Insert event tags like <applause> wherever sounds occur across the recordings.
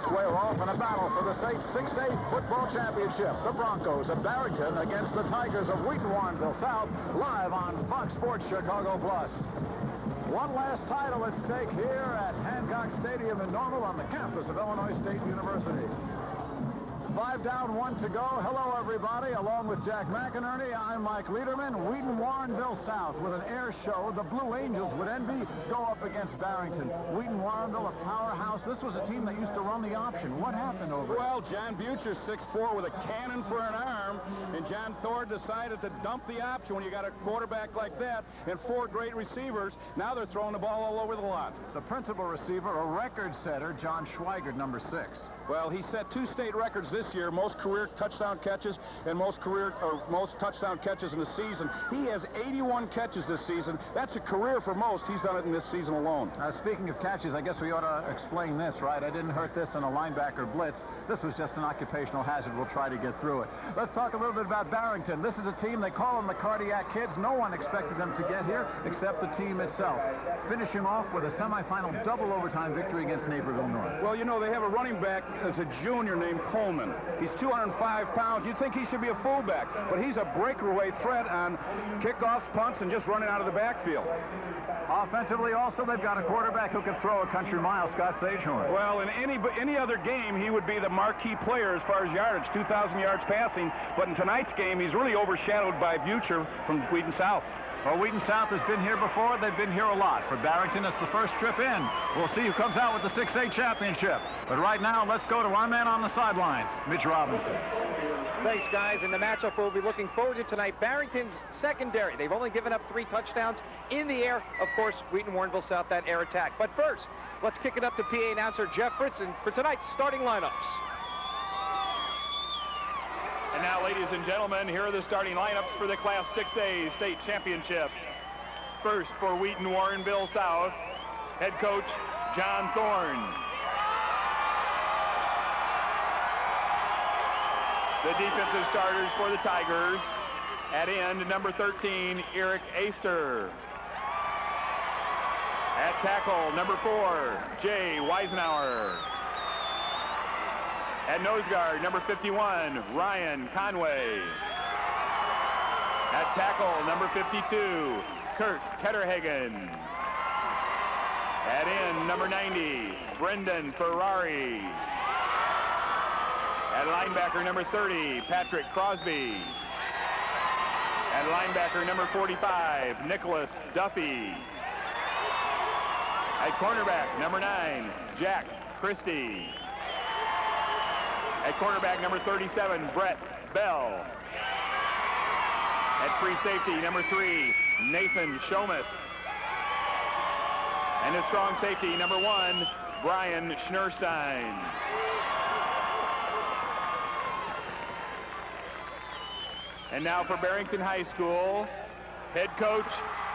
square off in a battle for the state 6A football championship. The Broncos of Barrington against the Tigers of Wheaton Warrenville South, live on Fox Sports Chicago Plus. One last title at stake here at Hancock Stadium in Normal on the campus of Illinois State University. Five down, one to go. Hello, everybody. Along with Jack McInerney, I'm Mike Lederman. Wheaton Warrenville South with an air show. The Blue Angels would envy go up against Barrington. Wheaton Warrenville, a powerhouse. This was a team that used to run the option. What happened over Well, John Butcher, 6'4", with a cannon for an arm, and John Thorne decided to dump the option when you got a quarterback like that and four great receivers. Now they're throwing the ball all over the lot. The principal receiver, a record setter, John Schweigert, number six. Well, he set two state records this year, most career touchdown catches and most career or most touchdown catches in the season. He has 81 catches this season. That's a career for most. He's done it in this season alone. Uh, speaking of catches, I guess we ought to explain this, right? I didn't hurt this in a linebacker blitz. This was just an occupational hazard. We'll try to get through it. Let's talk a little bit about Barrington. This is a team, they call them the Cardiac Kids. No one expected them to get here except the team itself. Finishing off with a semifinal double overtime victory against Naperville North. Well, you know, they have a running back as a junior named Coleman. He's 205 pounds. You'd think he should be a fullback, but he's a breakaway threat on kickoffs, punts, and just running out of the backfield. Offensively, also, they've got a quarterback who can throw a country mile, Scott Sagehorn. Well, in any any other game, he would be the marquee player as far as yardage, 2,000 yards passing. But in tonight's game, he's really overshadowed by Butcher from Wheaton South. Well, Wheaton South has been here before. They've been here a lot. For Barrington, it's the first trip in. We'll see who comes out with the 6A championship. But right now, let's go to our man on the sidelines, Mitch Robinson. Thanks, guys. And the matchup we'll be looking forward to tonight, Barrington's secondary. They've only given up three touchdowns in the air. Of course, Wheaton Warrenville South, that air attack. But first, let's kick it up to PA announcer Jeff Fritzen for tonight's starting lineups. And now, ladies and gentlemen, here are the starting lineups for the Class 6A state championship. First for Wheaton Warrenville South, head coach John Thorne. The defensive starters for the Tigers. At end, number 13, Eric Aster. At tackle, number four, Jay Weisenauer. At nose guard, number 51, Ryan Conway. At tackle, number 52, Kurt Ketterhagen. At end, number 90, Brendan Ferrari. At linebacker, number 30, Patrick Crosby. At linebacker, number 45, Nicholas Duffy. At cornerback, number 9, Jack Christie. At cornerback, number 37, Brett Bell. At free safety, number three, Nathan Shomas. And at strong safety, number one, Brian Schnurstein. And now for Barrington High School, head coach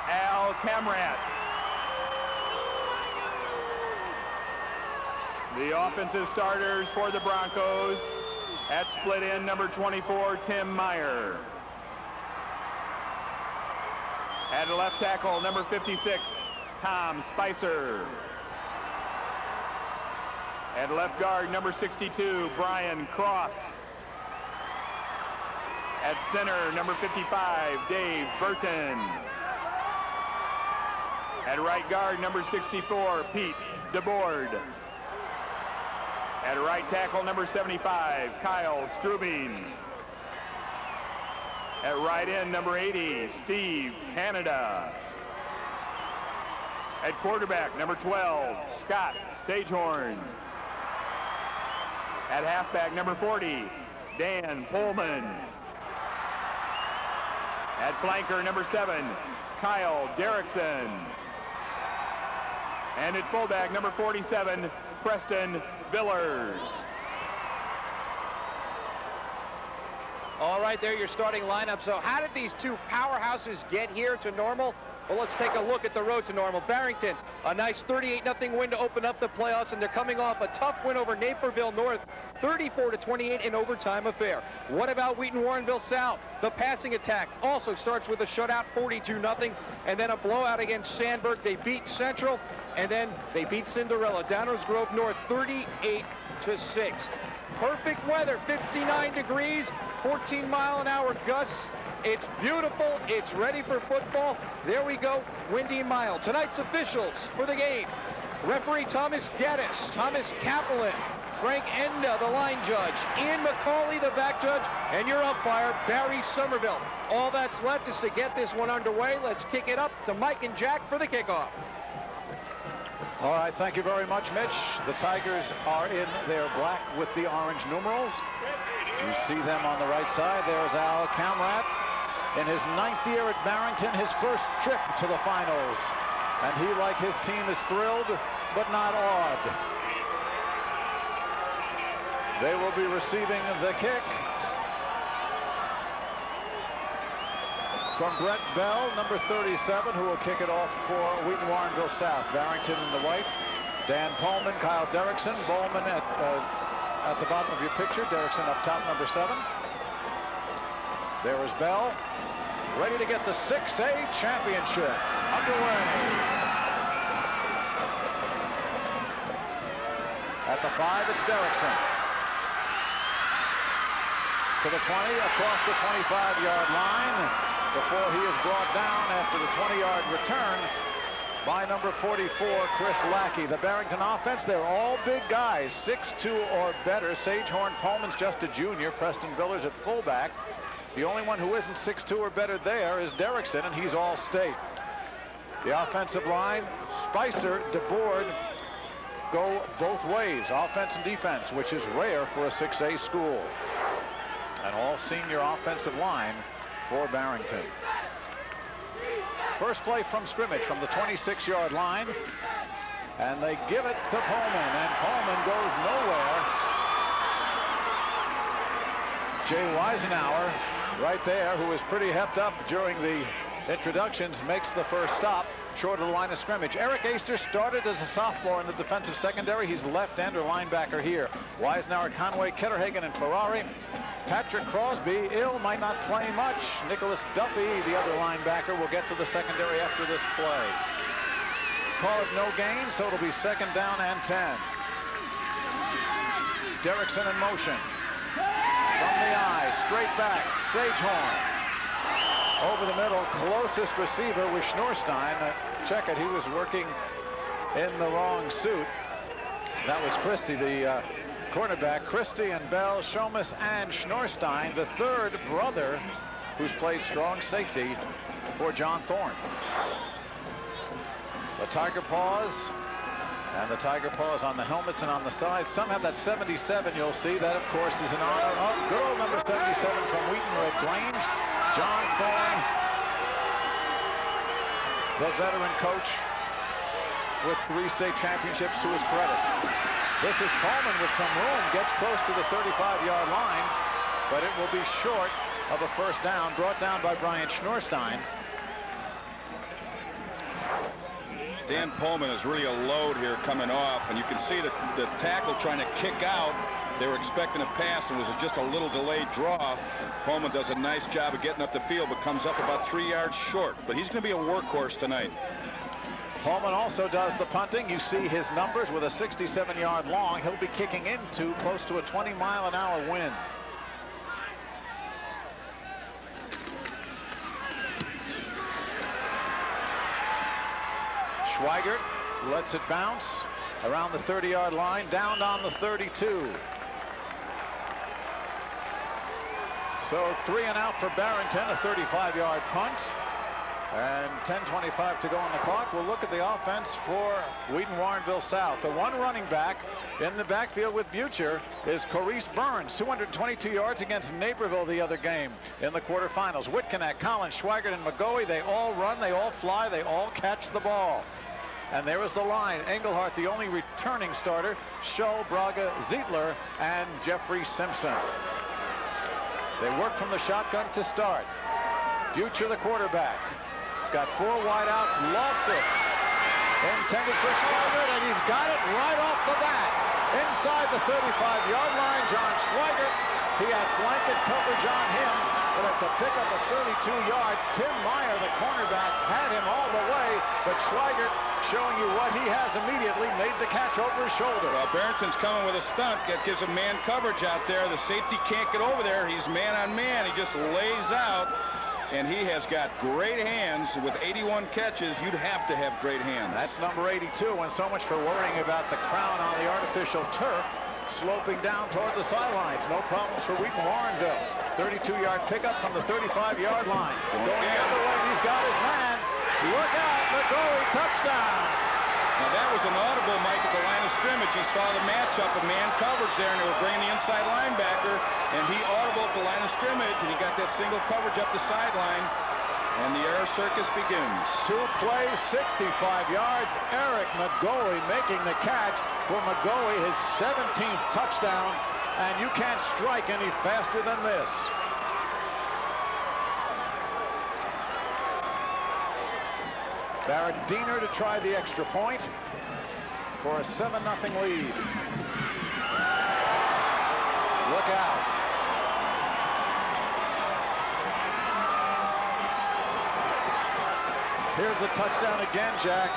Al Camrat. The offensive starters for the Broncos at split end number 24, Tim Meyer. At left tackle, number 56, Tom Spicer. At left guard, number 62, Brian Cross. At center, number 55, Dave Burton. At right guard, number 64, Pete DeBoard. At right tackle, number 75, Kyle Strubing. At right end, number 80, Steve Canada. At quarterback, number 12, Scott Sagehorn. At halfback, number 40, Dan Pullman. At flanker, number 7, Kyle Derrickson. And at fullback, number 47, Preston All right, there your starting lineup. So how did these two powerhouses get here to normal? Well, let's take a look at the road to normal. Barrington, a nice 38-0 win to open up the playoffs, and they're coming off a tough win over Naperville North, 34-28 in overtime affair. What about Wheaton Warrenville South? The passing attack also starts with a shutout, 42-0, and then a blowout against Sandburg. They beat Central and then they beat Cinderella, Downers Grove North, 38 to 6. Perfect weather, 59 degrees, 14 mile an hour gusts. It's beautiful. It's ready for football. There we go. Windy Mile. Tonight's officials for the game. Referee Thomas Geddes, Thomas Kaplan, Frank Enda, the line judge, Ian McCauley, the back judge, and your umpire, Barry Somerville. All that's left is to get this one underway. Let's kick it up to Mike and Jack for the kickoff. All right, thank you very much, Mitch. The Tigers are in their black with the orange numerals. You see them on the right side. There's Al Kamrat in his ninth year at Barrington, his first trip to the finals. And he, like his team, is thrilled, but not awed. They will be receiving the kick from Brett Bell, number 37, who will kick it off for Wheaton Warrenville South. Barrington in the white. Dan Pullman, Kyle Derrickson, Bowman at, uh, at the bottom of your picture. Derrickson up top, number seven. There is Bell, ready to get the 6A championship underway. At the five, it's Derrickson. To the 20, across the 25-yard line before he is brought down after the 20-yard return by number 44, Chris Lackey. The Barrington offense, they're all big guys, 6'2 or better. Sagehorn Pullman's just a junior. Preston Villers at fullback. The only one who isn't 6'2 or better there is Derrickson, and he's all state. The offensive line, Spicer, DeBoard, go both ways, offense and defense, which is rare for a 6A school. An all senior offensive line for Barrington. First play from scrimmage from the 26-yard line. And they give it to Pullman, and Pullman goes nowhere. Jay Weisenauer, right there, who was pretty hepped up during the introductions, makes the first stop short of the line of scrimmage. Eric Aster started as a sophomore in the defensive secondary. He's left end or linebacker here. Weisenauer, Conway, Ketterhagen, and Ferrari. Patrick Crosby, ill, might not play much. Nicholas Duffy, the other linebacker, will get to the secondary after this play. Call it no gain, so it'll be second down and 10. Derrickson in motion. From the eye, straight back, Sagehorn. Over the middle, closest receiver was Schnorstein. Check it, he was working in the wrong suit. That was Christie, the uh, cornerback, Christie and Bell, Shomas and Schnorstein, the third brother who's played strong safety for John Thorne. The Tiger paws and the Tiger paws on the helmets and on the sides. Some have that 77 you'll see. That, of course, is an honor of old number 77 from Wheaton Red Grange, John Thorne, the veteran coach with three state championships to his credit. This is Pullman with some room, gets close to the 35-yard line, but it will be short of a first down, brought down by Brian Schnorstein. Dan Pullman is really a load here coming off, and you can see the, the tackle trying to kick out. They were expecting a pass, and it was just a little delayed draw. Pullman does a nice job of getting up the field, but comes up about three yards short. But he's going to be a workhorse tonight. Pullman also does the punting. You see his numbers with a 67-yard long. He'll be kicking into close to a 20-mile-an-hour wind. Schweigert lets it bounce around the 30-yard line, down on the 32. So three and out for Barrington, a 35-yard punt. And 10.25 to go on the clock. We'll look at the offense for Wheaton Warrenville South. The one running back in the backfield with Butcher is Corice Burns, 222 yards against Naperville the other game in the quarterfinals. Whitcanack, Collins, Schweigert, and McGoey, they all run, they all fly, they all catch the ball. And there is the line. Engelhart, the only returning starter. Schull, Braga, Zietler, and Jeffrey Simpson. They work from the shotgun to start. Butcher, the quarterback. He's got four wideouts, loves it. Intended for Schweigert, and he's got it right off the bat. Inside the 35-yard line, John Schweigert. He had blanket coverage on him. But it's a pickup of 32 yards. Tim Meyer, the cornerback, had him all the way, but Schweigert, showing you what he has immediately, made the catch over his shoulder. Well, Barrington's coming with a stunt that gives him man coverage out there. The safety can't get over there. He's man on man. He just lays out and he has got great hands. With 81 catches, you'd have to have great hands. That's number 82, and so much for worrying about the crown on the artificial turf sloping down toward the sidelines. No problems for Wheaton Warrenville. 32-yard pickup from the 35-yard line. Going the other way, he's got his man. Look out, McGoey, touchdown. Now that was an audible, Mike, at the line of scrimmage. He saw the matchup of man coverage there, and they were bringing the inside linebacker, and he audible at the line of scrimmage, and he got that single coverage up the sideline. And the air circus begins. Two plays, 65 yards. Eric McGoey making the catch for McGoey, his 17th touchdown. And you can't strike any faster than this. Barrett Diener to try the extra point for a 7-0 lead. Look out. Here's a touchdown again, Jack.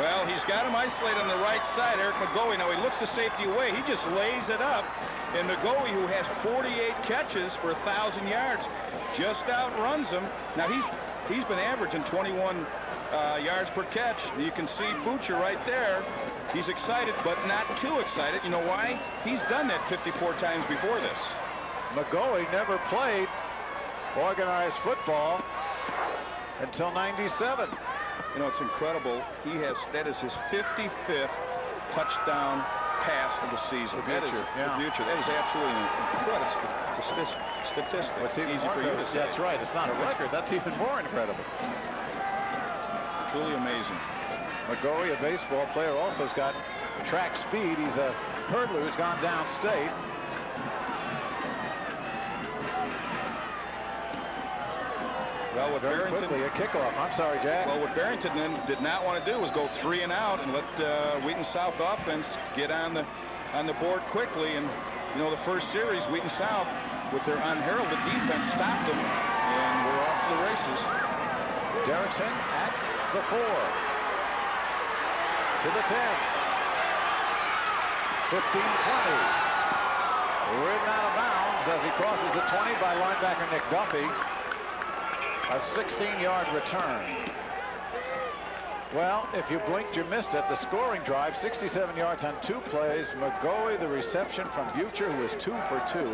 Well, he's got him isolated on the right side, Eric McGoey. Now, he looks the safety away. He just lays it up. And McGoey, who has 48 catches for 1,000 yards, just outruns him. Now, he's he's been averaging 21 uh, yards per catch. You can see Butcher right there. He's excited, but not too excited. You know why? He's done that 54 times before this. McGoey never played organized football until 97. You know, it's incredible. He has, that is his 55th touchdown pass of the season. The future, that is, yeah. the future. That is absolutely incredible statistic. What's even Easy for you to say. That's right. It's not a record. That's even more incredible. Truly amazing. McGoey, a baseball player, also has got track speed. He's a hurdler who's gone downstate. Well, what Very Barrington, quickly, a kickoff. I'm sorry, Jack. well, what Barrington then did not want to do was go three and out and let uh, Wheaton South offense get on the on the board quickly. And you know, the first series, Wheaton South, with their unheralded defense, stopped them, and we're off to the races. Derrickson at the four. To the 10. 15-20. Ridden out of bounds as he crosses the 20 by linebacker Nick Duffy. A 16-yard return. Well, if you blinked, you missed it. The scoring drive, 67 yards on two plays. McGoey, the reception from Butcher, who was two for two.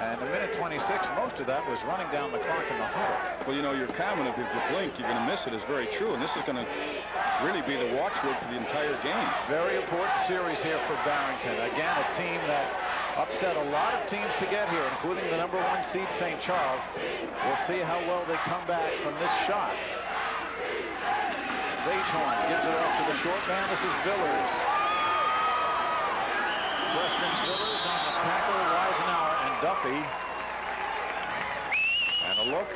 And a minute 26, most of that was running down the clock in the huddle. Well, you know, your comment of if you blink, you're going to miss it is very true, and this is going to really be the watchword for the entire game. Very important series here for Barrington. Again, a team that upset a lot of teams to get here, including the number one seed St. Charles. We'll see how well they come back from this shot. Sagehorn gives it off to the short man. This is Villers. Preston Villers on the tackle, Weisenauer and Duffy. And a look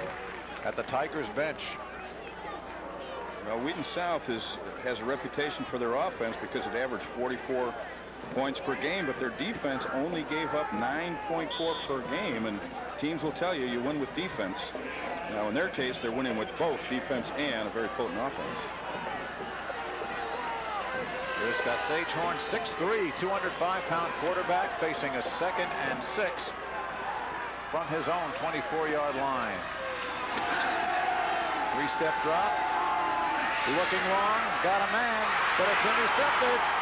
at the Tigers bench. Well, Wheaton South is, has a reputation for their offense because it averaged 44 points per game, but their defense only gave up 9.4 per game, and teams will tell you you win with defense. Now, in their case, they're winning with both defense and a very potent offense. Here's got Sagehorn, 6'3", 205-pound quarterback facing a second and six from his own 24-yard line. Three-step drop. Looking long, got a man, but it's intercepted.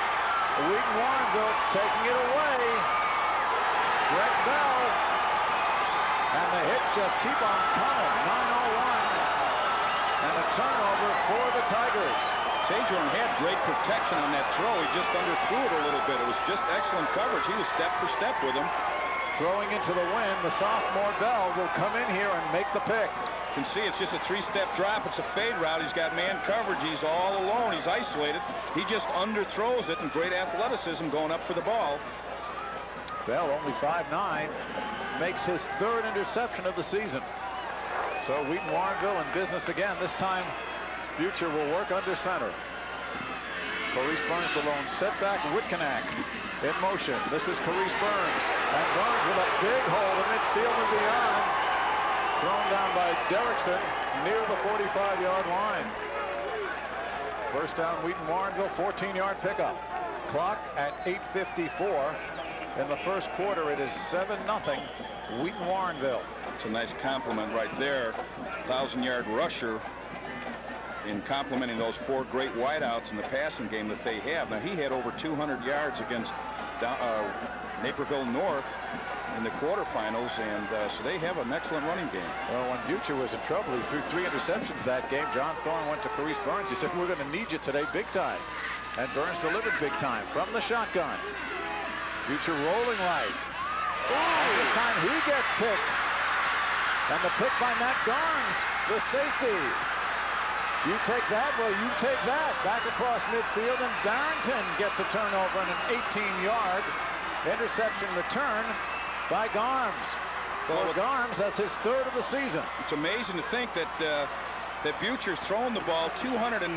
Wheaton Warrenville taking it away. Greg Bell. And the hits just keep on coming. 901. And a turnover for the Tigers. Sagehorn had great protection on that throw. He just underthrew it a little bit. It was just excellent coverage. He was step for step with him. Throwing into the wind, the sophomore Bell will come in here and make the pick. Can see it's just a three-step drop. It's a fade route. He's got man coverage. He's all alone. He's isolated. He just underthrows it and great athleticism going up for the ball. Bell, only 5'9", makes his third interception of the season. So Wheaton Warrenville in business again. This time, Butcher will work under center. Carice Burns the lone setback. Whitcanack in motion. This is Carice Burns. And Burns with a big hole in midfield and beyond. Thrown down by Derrickson near the 45-yard line. First down, Wheaton Warrenville, 14-yard pickup. Clock at 8.54. In the first quarter, it is 7-0, Wheaton Warrenville. It's a nice compliment right there. 1,000-yard rusher in complimenting those four great wideouts in the passing game that they have. Now, he had over 200 yards against uh, Naperville North in the quarterfinals, and uh, so they have an excellent running game. Well, when Butcher was in trouble, he threw three interceptions that game. John Thorne went to Carice Burns. He said, we're going to need you today big time. And Burns delivered big time from the shotgun. Butcher rolling right. Ooh, this time he gets picked. And the pick by Matt Garnes, the safety. You take that, well, you take that. Back across midfield, and Barrington gets a turnover and an 18-yard interception return by Garms. Well, For Garmes, that's his third of the season. It's amazing to think that uh, that Butcher's thrown the ball 290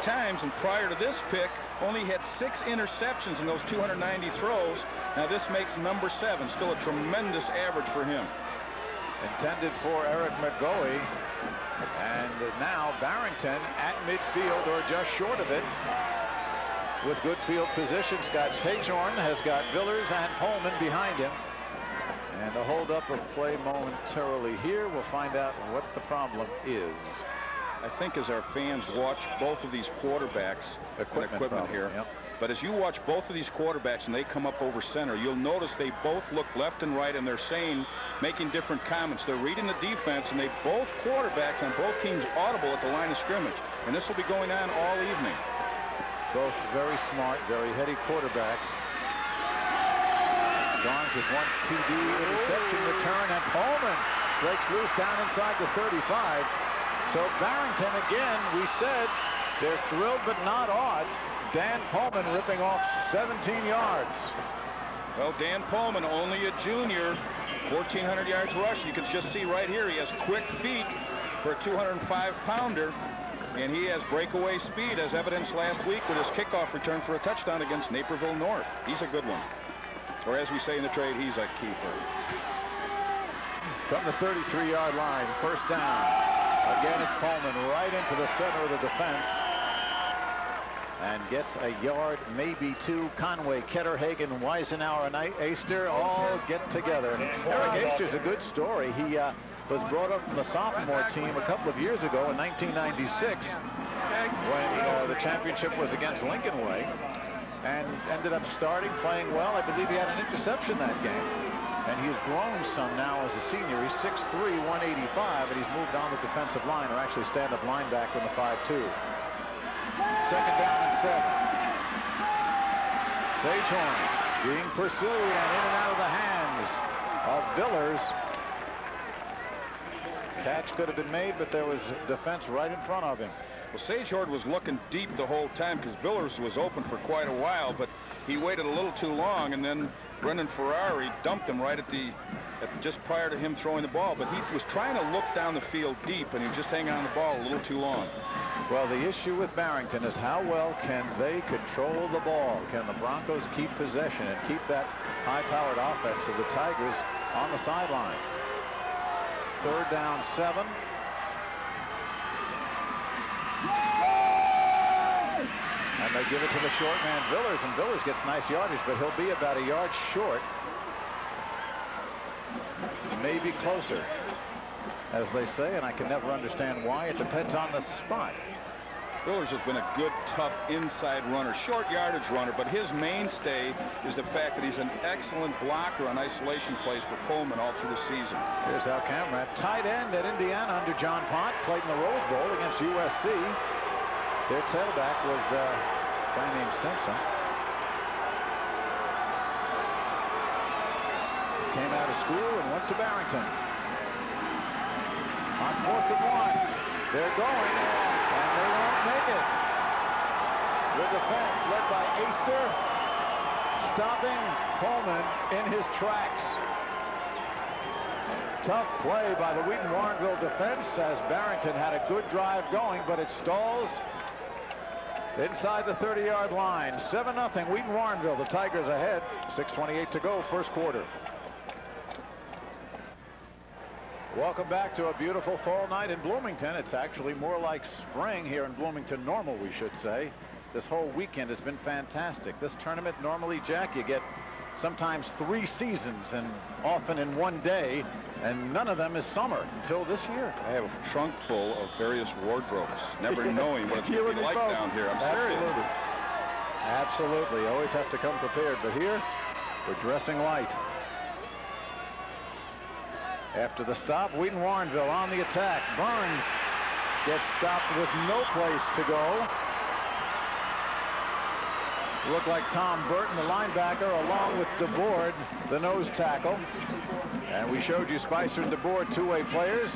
times, and prior to this pick, only had six interceptions in those 290 throws. Now this makes number seven, still a tremendous average for him. Intended for Eric McGoey. And now Barrington at midfield or just short of it with good field position. Scott Sagehorn has got Villers and Pullman behind him. And a hold up of play momentarily here. We'll find out what the problem is. I think as our fans watch both of these quarterbacks, uh, equipment, equipment here, yep. but as you watch both of these quarterbacks and they come up over center, you'll notice they both look left and right and they're saying, making different comments. They're reading the defense and they both quarterbacks on both teams audible at the line of scrimmage. And this will be going on all evening. Both very smart, very heady quarterbacks. Garnes with one TD interception return, and Pullman breaks loose down inside the 35. So Barrington, again, we said they're thrilled but not awed. Dan Pullman ripping off 17 yards. Well, Dan Pullman, only a junior, 1,400 yards rush. You can just see right here, he has quick feet for a 205-pounder, and he has breakaway speed, as evidenced last week with his kickoff return for a touchdown against Naperville North. He's a good one. Or as we say in the trade, he's a keeper. From the 33-yard line, first down. Again, it's Pullman right into the center of the defense. And gets a yard, maybe two. Conway, Ketterhagen, Weisenauer, and Aister all get together. Eric Aister's a good story. He uh, was brought up from the sophomore team a couple of years ago in 1996 when uh, the championship was against Lincoln Way and ended up starting, playing well. I believe he had an interception that game. And he's grown some now as a senior. He's 6'3", 185, and he's moved on the defensive line, or actually stand-up linebacker in the 5-2. Second down and seven. Sagehorn being pursued and in and out of the hands of Villers. Catch could have been made, but there was defense right in front of him. Well, Sagehorn was looking deep the whole time because Villers was open for quite a while, but he waited a little too long, and then Brendan Ferrari dumped him right at the at just prior to him throwing the ball. But he was trying to look down the field deep, and he was just hanging on the ball a little too long. Well, the issue with Barrington is how well can they control the ball? Can the Broncos keep possession and keep that high-powered offense of the Tigers on the sidelines? Third down, seven. And they give it to the short man, Villers, and Villers gets nice yardage, but he'll be about a yard short. Maybe closer, as they say, and I can never understand why. It depends on the spot. Villers has been a good, tough inside runner, short yardage runner, but his mainstay is the fact that he's an excellent blocker on isolation plays for Pullman all through the season. Here's Al Kamrat, tight end at Indiana under John Pont, played in the Rose Bowl against USC. Their tailback was uh, a guy named Simpson. Came out of school and went to Barrington. On fourth and one. They're going, make it. The defense led by Aister, stopping Coleman in his tracks. Tough play by the Wheaton Warrenville defense as Barrington had a good drive going, but it stalls inside the 30-yard line. 7-0 Wheaton Warrenville. The Tigers ahead. 6.28 to go, first quarter. Welcome back to a beautiful fall night in Bloomington. It's actually more like spring here in Bloomington normal, we should say. This whole weekend has been fantastic. This tournament, normally, Jack, you get sometimes three seasons and often in one day, and none of them is summer until this year. I have a trunk full of various wardrobes, never <laughs> knowing what it's going to be like both. down here. I'm Absolutely. serious. Absolutely. Always have to come prepared. But here, we're dressing light. After the stop, Wheaton Warrenville on the attack. Burns gets stopped with no place to go. Looked like Tom Burton, the linebacker, along with DeBoard, the nose tackle. And we showed you Spicer and DeBoard, two-way players.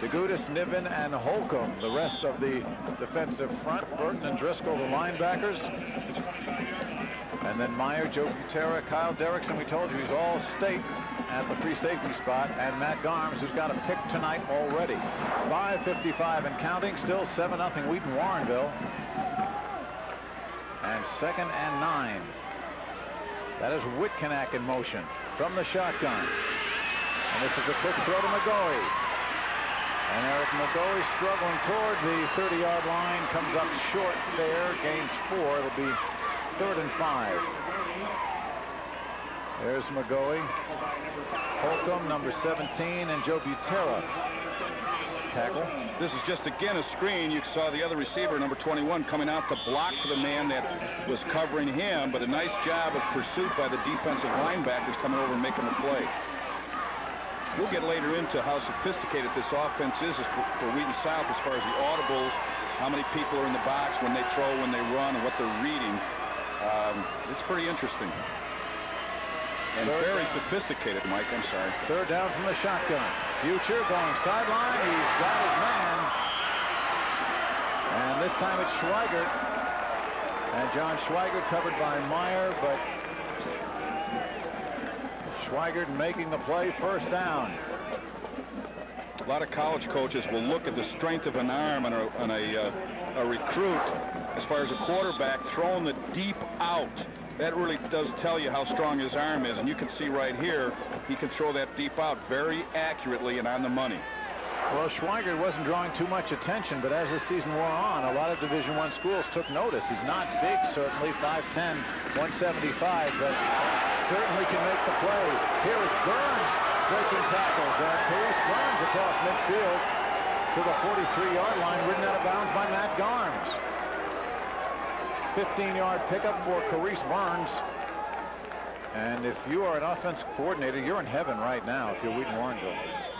DeGudas, Niven, and Holcomb, the rest of the defensive front. Burton and Driscoll, the linebackers. And then Meyer, Joe Butera, Kyle Derrickson, we told you he's all state at the free safety spot. And Matt Garms, who's got a pick tonight already. 5.55 and counting, still 7-0 Wheaton Warrenville. And second and nine. That is Whitcanack in motion from the shotgun. And this is a quick throw to McGoey. And Eric McGoey struggling toward the 30-yard line, comes up short there, gains four. It'll be third and five. There's McGoey. Holcomb, number 17, and Joe Butera. Tackle. This is just again a screen. You saw the other receiver, number 21, coming out to block for the man that was covering him, but a nice job of pursuit by the defensive linebackers coming over and making the play. We'll get later into how sophisticated this offense is for, for Wheaton South as far as the audibles, how many people are in the box when they throw, when they run, and what they're reading. Um, it's pretty interesting. And Third very down. sophisticated, Mike. I'm sorry. Third down from the shotgun. Butcher going sideline. He's got his man. And this time it's Schweigert. And John Schweigert covered by Meyer, but Schweigert making the play first down. A lot of college coaches will look at the strength of an arm and a, and a, uh, a recruit as far as a quarterback throwing the deep out. That really does tell you how strong his arm is. And you can see right here, he can throw that deep out very accurately and on the money. Well, Schweigert wasn't drawing too much attention, but as the season wore on, a lot of Division One schools took notice. He's not big, certainly, 5'10", 175, but certainly can make the plays. Here is Burns breaking tackles, and Carice Burns across midfield to the 43-yard line, ridden out of bounds by Matt Garms. 15-yard pickup for Carice Burns. And if you are an offense coordinator, you're in heaven right now if you're Wheaton Warrenville.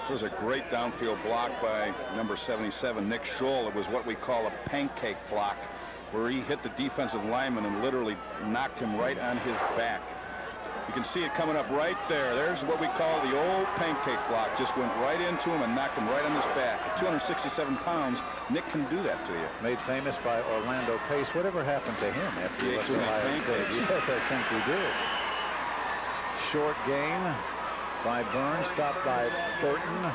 It was a great downfield block by number 77, Nick Scholl. It was what we call a pancake block, where he hit the defensive lineman and literally knocked him right on his back. You can see it coming up right there. There's what we call the old pancake block. Just went right into him and knocked him right on his back. At 267 pounds, Nick can do that to you. Made famous by Orlando Pace. Whatever happened to him after he left Ohio State? <laughs> Yes, I think he did. Short gain by Burns, stopped by Burton.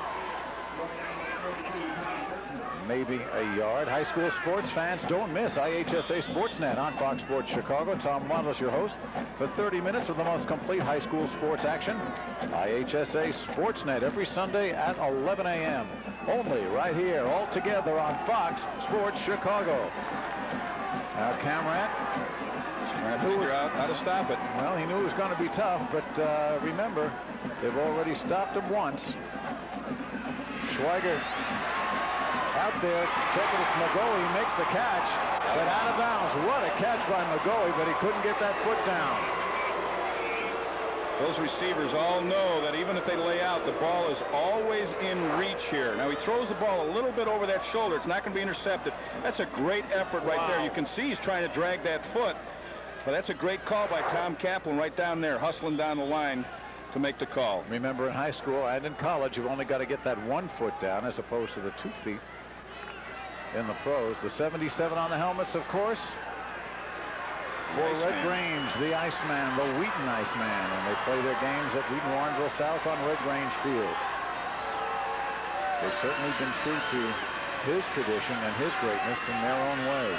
Maybe a yard. High school sports fans, don't miss IHSA Sportsnet on Fox Sports Chicago. Tom Waddles, your host, for 30 minutes of the most complete high school sports action. IHSA Sportsnet every Sunday at 11 a.m. Only right here, all together on Fox Sports Chicago. Now, Camrat Trying to figure out how to stop it. Well, he knew it was going to be tough, but uh, remember, they've already stopped him once. Schweiger out there, checking it's McGoey, makes the catch, but out of bounds. What a catch by McGoey, but he couldn't get that foot down. Those receivers all know that even if they lay out, the ball is always in reach here. Now, he throws the ball a little bit over that shoulder. It's not going to be intercepted. That's a great effort right wow. there. You can see he's trying to drag that foot. But that's a great call by Tom Kaplan right down there, hustling down the line to make the call. Remember, in high school and in college, you've only got to get that one foot down as opposed to the two feet in the pros. The 77 on the helmets, of course. For Red Grange, the Iceman, the Wheaton Iceman, and they play their games at Wheaton Warrenville South on Red Grange Field. They've certainly been true to his tradition and his greatness in their own way.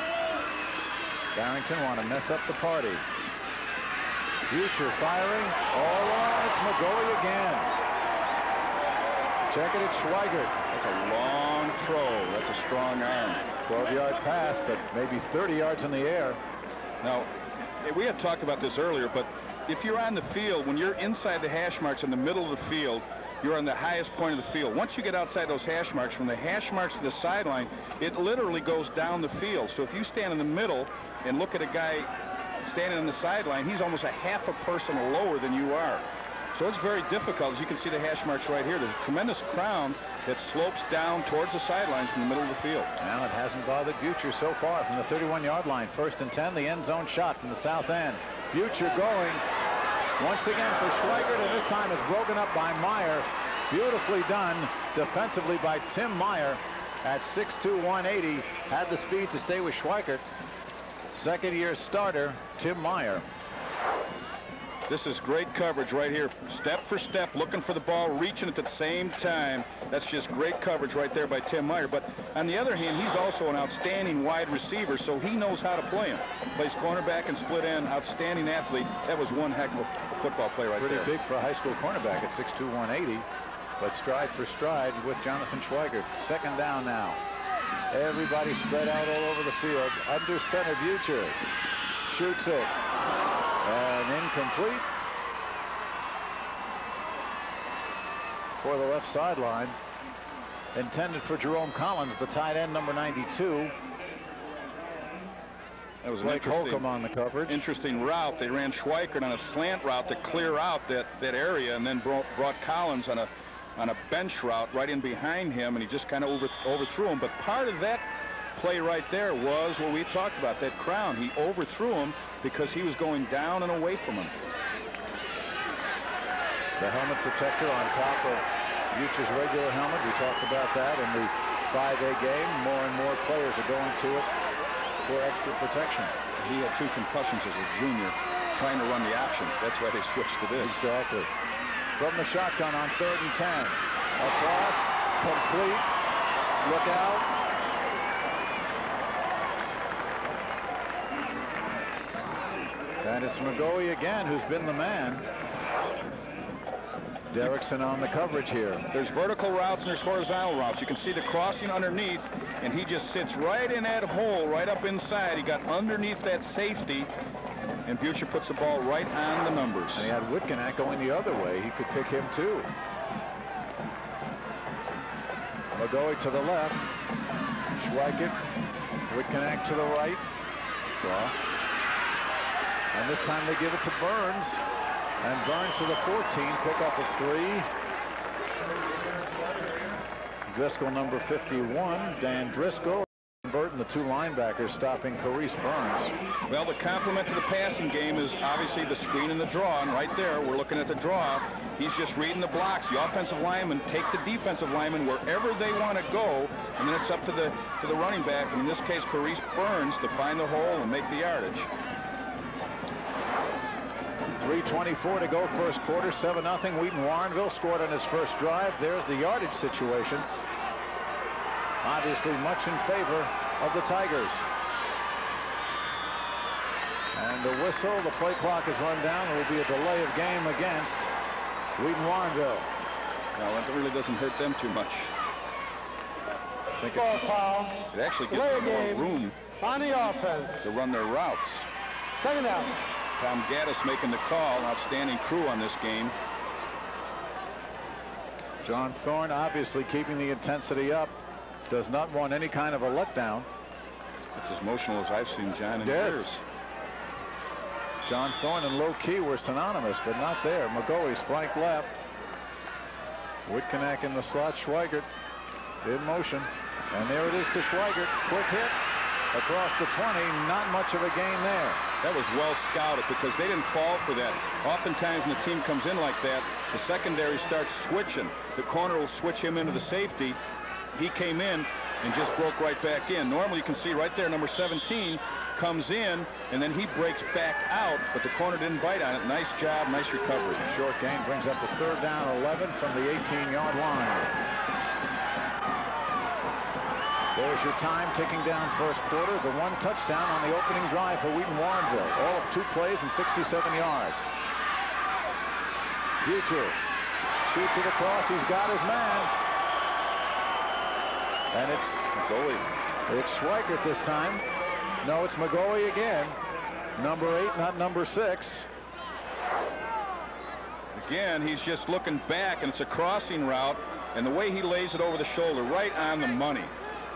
Barrington want to mess up the party. Butcher firing. All on. It's McGoey again. Check it at Schweigert. That's a long throw. That's a strong arm. 12-yard pass, but maybe 30 yards in the air. Now, we had talked about this earlier, but if you're on the field, when you're inside the hash marks in the middle of the field, you're on the highest point of the field. Once you get outside those hash marks, from the hash marks to the sideline, it literally goes down the field. So if you stand in the middle and look at a guy standing on the sideline, he's almost a half a person lower than you are. So it's very difficult. As you can see the hash marks right here, there's a tremendous crown that slopes down towards the sidelines from the middle of the field. Now it hasn't bothered Butcher so far from the 31-yard line. First and 10, the end zone shot from the south end. Butcher going once again for Schweigert, and this time it's broken up by Meyer. Beautifully done defensively by Tim Meyer at 6'2", 180. Had the speed to stay with Schweigert. Second year starter, Tim Meyer. This is great coverage right here. Step for step, looking for the ball, reaching at the same time. That's just great coverage right there by Tim Meyer. But on the other hand, he's also an outstanding wide receiver, so he knows how to play him. Plays cornerback and split end. Outstanding athlete. That was one heck of a football play right Pretty there. Pretty big for a high school cornerback at 6'2", 180. But stride for stride with Jonathan Schweiger. Second down now. Everybody spread out all over the field. Under center, Butcher. Shoots it. And incomplete. For the left sideline. Intended for Jerome Collins, the tight end, number 92. That was Blake interesting, Holcomb on the coverage. interesting route. They ran Schweigert on a slant route to clear out that, that area and then brought, brought Collins on a on a bench route right in behind him, and he just kind of over, overthrew him. But part of that play right there was what we talked about, that crown. He overthrew him because he was going down and away from him. The helmet protector on top of Butcher's regular helmet. We talked about that in the 5A game. More and more players are going to it for extra protection. He had two concussions as a junior trying to run the option. That's why they switched to this. Exactly. From the shotgun on third and 10. Across, complete. Look out. And it's McGoey again who's been the man. Derrickson on the coverage here. There's vertical routes and there's horizontal routes. You can see the crossing underneath, and he just sits right in that hole, right up inside. He got underneath that safety, and Butcher puts the ball right on the numbers. And he had Whitcanack going the other way. He could pick him too. McGoey to the left. Schweigert. Whitcanack to the right. Draw. And this time they give it to Burns. And Burns to the 14, pickup of three. Driscoll number 51, Dan Driscoll. Burton, the two linebackers, stopping Carice Burns. Well, the complement to the passing game is obviously the screen and the draw, and right there, we're looking at the draw. He's just reading the blocks. The offensive linemen take the defensive linemen wherever they want to go, and then it's up to the to the running back, in this case, Carice Burns, to find the hole and make the yardage. 3.24 to go first quarter, 7-0. Wheaton Warrenville scored on its first drive. There's the yardage situation. Obviously much in favor of the Tigers. And the whistle, the play clock is run down. There will be a delay of game against Wheaton Warrenville. Well, that really doesn't hurt them too much. I think Ball it, foul It actually gives Delay them more game. room on the offense. to run their routes. Second down. Tom Gaddis making the call. Outstanding crew on this game. John Thorne obviously keeping the intensity up. Does not want any kind of a letdown. It's as emotional as I've seen John in Yes. years. John Thorne and low key were synonymous, but not there. McGoey's flank left. Whitcanack in the slot. Schweigert in motion. And there it is to Schweigert. Quick hit across the 20. Not much of a gain there. That was well scouted because they didn't fall for that. Oftentimes when the team comes in like that, the secondary starts switching. The corner will switch him into the safety. He came in and just broke right back in. Normally you can see right there, number 17 comes in and then he breaks back out, but the corner didn't bite on it. Nice job, nice recovery. Short gain brings up a third down 11 from the 18-yard line. There's your time ticking down first quarter. The one touchdown on the opening drive for Wheaton Warrenville. All of two plays and 67 yards. Butcher shoots it across. He's got his man. And it's McGoey. It's Schweigert this time. No, it's McGoey again. Number eight, not number six. Again, he's just looking back, and it's a crossing route, and the way he lays it over the shoulder, right on the money.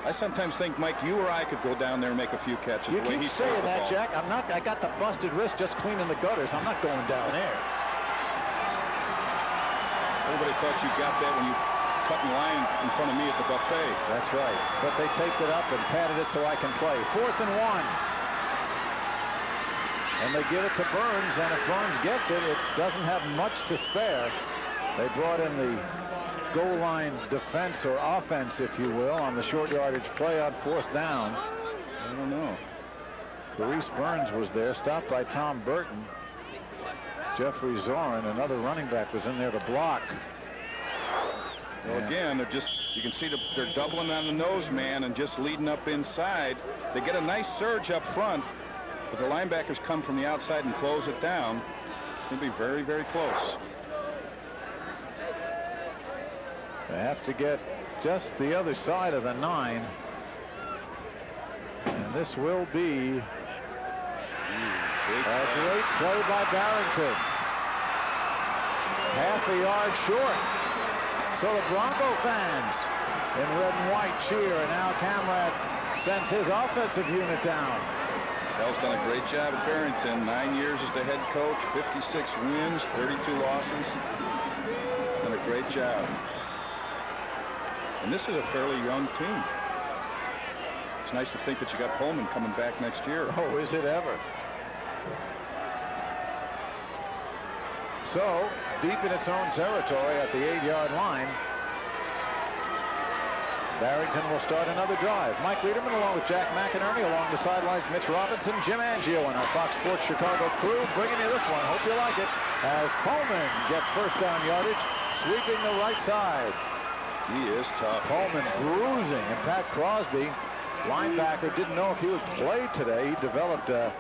I sometimes think, Mike, you or I could go down there and make a few catches. You keep saying that, ball. Jack. I'm not. I got the busted wrist just cleaning the gutters. I'm not going down there. Everybody thought you got that when you cut in line in front of me at the buffet. That's right. But they taped it up and padded it so I can play. Fourth and one. And they give it to Burns, and if Burns gets it, it doesn't have much to spare. They brought in the goal line defense or offense, if you will, on the short yardage play on fourth down. I don't know. Maurice Burns was there, stopped by Tom Burton. Jeffrey Zorin, another running back, was in there to block. Well, yeah. again, they're just, you can see the, they're doubling on the nose man and just leading up inside. They get a nice surge up front, but the linebackers come from the outside and close it down. It's going to be very, very close. They have to get just the other side of the nine. And this will be a great play by Barrington. Half a yard short. So the Bronco fans in red and white cheer. And now Camrad sends his offensive unit down. Bell's done a great job at Barrington. Nine years as the head coach, 56 wins, 32 losses. Done a great job. And this is a fairly young team. It's nice to think that you got Pullman coming back next year. <laughs> Oh, is it ever? So, deep in its own territory at the eight-yard line, Barrington will start another drive. Mike Lederman along with Jack McInerney along the sidelines, Mitch Robinson, Jim Angio, and our Fox Sports Chicago crew bringing you this one. Hope you like it as Pullman gets first down yardage, sweeping the right side. He is tough. Coleman bruising, and Pat Crosby, linebacker, didn't know if he would play today. He developed a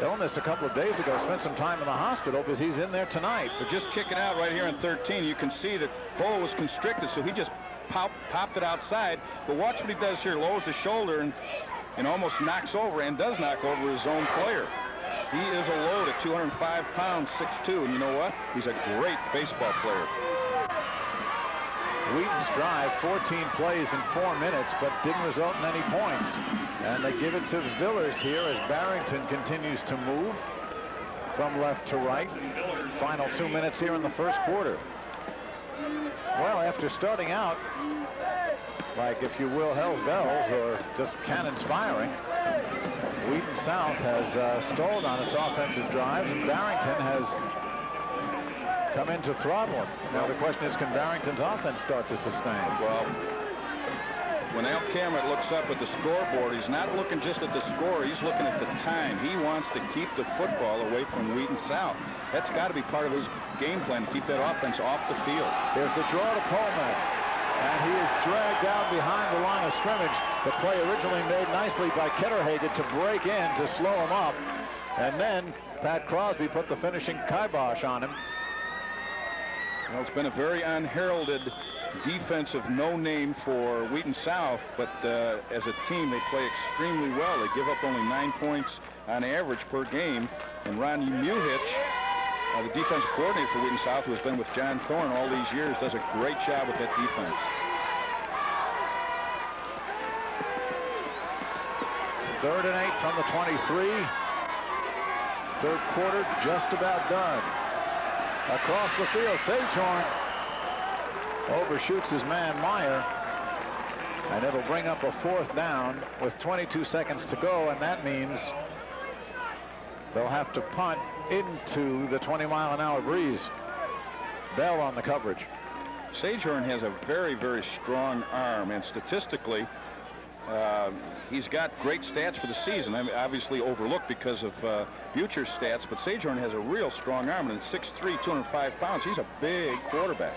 illness a couple of days ago, spent some time in the hospital because he's in there tonight. But just kicking out right here in 13, you can see that Bull was constricted, so he just pop, popped it outside. But watch what he does here, lowers the shoulder and, and almost knocks over, and does knock over his own player. He is a load at 205 pounds, 6'2", and you know what? He's a great baseball player. Wheaton's drive, 14 plays in four minutes, but didn't result in any points. And they give it to Villers here as Barrington continues to move from left to right. Final two minutes here in the first quarter. Well, after starting out, like if you will, hell's bells or just cannons firing, Wheaton South has uh, stalled on its offensive drives, and Barrington has come in to throttle him. Now the question is, can Barrington's offense start to sustain? Well, when Al Cameron looks up at the scoreboard, he's not looking just at the score, he's looking at the time. He wants to keep the football away from Wheaton South. That's got to be part of his game plan to keep that offense off the field. Here's the draw to Pullman. And he is dragged out behind the line of scrimmage. The play originally made nicely by Ketterhagen to break in to slow him up. And then Pat Crosby put the finishing kibosh on him. Well, it's been a very unheralded defensive no name for Wheaton South, but uh, as a team, they play extremely well. They give up only nine points on average per game. And Ron Muhich, uh, the defensive coordinator for Wheaton South, who has been with John Thorne all these years, does a great job with that defense. Third and eight from the 23. Third quarter just about done across the field. Sagehorn overshoots his man Meyer. And it'll bring up a fourth down with 22 seconds to go, and that means they'll have to punt into the 20 mile an hour breeze. Bell on the coverage. Sagehorn has a very, very strong arm, and statistically, uh, he's got great stats for the season. I mean, obviously overlooked because of uh, Butcher's stats, but Sagehorn has a real strong arm, and at 6'3", 205 pounds, he's a big quarterback.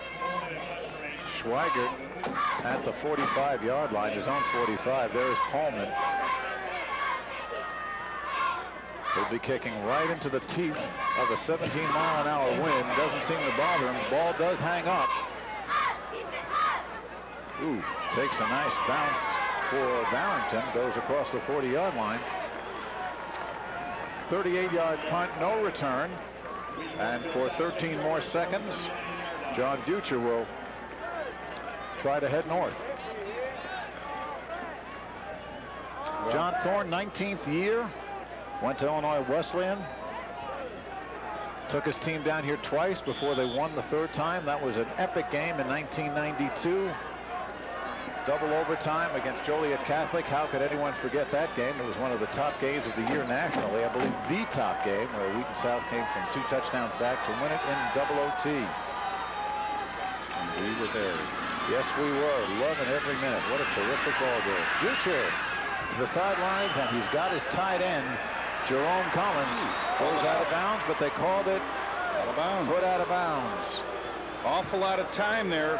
Schweigert at the 45-yard line, his own 45. There's Pullman. He'll be kicking right into the teeth of a 17-mile-an-hour wind. Doesn't seem to bother him. Ball does hang up. Ooh, takes a nice bounce for Barrington. Goes across the 40-yard line. 38-yard punt, no return. And for 13 more seconds, John Butcher will try to head north. John Thorne, 19th year, went to Illinois Wesleyan. Took his team down here twice before they won the third time. That was an epic game in 1992 double overtime against Joliet Catholic. How could anyone forget that game? It was one of the top games of the year nationally. I believe the top game where Wheaton South came from two touchdowns back to win it in double OT. And we were there. Yes, we were. Loving every minute. What a terrific ball game. Future to the sidelines, and he's got his tight end, Jerome Collins. Goes out of bounds, but they called it out of bounds. Foot out of bounds. Awful lot of time there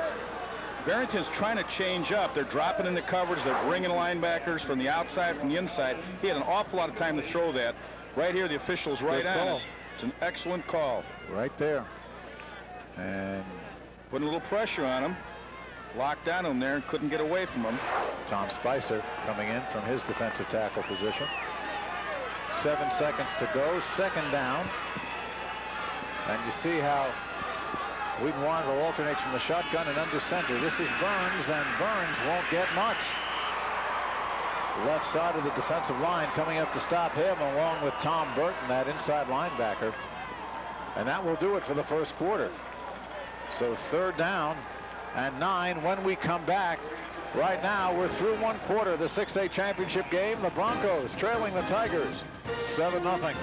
Barrington's trying to change up. They're dropping into coverage. They're bringing linebackers from the outside, from the inside. He had an awful lot of time to throw that. Right here, the official's right Good on call. it. It's an excellent call. Right there. And putting a little pressure on him. Locked down him there and couldn't get away from him. Tom Spicer coming in from his defensive tackle position. Seven seconds to go. Second down. And you see how Wheaton Warrenville alternates from the shotgun and under center. This is Burns, and Burns won't get much. Left side of the defensive line coming up to stop him along with Tom Burton, that inside linebacker. And that will do it for the first quarter. So third down and nine when we come back. Right now, we're through one quarter of the 6A championship game. The Broncos trailing the Tigers 7-0.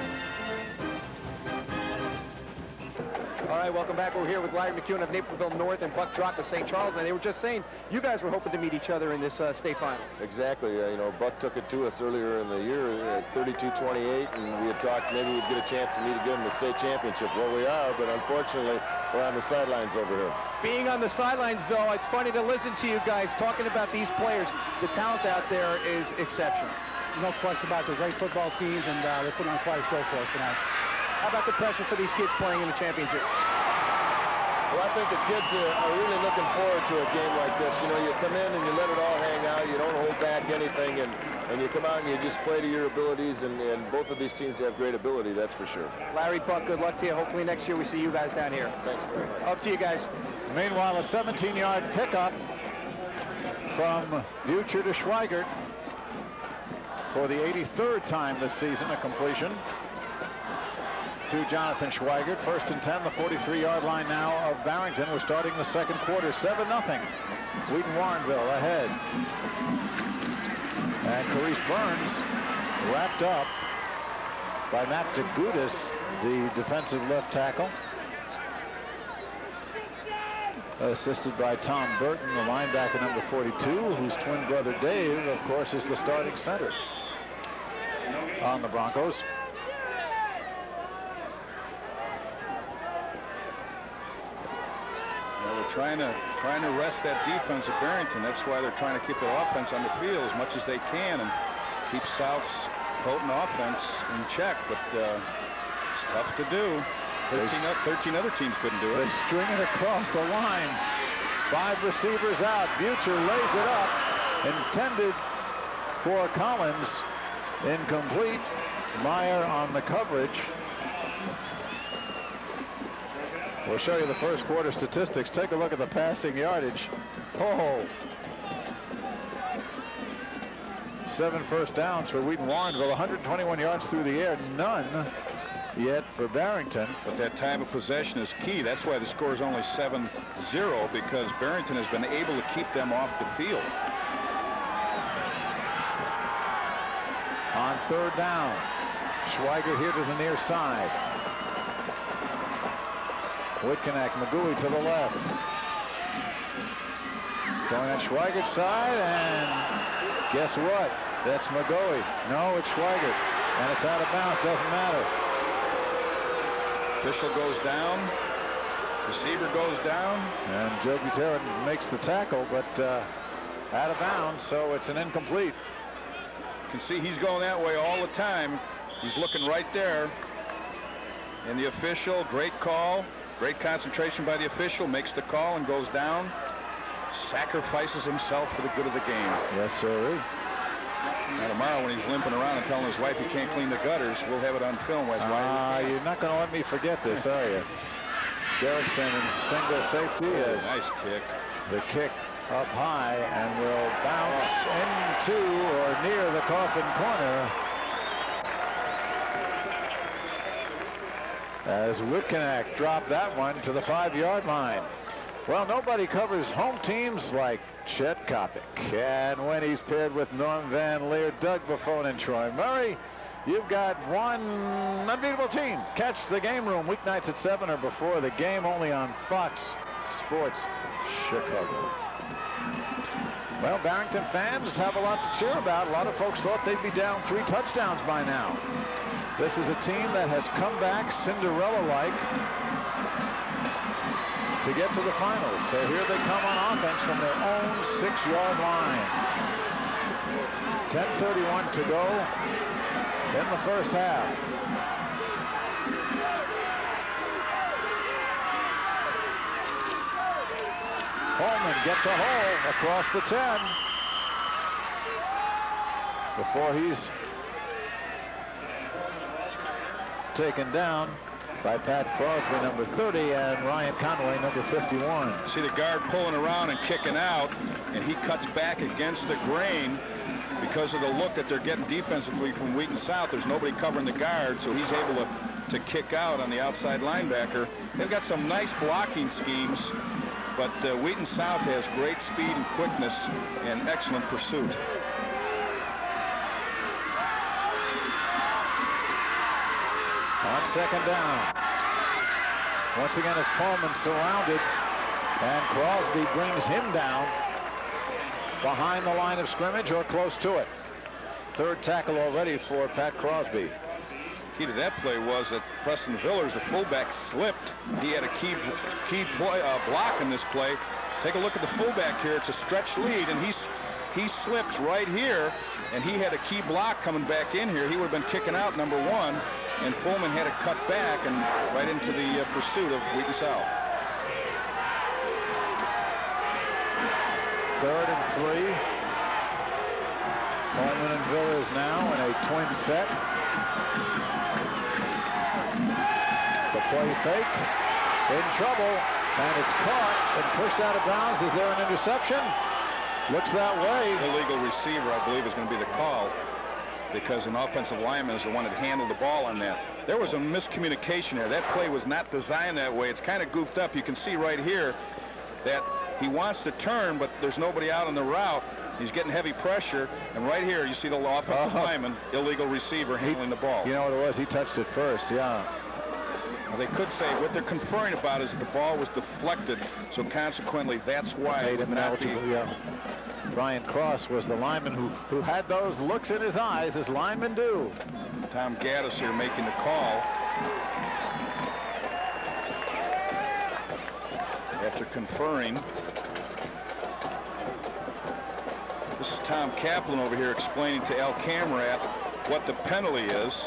All right, welcome back. We're here with Larry McEwen of Naperville North and Buck Drock of St. Charles. And they were just saying you guys were hoping to meet each other in this uh, state final. Exactly. Uh, you know, Buck took it to us earlier in the year at 32-28, and we had talked maybe we'd get a chance to meet again in the state championship. Well, we are, but unfortunately, we're on the sidelines over here. Being on the sidelines, though, it's funny to listen to you guys talking about these players. The talent out there is exceptional. No question about it. They're great football teams, and uh, they're putting on quite a show for us tonight. How about the pressure for these kids playing in the championship? Well, I think the kids are really looking forward to a game like this. You know, you come in and you let it all hang out. You don't hold back anything, and, and you come out and you just play to your abilities, and, and both of these teams have great ability, that's for sure. Larry Buck, good luck to you. Hopefully next year we see you guys down here. Thanks very much. Up to you guys. Meanwhile, a 17-yard pickup from Butcher to Schweigert for the 83rd time this season, a completion to Jonathan Schweigert. First and 10, the 43-yard line now of Barrington. We're starting the second quarter, 7-0. Wheaton Warrenville ahead. And Carice Burns wrapped up by Matt DeGudis, the defensive left tackle. Assisted by Tom Burton, the linebacker number 42, whose twin brother Dave, of course, is the starting center on the Broncos. Trying to trying to rest that defense at Barrington. That's why they're trying to keep their offense on the field as much as they can and keep South's potent offense in check. But uh, it's tough to do. 13, 13 other teams couldn't do it. They string it across the line. Five receivers out. Butcher lays it up. Intended for Collins. Incomplete. Meyer on the coverage. We'll show you the first quarter statistics. Take a look at the passing yardage. Oh. Seven first downs for Wheaton Warrenville. 121 yards through the air. None yet for Barrington. But that time of possession is key. That's why the score is only 7-0 because Barrington has been able to keep them off the field. On third down, Schweigert here to the near side. Whitcanack, McGoey to the left. Going on Schweigert's side, and guess what? That's McGoey. No, it's Schweigert. And it's out of bounds, doesn't matter. Official goes down. Receiver goes down. And Joe Gutierrez makes the tackle, but uh, out of bounds, so it's an incomplete. You can see he's going that way all the time. He's looking right there. And the official, great call. Great concentration by the official, makes the call and goes down. sacrifices himself for the good of the game. Yes, sir. Now tomorrow when he's limping around and telling his wife he can't clean the gutters, we'll have it on film. As Ah, uh, you're not going to let me forget this, are you? Derrickson in single safety oh, as nice kick. The kick up high and will bounce into or near the coffin corner. As Whitcanack dropped that one to the five-yard line. Well, nobody covers home teams like Chet Coppock. And when he's paired with Norm Van Lier, Doug Buffone, and Troy Murray, you've got one unbeatable team. Catch the game room weeknights at 7 or before the game only on Fox Sports Chicago. Well, Barrington fans have a lot to cheer about. A lot of folks thought they'd be down three touchdowns by now. This is a team that has come back Cinderella-like to get to the finals. So here they come on offense from their own six-yard line. 10.31 to go in the first half. Holman gets a hole across the 10 before he's taken down by Pat Crosby, number 30, and Ryan Conway, number 51. See the guard pulling around and kicking out, and he cuts back against the grain because of the look that they're getting defensively from Wheaton South. There's nobody covering the guard, so he's able to, to kick out on the outside linebacker. They've got some nice blocking schemes, but uh, Wheaton South has great speed and quickness and excellent pursuit. On second down. Once again, it's Pullman surrounded, and Crosby brings him down behind the line of scrimmage or close to it. Third tackle already for Pat Crosby. Key to that play was that Preston Villers, the fullback, slipped. He had a key key play, uh, block in this play. Take a look at the fullback here. It's a stretch lead, and he's he slips right here, and he had a key block coming back in here. He would have been kicking out number one, and Pullman had to cut back and right into the uh, pursuit of Wheaton South. Third and three. Pullman and Villers now in a twin set. The play fake. In trouble. And it's caught and pushed out of bounds. Is there an interception? Looks that way. Illegal receiver, I believe, is going to be the call because an offensive lineman is the one that handled the ball on that. There was a miscommunication there. That play was not designed that way. It's kind of goofed up. You can see right here that he wants to turn, but there's nobody out on the route. He's getting heavy pressure, and right here you see the offensive uh, lineman, illegal receiver, handling the ball. You know what it was? He touched it first, yeah. Well, they could say what they're conferring about is that the ball was deflected, so consequently that's why it would not be. Yeah. Brian Cross was the lineman who, who had those looks in his eyes, as linemen do. Tom Gaddis here making the call. After conferring. This is Tom Kaplan over here explaining to Al Camrat what the penalty is.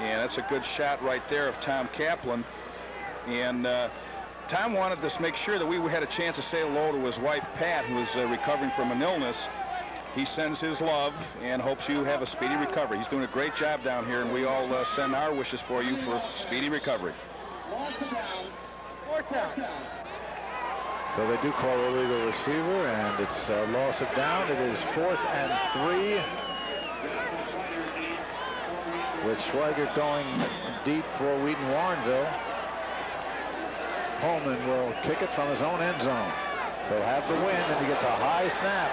And that's a good shot right there of Tom Kaplan. And uh, Tom wanted to make sure that we had a chance to say hello to his wife, Pat, who is uh, recovering from an illness. He sends his love and hopes you have a speedy recovery. He's doing a great job down here, and we all uh, send our wishes for you for speedy recovery. So they do call a legal receiver, and it's a loss of down. It is fourth and three. With Schweigert going deep for Wheaton Pullman will kick it from his own end zone. He'll have the win, and he gets a high snap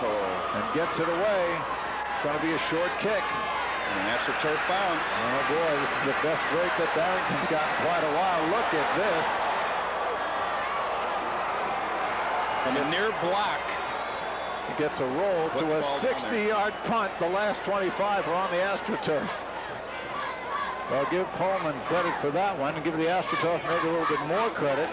and gets it away. It's going to be a short kick. And that's a turf bounce. Oh, boy, this is the best break that Barrington's got in quite a while. Look at this. From a near block. He gets a roll to a 60-yard punt. The last 25 are on the AstroTurf. I'll give Pullman credit for that one and give the AstroTurf maybe a little bit more credit.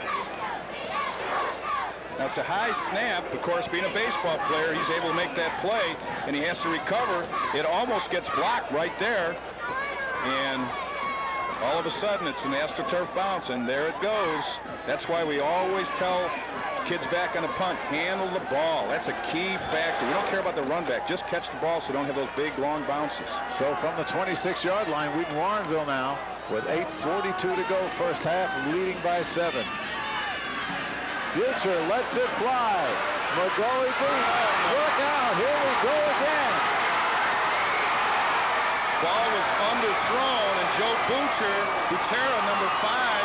Now it's a high snap. Of course, being a baseball player, he's able to make that play, and he has to recover. It almost gets blocked right there, and all of a sudden it's an AstroTurf bounce, and there it goes. That's why we always tell kids back on the punt. Handle the ball. That's a key factor. We don't care about the run back. Just catch the ball so you don't have those big, long bounces. So from the 26-yard line, Wheaton Warrenville now with 8.42 to go first half, leading by seven. Butcher lets it fly. McGoey deep. Look out. Here we go again. Ball was underthrown, and Joe Butcher, Butera, number five,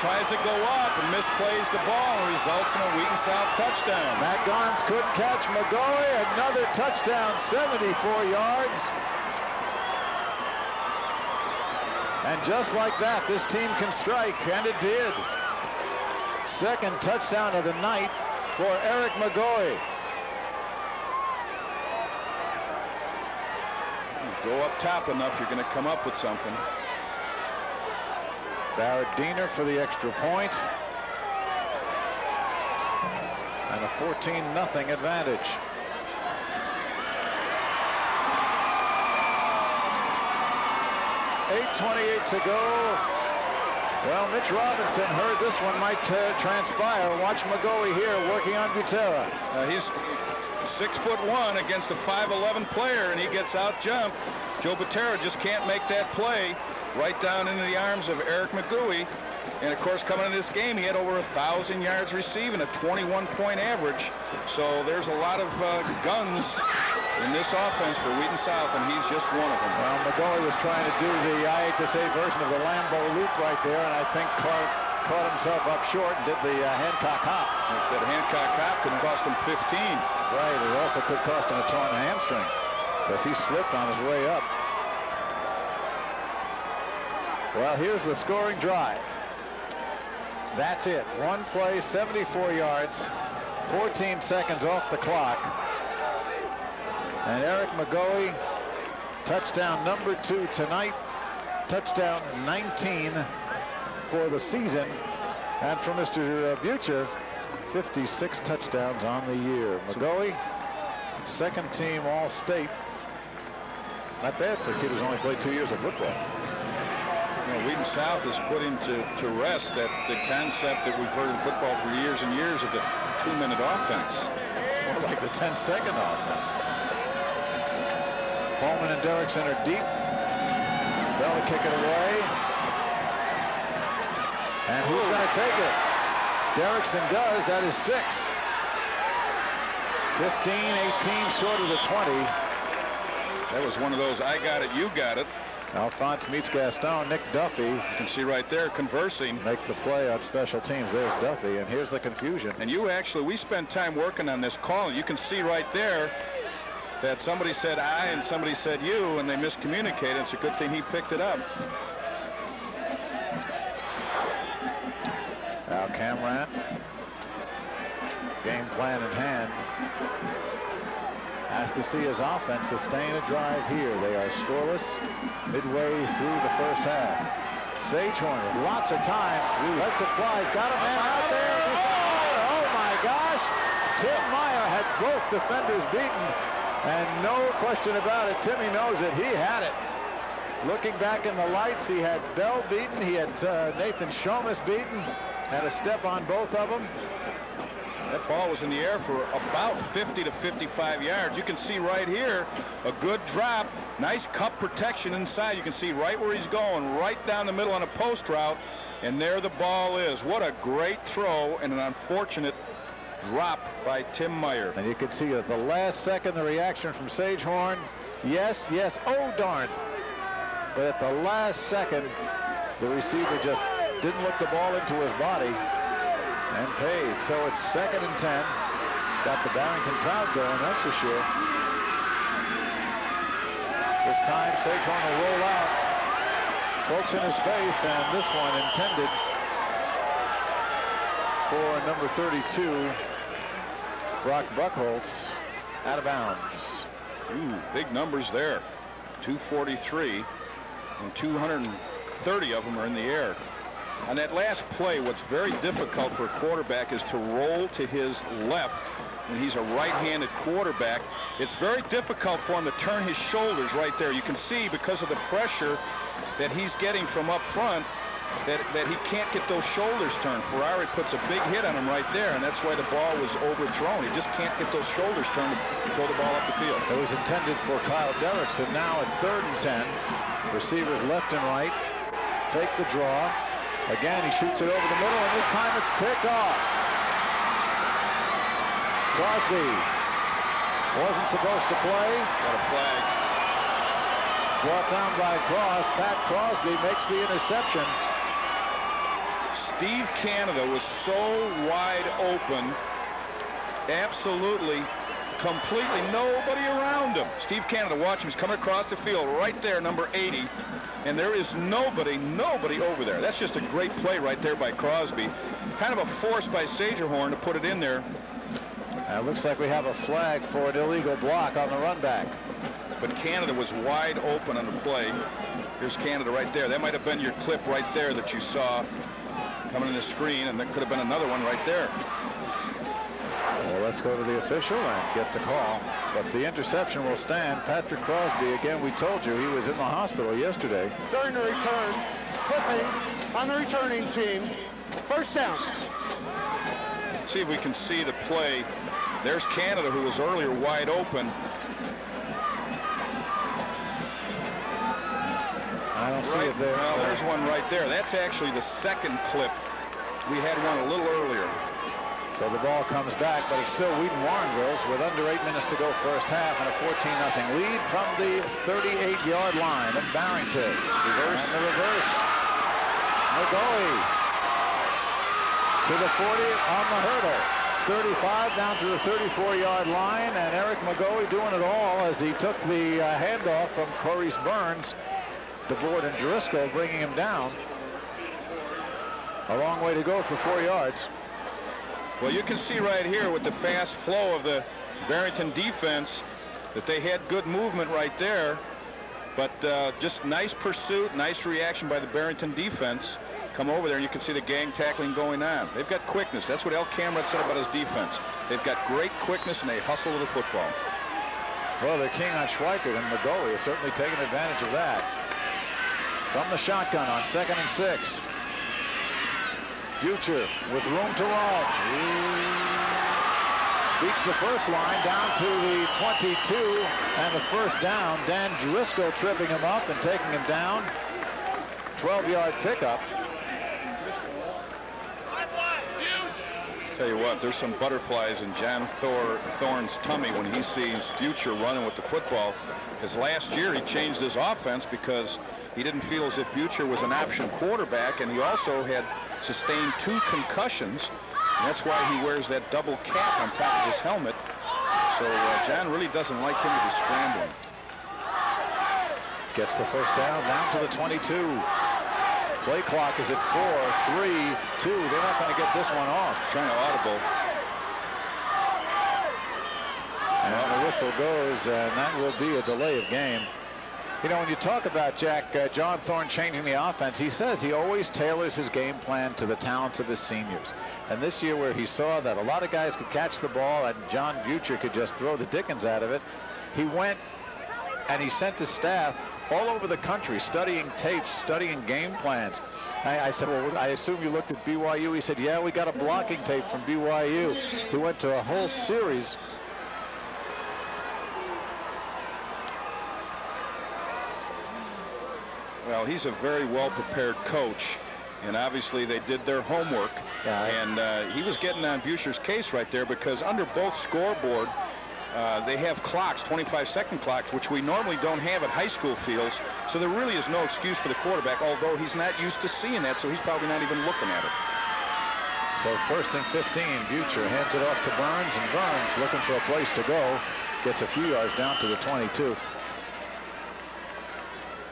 tries to go up and misplays the ball and results in a Wheaton South touchdown. Matt Garnes couldn't catch McGoey. Another touchdown, 74 yards. And just like that, this team can strike, and it did. Second touchdown of the night for Eric McGoey. You go up top enough, you're going to come up with something. Barrett Diener for the extra point. And a 14-0 advantage. Eight twenty-eight to go. Well, Mitch Robinson heard this one might uh, transpire. Watch McGoey here working on Butera. Uh, he's six foot one against a 5'11 player, and he gets out jumped. Joe Butera just can't make that play right down into the arms of Eric McGoey. And of course, coming into this game, he had over a thousand yards receiving, a 21-point average. So there's a lot of uh, guns in this offense for Wheaton South, and he's just one of them. Well, McGoey was trying to do the IHSA version of the Lambeau loop right there, and I think caught, caught himself up short and did the uh, Hancock hop. That Hancock hop could cost him 15. Right, it also could cost him a torn hamstring because he slipped on his way up. Well, here's the scoring drive. That's it. One play, 74 yards, 14 seconds off the clock. And Eric McGoey, touchdown number two tonight, touchdown 19 for the season. And for Mr. Butcher, uh, 56 touchdowns on the year. McGoey, second team All-State. Not bad for a kid who's only played two years of football. You know, Wheaton South is putting to, to rest that the concept that we've heard in football for years and years of the two-minute offense. It's more like the 10-second offense. Coleman and Derrickson are deep. Bell to kick it away. And who's going to take it? Derrickson does. That is six. 15, 18 short of the 20. That was one of those, I got it, you got it. Alphonse meets Gaston. Nick Duffy. You can see right there conversing. Make the play on special teams. There's Duffy, and here's the confusion. And you actually, we spent time working on this call, and you can see right there that somebody said I and somebody said you, and they miscommunicated. It's a good thing he picked it up. Al Camran, game plan in hand, has to see his offense sustain a drive here. They are scoreless midway through the first half. Sagehorn with lots of time. Lets it fly. He's got a man out there. Oh my gosh. Tim Meyer had both defenders beaten. And no question about it, Timmy knows it. He had it. Looking back in the lights, he had Bell beaten. He had uh, Nathan Shomas beaten. Had a step on both of them. That ball was in the air for about 50 to 55 yards. You can see right here a good drop. Nice cup protection inside. You can see right where he's going, right down the middle on a post route. And there the ball is. What a great throw and an unfortunate drop by Tim Meyer. And you can see at the last second the reaction from Sagehorn. Yes, yes, oh darn. But at the last second, the receiver just didn't look the ball into his body and paid. So it's second and 10. Got the Barrington crowd going, that's for sure. This time, Sagehorn will roll out. Folks in his face, and this one intended for number 32, Brock Buckholz, out of bounds. Ooh, big numbers there. 243, and 230 of them are in the air. On that last play, what's very difficult for a quarterback is to roll to his left when he's a right-handed quarterback. It's very difficult for him to turn his shoulders right there. You can see because of the pressure that he's getting from up front, that, that he can't get those shoulders turned. Ferrari puts a big hit on him right there, and that's why the ball was overthrown. He just can't get those shoulders turned to throw the ball up the field. It was intended for Kyle Derrickson. Now at third and 10, receivers left and right, fake the draw. Again, he shoots it over the middle, and this time it's picked off. Crosby wasn't supposed to play. Got a flag. Brought down by Cross. Pat Crosby makes the interception. Steve Canada was so wide open. Absolutely, completely nobody around him. Steve Canada, watch him. He's coming across the field right there, number 80. And there is nobody, nobody over there. That's just a great play right there by Crosby. Kind of a force by Sagehorn to put it in there. It looks like we have a flag for an illegal block on the run back. But Canada was wide open on the play. Here's Canada right there. That might have been your clip right there that you saw coming in the screen, and there could have been another one right there. Well, let's go to the official and get the call. But the interception will stand. Patrick Crosby, again, we told you he was in the hospital yesterday. During the return, flipping on the returning team. First down. Let's see if we can see the play. There's Canada, who was earlier wide open. I don't see it there. Well, there's one right there. That's actually the second clip. We had one a little earlier. So the ball comes back, but it's still Wheaton Warrenvilles with under eight minutes to go first half and a 14-0 lead from the 38-yard line of Barrington. Reverse. And the reverse. To the 40 on the hurdle. 35 down to the 34-yard line, and Eric McGoey doing it all as he took the uh, handoff from Corey Burns. DeBoard and Driscoll bringing him down. A long way to go for four yards. Well, you can see right here with the fast flow of the Barrington defense that they had good movement right there. But uh, just nice pursuit, nice reaction by the Barrington defense. Come over there and you can see the gang tackling going on. They've got quickness. That's what El Cameron said about his defense. They've got great quickness and they hustle to the football. Well, they're king on Schweigert, and McGoey is certainly taking advantage of that. From the shotgun on second and six. Future with room to roam. Beats the first line down to the 22 and the first down. Dan Driscoll tripping him up and taking him down. 12-yard pickup. Tell you what, there's some butterflies in John Thor Thorne's tummy when he sees Future running with the football. Because last year he changed his offense because he didn't feel as if Future was an option quarterback, and he also had sustained two concussions. And that's why he wears that double cap on top of his helmet. So uh, John really doesn't like him to be scrambling. Gets the first down down to the 22. Play clock is at four, three, two. They're not going to get this one off. Trying to audible. And the whistle goes, and that will be a delay of game. You know, when you talk about Jack, uh, John Thorne changing the offense, he says he always tailors his game plan to the talents of his seniors. And this year where he saw that a lot of guys could catch the ball and John Butcher could just throw the dickens out of it, he went and he sent his staff all over the country studying tapes, studying game plans. I, I, said, well, I assume you looked at BYU. He said, yeah, we got a blocking tape from BYU. He went to a whole series Well, he's a very well-prepared coach, and obviously they did their homework. Yeah. And uh, he was getting on Butcher's case right there because under both scoreboard, uh, they have clocks, 25-second clocks, which we normally don't have at high school fields. So there really is no excuse for the quarterback, although he's not used to seeing that, so he's probably not even looking at it. So first and 15, Butcher hands it off to Burns, and Burns looking for a place to go. Gets a few yards down to the 22.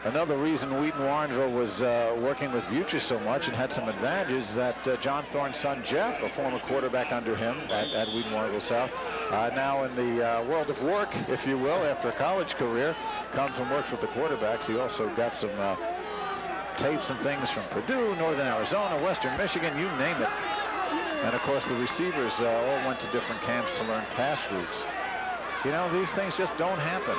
Another reason Wheaton Warrenville was uh, working with Butcher so much and had some advantages that uh, John Thorne's son Jeff, a former quarterback under him at, at Wheaton Warrenville South, uh, now in the uh, world of work, if you will, after a college career, comes and works with the quarterbacks. He also got some uh, tapes and things from Purdue, Northern Arizona, Western Michigan, you name it. And of course, the receivers uh, all went to different camps to learn pass routes. You know, these things just don't happen.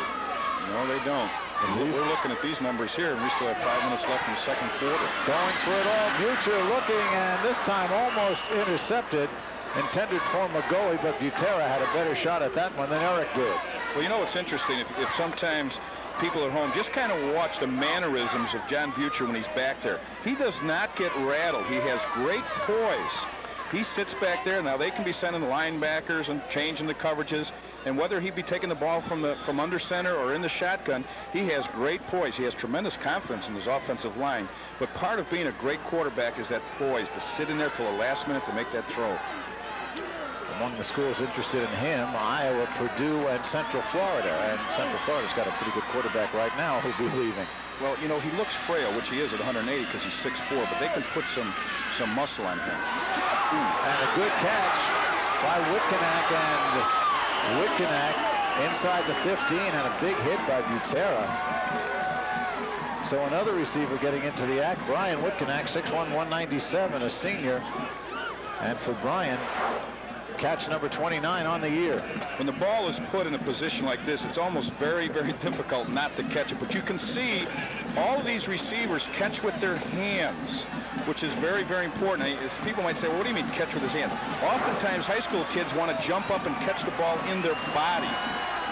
No, they don't. We're looking at these numbers here, and we still have five minutes left in the second quarter. Going for it all. Butcher looking, and this time almost intercepted. Intended for McGoey, but Butera had a better shot at that one than Eric did. Well, you know what's interesting? If, if sometimes people at home just kind of watch the mannerisms of John Butcher when he's back there. He does not get rattled. He has great poise. He sits back there. Now, they can be sending linebackers and changing the coverages. And whether he be taking the ball from the from under center or in the shotgun, he has great poise. He has tremendous confidence in his offensive line. But part of being a great quarterback is that poise, to sit in there till the last minute to make that throw. Among the schools interested in him, Iowa, Purdue, and Central Florida. And Central Florida's got a pretty good quarterback right now who'll be leaving. Well, you know, he looks frail, which he is at 180 because he's 6'4", but they can put some some muscle on him. And a good catch by Whitcanack, and Whitcanack inside the 15, and a big hit by Butera. So another receiver getting into the act, Brian Whitcanack, 6'1", 197, a senior. And for Brian, catch number 29 on the year. When the ball is put in a position like this, it's almost very, very <laughs> difficult not to catch it. But you can see all of these receivers catch with their hands, which is very, very important. People might say, well, what do you mean catch with his hands? Oftentimes, high school kids want to jump up and catch the ball in their body.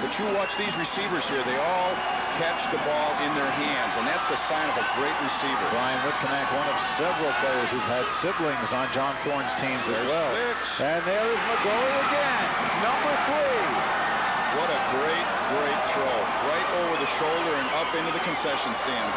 But you watch these receivers here, they all catch the ball in their hands, and that's the sign of a great receiver. Brian Whitcanack, one of several players who've had siblings on John Thorne's teams There's as well. Six. And there is McGoey again, number three. What a great, great throw. Right over the shoulder and up into the concession stand.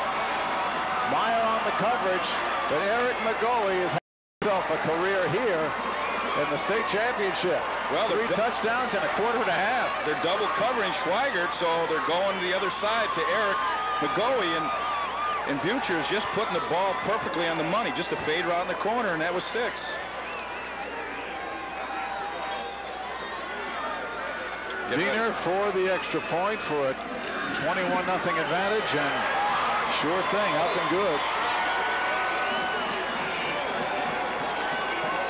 Meyer on the coverage, but Eric McGoey has had himself a career here in the state championship. Well, Three touchdowns and a quarter and a half. They're double covering Schweigert, so they're going to the other side to Eric McGoey, and, and Butcher is just putting the ball perfectly on the money, just a fade route in the corner, and that was six. Diener for the extra point for a 21-0 advantage, and sure thing, up and good.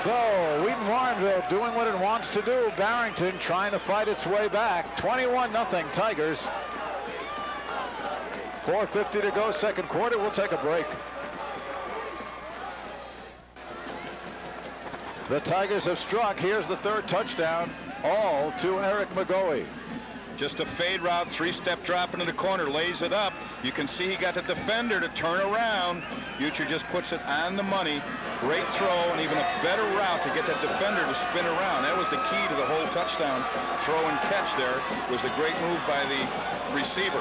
So, Wheaton Warrenville doing what it wants to do. Barrington trying to fight its way back. 21-0 Tigers. 4.50 to go, second quarter. We'll take a break. The Tigers have struck. Here's the third touchdown, all to Eric McGoey. Just a fade route, three-step drop into the corner, lays it up. You can see he got the defender to turn around. Butcher just puts it on the money. Great throw and even a better route to get that defender to spin around. That was the key to the whole touchdown throw and catch there was the great move by the receiver.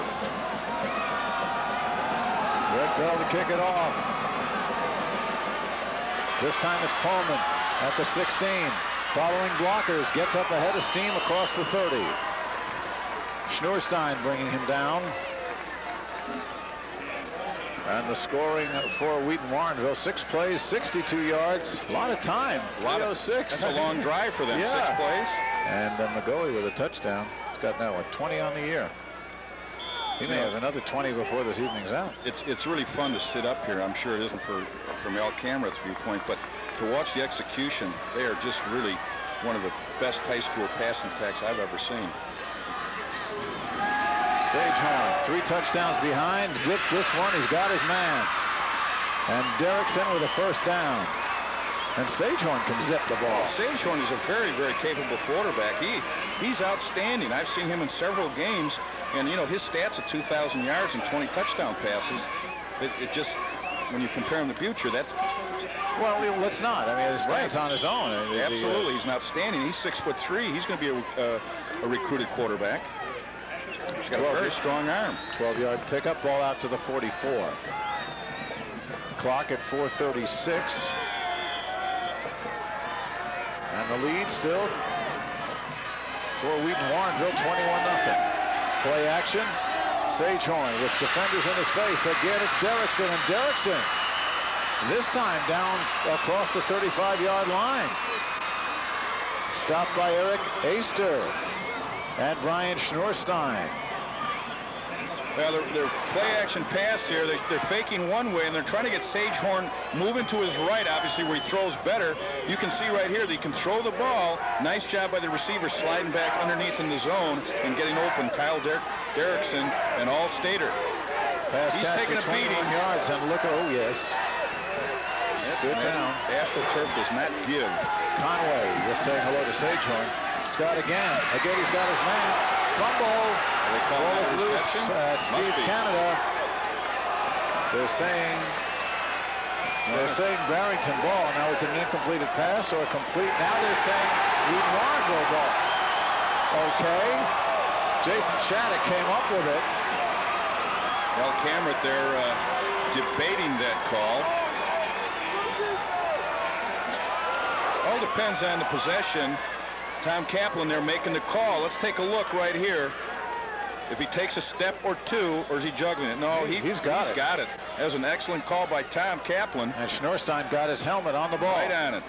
Red Bell to kick it off. This time it's Pullman at the 16. Following blockers, gets up ahead of steam across the 30. Schnurstein bringing him down. And the scoring for Wheaton Warrenville, six plays, 62 yards, a lot of time, A lot of 306. That's a long drive for them, Yeah. six plays. And uh, McGoey with a touchdown. He's got now, what, 20 on the year. He may have another 20 before this evening's out. It's it's really fun to sit up here. I'm sure it isn't for from Al Kamrat's viewpoint, but to watch the execution, they are just really one of the best high school passing attacks I've ever seen. Sagehorn, three touchdowns behind, zips this one, he's got his man. And Derrickson with a first down. And Sagehorn can zip the ball. Sagehorn is a very, very capable quarterback. He he's outstanding. I've seen him in several games, and you know his stats at 2,000 yards and 20 touchdown passes. It, it just when you compare him to Butcher, that's Well, we- let's not. I mean, it stands Right. on his own. The- uh, absolutely he's outstanding. He's six foot three. He's going to be a, uh, a recruited quarterback. He's got a 12 very years. strong arm. 12-yard pickup, ball out to the 44. Clock at 436. And the lead still for Wheaton Warrenville, 21-0. Play action. Sagehorn with defenders in his face. Again, it's Derrickson, and Derrickson this time down across the 35-yard line. Stopped by Eric Aster and Brian Schnorstein. Well, their, their play action pass here, they, they're faking one way, and they're trying to get Sagehorn moving to his right, obviously, where he throws better. You can see right here that he can throw the ball. Nice job by the receiver sliding back underneath in the zone and getting open. Kyle Der Derrickson and All Stater. Pass He's taking a beating. yards, and look, oh yes. Sit down. AstroTurf does not give. Conway just saying hello to Sagehorn. Scott again. Again, he's got his man. Fumble. they call is loose at Steve be. Canada. They're saying they're saying Barrington ball. Now it's an incompleted pass or a complete. Now they're saying Warrenville ball. Okay. Jason Shattuck came up with it. Well, Cameron, they're uh, debating that call. All depends on the possession. Tom Kaplan, they're making the call. Let's take a look right here. If he takes a step or two, or is he juggling it? No, he, He's got he's it. got it. That was an excellent call by Tom Kaplan. And Schnurstein got his helmet on the ball. Right on it.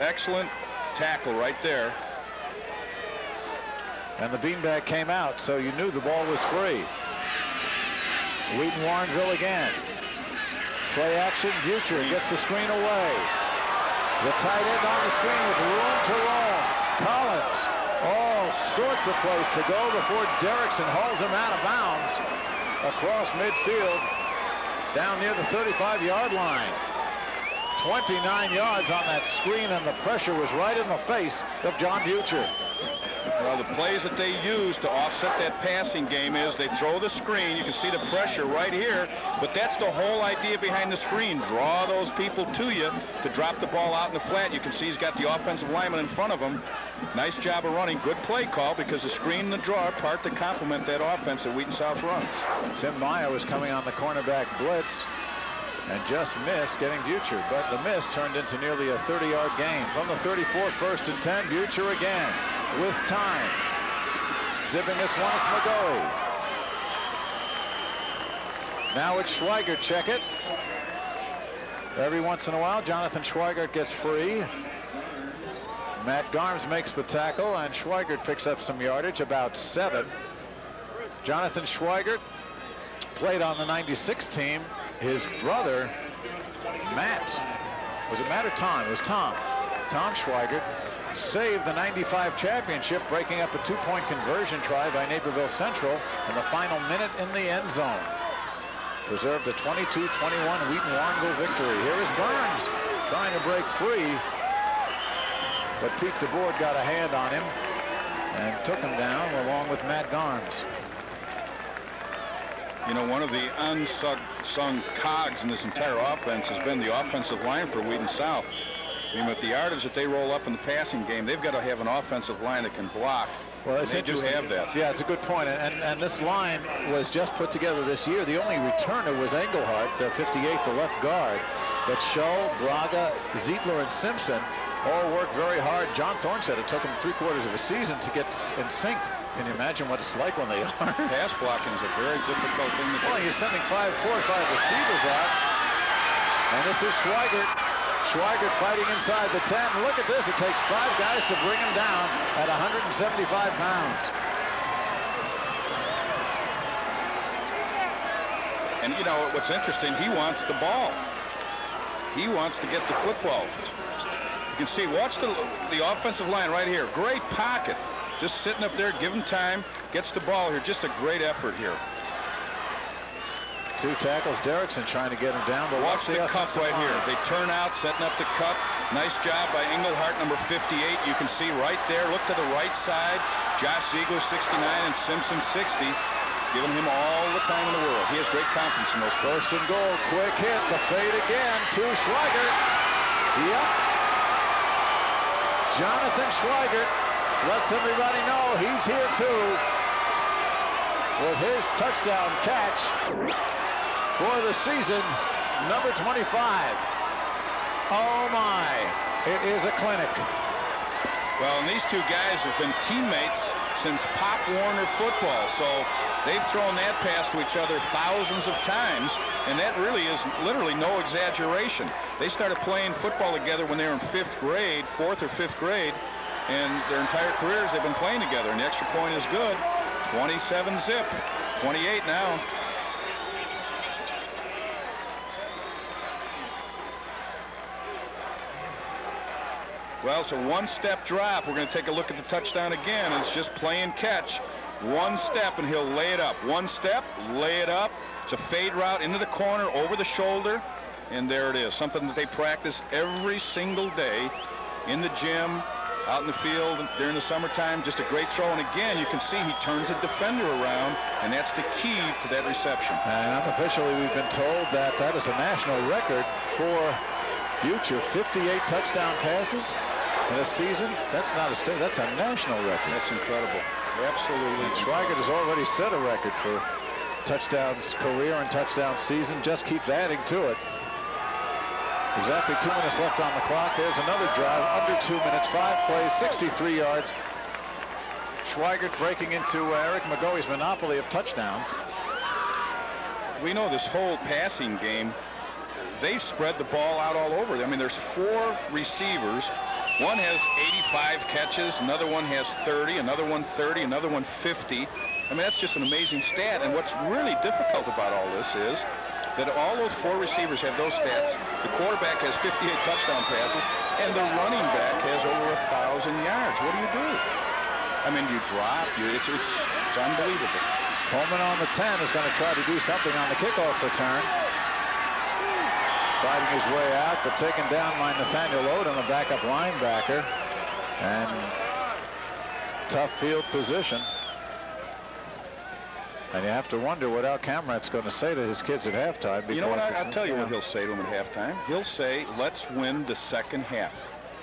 Excellent tackle right there. And the beanbag came out, so you knew the ball was free. Wheaton Warrenville again. Play action, Butcher gets the screen away. The tight end on the screen with room to roam. Collins, all sorts of place to go before Derrickson hauls him out of bounds across midfield down near the 35-yard line. 29 yards on that screen, and the pressure was right in the face of John Butcher. Well, the plays that they use to offset that passing game is they throw the screen. You can see the pressure right here, but that's the whole idea behind the screen. Draw those people to you to drop the ball out in the flat. You can see he's got the offensive lineman in front of him. Nice job of running. Good play call because the screen and the draw are part to complement that offense that Wheaton South runs. Tim Meyer was coming on the cornerback blitz and just missed getting Butcher, but the miss turned into nearly a 30-yard gain. From the 34, first and 10, Butcher again with time. Zipping this one, it's McGoey. Now it's Schweigert, check it. Every once in a while, Jonathan Schweigert gets free. Matt Garms makes the tackle, and Schweigert picks up some yardage, about seven. Jonathan Schweigert played on the 96 team. His brother, Matt, was it Matt or Tom? It was Tom. Tom Schweigert saved the 95 championship, breaking up a two-point conversion try by Naperville Central in the final minute in the end zone. Preserved a 22-21 Wheaton Warrenville victory. Here is Burns trying to break free, but Pete DeBoard got a hand on him and took him down along with Matt Garms. You know, one of the unsung cogs in this entire offense has been the offensive line for Wheaton South. I mean, with the yardage that they roll up in the passing game, they've got to have an offensive line that can block. Well, they do have that. Yeah, it's a good point. And, and this line was just put together this year. The only returner was Engelhart, the 58, the left guard. But Shull, Braga, Zietler, and Simpson all worked very hard. John Thorne said it took them three quarters of a season to get in sync. Can you imagine what it's like when they <laughs> are? Pass blocking is a very difficult thing to do. Well, you're sending five, four five receivers out. And this is Schweigert. Schweigert fighting inside the 10. Look at this. It takes five guys to bring him down at 175 pounds. And you know what's interesting? He wants the ball. He wants to get the football. You can see, watch the the offensive line right here. Great pocket. Just sitting up there, give him time, gets the ball here. Just a great effort here. Two tackles. Derrickson trying to get him down, but Watch the cup offensive right here. They turn out, setting up the cup. Nice job by Engelhart, number 58. You can see right there. Look to the right side. Josh Ziegler, 69, and Simpson, 60. Giving him all the time in the world. He has great confidence in those. First and goal. Quick hit. The fade again to Schweigert. Yep. Jonathan Schweigert lets everybody know he's here too with his touchdown catch for the season, number 25. Oh my, it is a clinic. Well, and these two guys have been teammates since Pop Warner football, so they've thrown that pass to each other thousands of times, and that really is literally no exaggeration. They started playing football together when they were in fifth grade, fourth or fifth grade, and their entire careers they've been playing together, and the extra point is good. 27 zip, 28 now. Well, so one step drop. We're going to take a look at the touchdown again. It's just play and catch. One step, and he'll lay it up. One step, lay it up. It's a fade route into the corner, over the shoulder, and there it is. Something that they practice every single day in the gym, out in the field during the summertime. Just a great throw. And again, you can see he turns the defender around, and that's the key to that reception. And unofficially, we've been told that that is a national record for Butcher 58 touchdown passes in a season. That's not a state. That's a national record. That's incredible. Absolutely. And Schweigert has already set a record for touchdowns career and touchdown season. Just keeps adding to it. Exactly two minutes left on the clock. There's another drive, under two minutes, five plays, 63 yards. Schweigert breaking into uh, Eric McGoey's monopoly of touchdowns. We know this whole passing game, they've spread the ball out all over. I mean, there's four receivers. One has 85 catches, another one has 30, another one 30, another one 50. I mean, that's just an amazing stat. And what's really difficult about all this is that all those four receivers have those stats. The quarterback has 58 touchdown passes, and the running back has over a thousand yards. What do you do? I mean, you drop. You, it's, it's, it's unbelievable. Coleman on the 10 is going to try to do something on the kickoff return. Fighting his way out, but taken down by Nathaniel Odom, the backup linebacker. And tough field position. And you have to wonder what Al Kamrat's going to say to his kids at halftime. You know what? I, will tell you what he'll say to them at halftime. He'll say, let's win the second half.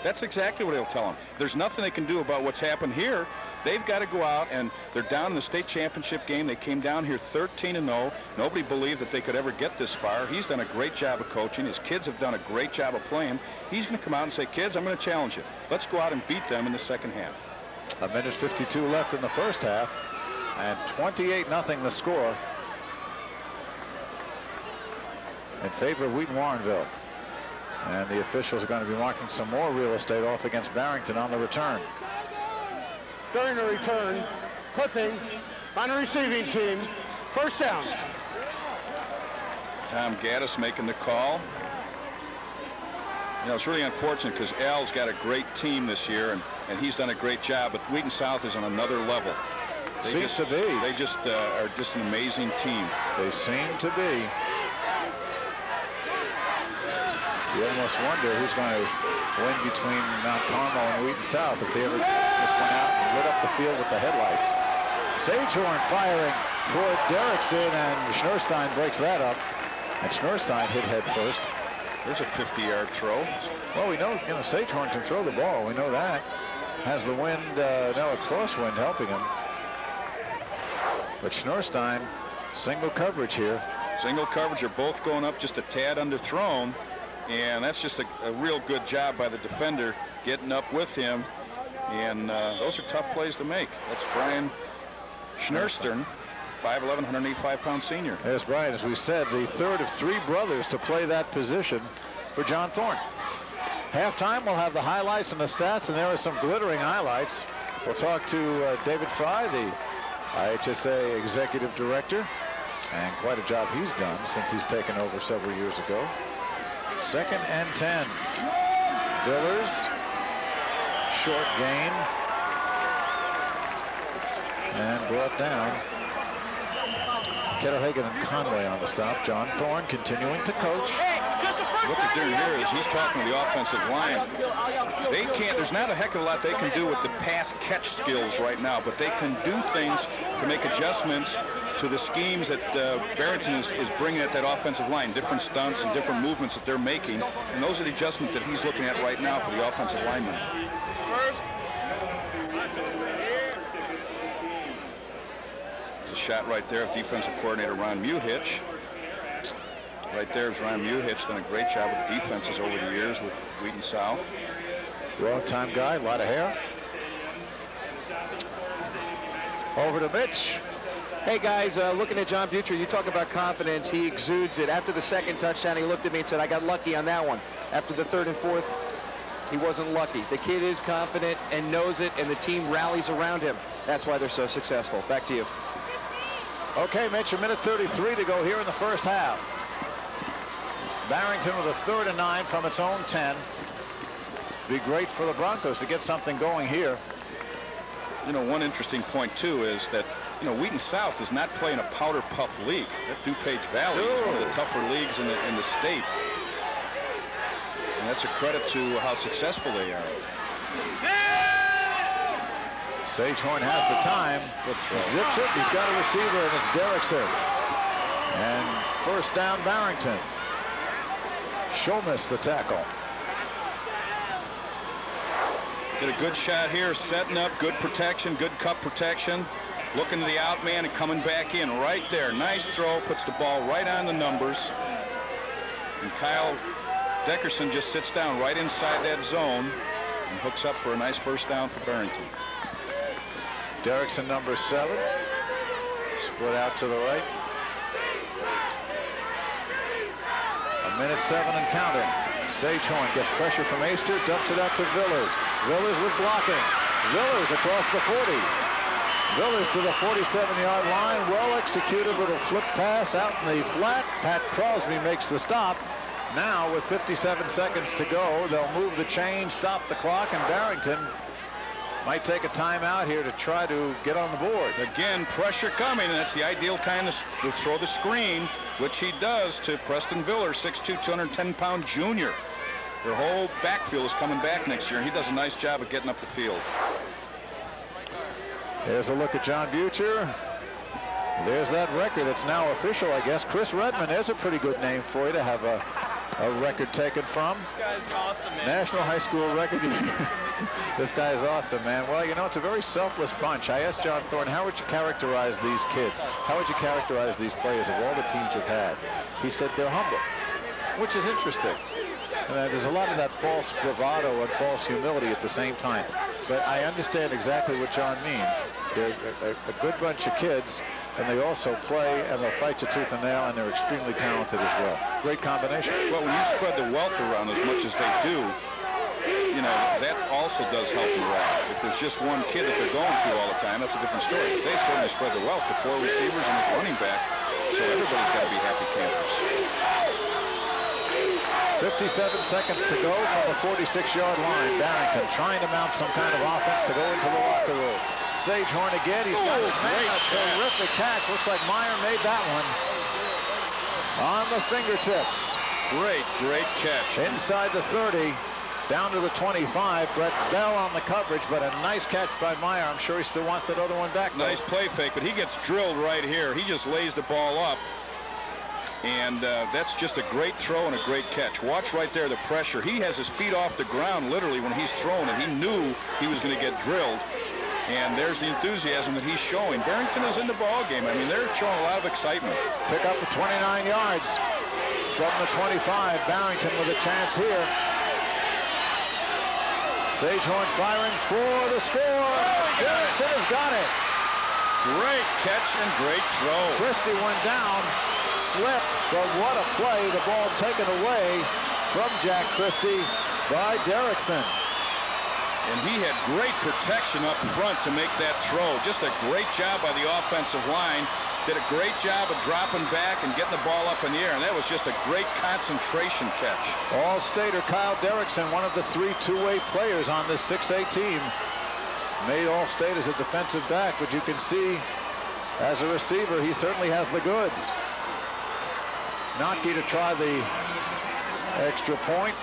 That's exactly what he'll tell them. There's nothing they can do about what's happened here. They've got to go out, and they're down in the state championship game. They came down here 13 and 0. Nobody believed that they could ever get this far. He's done a great job of coaching. His kids have done a great job of playing. He's going to come out and say, kids, I'm going to challenge you. Let's go out and beat them in the second half. A minute 52 left in the first half and 28 nothing the score in favor of Wheaton Warrenville. And the officials are going to be marking some more real estate off against Barrington on the return. During the return, clipping on the receiving team. First down. Tom Gaddis making the call. You know, it's really unfortunate because Al's got a great team this year, and, and he's done a great job, but Wheaton South is on another level. They Seems just, to be. They just uh, are just an amazing team. They seem to be. You almost wonder who's going to win between Mount Carmel and Wheaton South if they ever just went out and lit up the field with the headlights. Sagehorn firing for Derrickson, and Schnurstein breaks that up. And Schnurstein hit head first. There's a 50-yard throw. Well, we know, you know, Sagehorn can throw the ball. We know that. Has the wind, uh, now a crosswind helping him. But Schnurstein, single coverage here. Single coverage are both going up just a tad underthrown. And that's just a, a real good job by the defender getting up with him. And uh, those are tough plays to make. That's Brian Schnurstein, 5'11", 185-pound senior. Yes, Brian, as we said, the third of three brothers to play that position for John Thorne. Halftime, we'll have the highlights and the stats, and there are some glittering highlights. We'll talk to uh, David Fry, the IHSA Executive Director. And quite a job he's done since he's taken over several years ago. Second and 10. Billers. Short gain. And brought down. Ketterhagen and Conway on the stop. John Thorne continuing to coach. What they're doing here is he's talking to the offensive line. They can't, there's not a heck of a lot they can do with the pass catch skills right now, but they can do things to make adjustments to the schemes that uh, Barrington is, is bringing at that offensive line, different stunts and different movements that they're making. And those are the adjustments that he's looking at right now for the offensive linemen. There's a shot right there of defensive coordinator Ron Muhich. Right there is Ryan Muhich, done a great job with defenses over the years with Wheaton South. Long-time guy, a lot of hair. Over to Mitch. Hey guys, uh, looking at John Butcher, you talk about confidence. He exudes it. After the second touchdown, he looked at me and said, I got lucky on that one. After the third and fourth, he wasn't lucky. The kid is confident and knows it, and the team rallies around him. That's why they're so successful. Back to you. Okay, Mitch, a minute 33 to go here in the first half. Barrington with a third and nine from its own 10. Be great for the Broncos to get something going here. You know, one interesting point, too, is that you know, Wheaton South is not playing a powder puff league. That DuPage Valley is one of the tougher leagues in the, in the state. And that's a credit to how successful they are. Sagehorn has the time. Zips it. He's got a receiver, and it's Derrickson. And first down, Barrington. Show Miss the tackle. Did a good shot here, setting up, good protection, good cup protection. Looking to the out man and coming back in right there. Nice throw, puts the ball right on the numbers. And Kyle Derrickson just sits down right inside that zone and hooks up for a nice first down for Barrington. Derrickson number seven. Split out to the right. A minute seven and counting. Sagehorn gets pressure from Aister, dumps it out to Villers. Villers with blocking. Villers across the 40. Villers to the 47-yard line. Well executed little flip pass out in the flat. Pat Crosby makes the stop. Now with 57 seconds to go, they'll move the chain, stop the clock, and Barrington might take a timeout here to try to get on the board. Again, pressure coming, and that's the ideal time to, throw the screen, which he does to Preston Viller, 6'2", 210-pound junior. Their whole backfield is coming back next year, and he does a nice job of getting up the field. There's a look at John Butcher. There's that record. It's now official, I guess. Chris Redman, there's a pretty good name for you to have a a record taken from. This guy's awesome, man. National high school record. <laughs> this guy is awesome, man. Well, you know, it's a very selfless bunch. I asked John Thorne, how would you characterize these kids? How would you characterize these players of all the teams you've had? He said they're humble, which is interesting. Uh, there's a lot of that false bravado and false humility at the same time. But I understand exactly what John means. They're a, a, good bunch of kids and they also play and they'll fight you tooth and nail and they're extremely talented as well. Great combination. Well, when you spread the wealth around as much as they do, you know, that also does help morale. If there's just one kid that they're going to all the time, that's a different story. But they certainly spread the wealth to four receivers and a running back, so everybody's got to be happy campers. 57 seconds to go from the 46-yard line. Barrington trying to mount some kind of offense to go into the locker room. Sagehorn again. He's got his man. A terrific catch. Looks like Meyer made that one. On the fingertips. Great, great catch. Inside the 30, down to the 25. Brett Bell on the coverage, but a nice catch by Meyer. I'm sure he still wants that other one back. Nice play fake, but he gets drilled right here. He just lays the ball up. And uh, that's just a great throw and a great catch. Watch right there the pressure. He has his feet off the ground literally when he's throwing it. He knew he was going to get drilled. And there's the enthusiasm that he's showing. Barrington is in the ball game. I mean, they're showing a lot of excitement. Pick up the 29 yards from the 25. Barrington with a chance here. Sagehorn firing for the score. Derrickson has got it. Great catch and great throw. Christie went down, slipped, but what a play. The ball taken away from Jack Christie by Derrickson. And he had great protection up front to make that throw. Just a great job by the offensive line. Did a great job of dropping back and getting the ball up in the air. And that was just a great concentration catch. All-Stater Kyle Derrickson, one of the three two-way players on this 6A team. Made All-State as a defensive back, but you can see as a receiver, he certainly has the goods. Notkey to try the extra point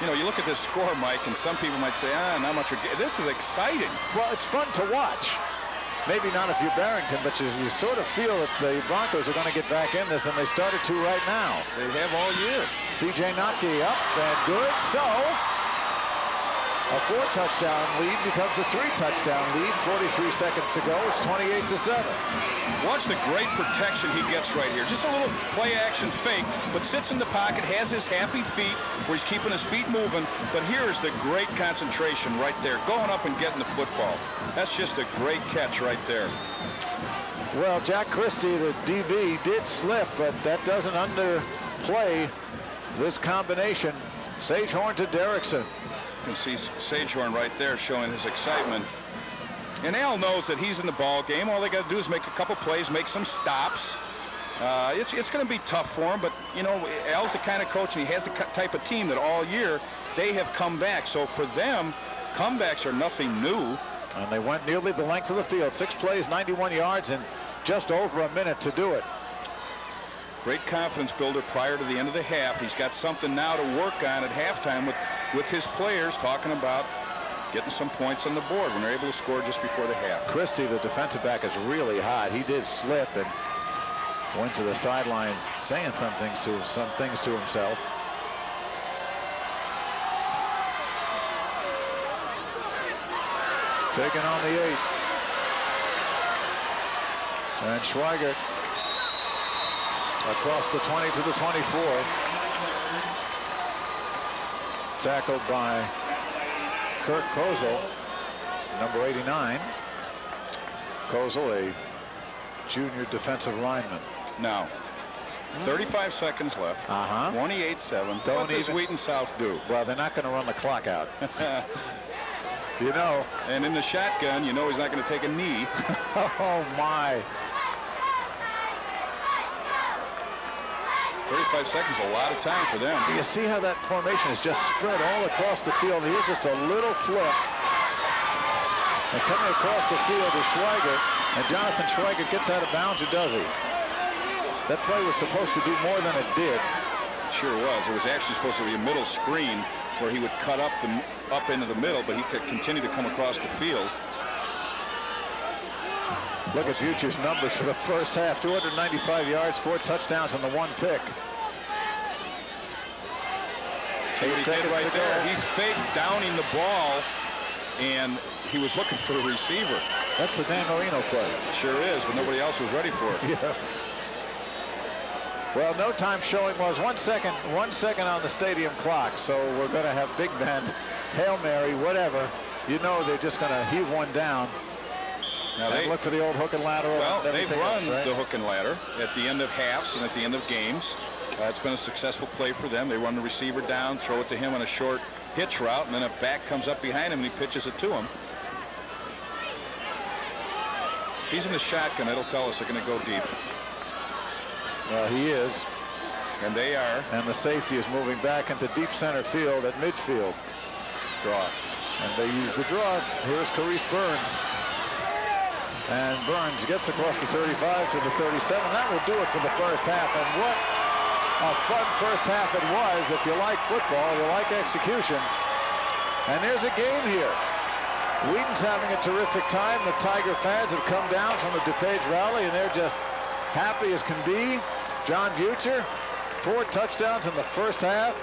you know, you look at this score, Mike, and some people might say, ah, not much. This is exciting. Well, it's fun to watch. Maybe not if you're Barrington, but you, you sort of feel that the Broncos are going to get back in this, and they started to right now. They have all year. C.J. Notkey up and good. So a four touchdown lead becomes a three touchdown lead. 43 seconds to go. It's 28 to 7. Watch the great protection he gets right here. Just a little play action fake, but sits in the pocket, has his happy feet where he's keeping his feet moving. But here's the great concentration right there, going up and getting the football. That's just a great catch right there. Well, Jack Christie, the DB, did slip, but that doesn't underplay this combination. Sagehorn to Derrickson. You can see Sagehorn right there showing his excitement. And Al knows that he's in the ball game. All they got to do is make a couple plays, make some stops. Uh, it's it's going to be tough for him, but you know Al's the kind of coach, and he has the type of team that all year they have come back. So for them, comebacks are nothing new. And they went nearly the length of the field. Six plays, 91 yards, and just over a minute to do it. Great confidence builder prior to the end of the half. He's got something now to work on at halftime with, with his players talking about getting some points on the board when they're able to score just before the half. Christie, the defensive back, is really hot. He did slip and went to the sidelines saying some things to some things to himself. Taking on the eight. And Schweigert across the 20 to the 24. Tackled by Kirk Kozel, number 89. Kozel, a junior defensive lineman. Now, 35 seconds left. Uh-huh. 28-7. Don't what does Wheaton South do? Well, they're not going to run the clock out. <laughs> you know. and in the shotgun, you know he's not going to take a knee. <laughs> Oh, my. 35 seconds, a lot of time for them. Do you see how that formation is just spread all across the field? Here's just a little flip. And coming across the field is Schweigert. And Jonathan Schweigert gets out of bounds, or does he? That play was supposed to do more than it did. Sure was. It was actually supposed to be a middle screen where he would cut up the up into the middle, but he could continue to come across the field. Look at Butcher's numbers for the first half. 295 yards, four touchdowns, and the one pick. What he did seconds right there. He faked downing the ball, and he was looking for a receiver. That's the Dan Marino play. Sure is, but nobody else was ready for it. <laughs> Yeah. Well, no time showing was one second, one second on the stadium clock. So we're going to have Big Ben, <laughs> Hail Mary, whatever. You know they're just going to heave one down. Now they, look for the old hook and lateral. well, and they've run else, right? the hook and ladder at the end of halves and at the end of games. Uh, it's been a successful play for them. They run the receiver down, throw it to him on a short hitch route, and then a back comes up behind him and he pitches it to him. If he's in the shotgun, it'll tell us they're going to go deep. Well, he is. And they are. And the safety is moving back into deep center field at midfield. Draw. And they use the draw. Here's Carice Burns. And Burns gets across the 35 to the 37. That will do it for the first half. And what a fun first half it was. If you like football, you like execution. And there's a game here. Wheaton's having a terrific time. The Tiger fans have come down from the DuPage rally, and they're just happy as can be. John Butcher, four touchdowns in the first half.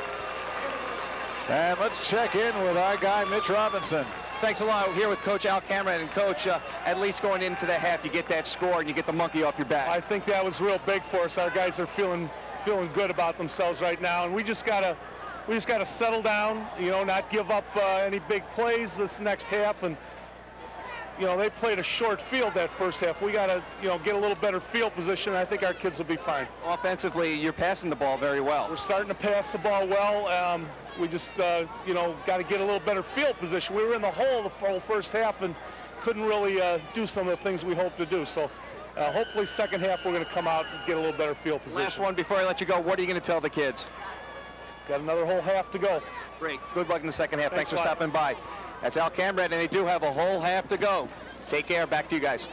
And let's check in with our guy, Mitch Robinson. Thanks a lot. We're here with Coach Al Cameron. And, Coach, uh, at least going into the half, you get that score and you get the monkey off your back. I think that was real big for us. Our guys are feeling feeling good about themselves right now, and we just gotta we just gotta settle down. You know, not give up uh, any big plays this next half. And you know, they played a short field that first half. We gotta you know get a little better field position. And I think our kids will be fine. Offensively, you're passing the ball very well. We're starting to pass the ball well. Um, we just, uh, you know, got to get a little better field position. We were in the hole the whole first half and couldn't really uh, do some of the things we hoped to do. So uh, hopefully second half we're going to come out and get a little better field position. Last one before I let you go. What are you going to tell the kids? Got another whole half to go. Great. Good luck in the second half. Thanks, Thanks for stopping by. That's Al Cameron, and they do have a whole half to go. Take care. Back to you guys.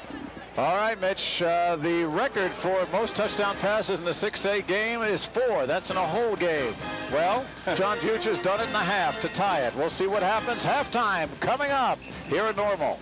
All right, Mitch, uh, the record for most touchdown passes in the 6A game is four. That's in a whole game. Well, <laughs> John Butcher's done it in a half to tie it. We'll see what happens. Halftime coming up here at Normal.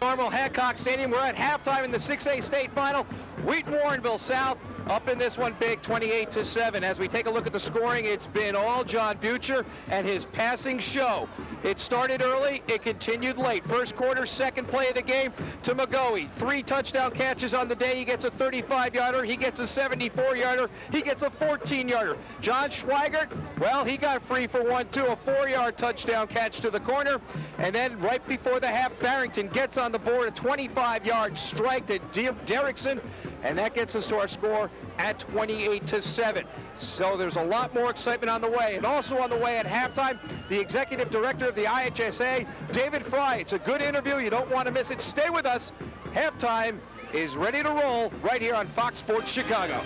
Normal Hancock Stadium. We're at halftime in the 6A state final. Wheaton Warrenville South up in this one big 28 to 7. As we take a look at the scoring, it's been all John Butcher and his passing show. It started early, it continued late. First quarter, second play of the game to McGoey. Three touchdown catches on the day. He gets a 35-yarder, he gets a 74-yarder, he gets a 14-yarder. John Schweigert, well, he got free for one two a four-yard touchdown catch to the corner. And then right before the half, Barrington gets on the board, a 25-yard strike to De- Derrickson, and that gets us to our score at 28 to 7. So there's a lot more excitement on the way. And also on the way at halftime, the executive director of the IHSA, David Fry. It's a good interview. You don't want to miss it. Stay with us. Halftime is ready to roll right here on Fox Sports Chicago.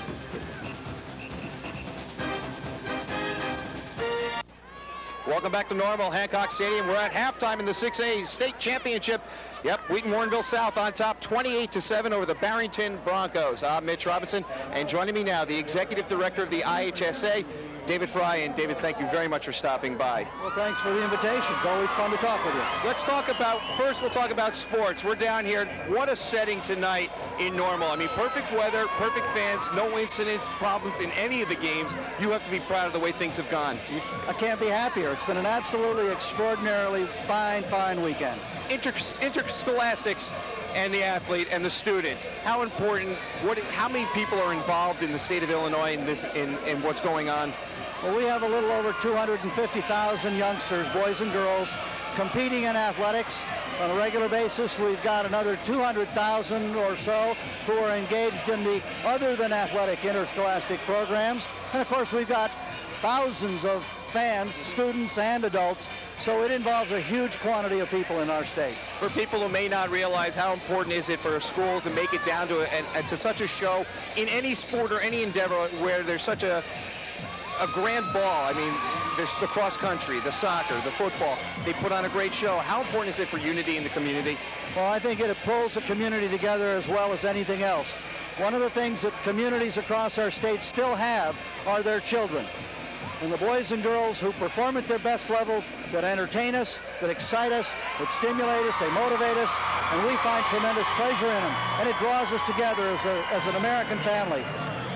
Welcome back to normal, Hancock Stadium. We're at halftime in the 6A state championship. Yep, Wheaton Warrenville South on top, 28 to 7 over the Barrington Broncos. I'm Mitch Robinson, and joining me now, the executive director of the IHSA, David Fry. And David, thank you very much for stopping by. Well, thanks for the invitation. It's always fun to talk with you. Let's talk about, first we'll talk about sports. We're down here. What a setting tonight in normal. I mean, perfect weather, perfect fans, no incidents, problems in any of the games. You have to be proud of the way things have gone. I can't be happier. It's been an absolutely extraordinarily fine, fine weekend. Inter interscholastics and the athlete and the student. How important, what, how many people are involved in the state of Illinois in this, in, in what's going on? Well, we have a little over 250,000 youngsters, boys and girls, competing in athletics. On a regular basis, we've got another 200,000 or so who are engaged in the other than athletic interscholastic programs. And of course, we've got thousands of fans, students and adults, so it involves a huge quantity of people in our state. For people who may not realize how important is it for a school to make it down to, a, to such a show in any sport or any endeavor where there's such a a grand ball. I mean, there's the cross country, the soccer, the football. They put on a great show. How important is it for unity in the community? Well, I think it pulls the community together as well as anything else. One of the things that communities across our state still have are their children. And the boys and girls who perform at their best levels, that entertain us, that excite us, that stimulate us, they motivate us, and we find tremendous pleasure in them. And it draws us together as, a, as an American family.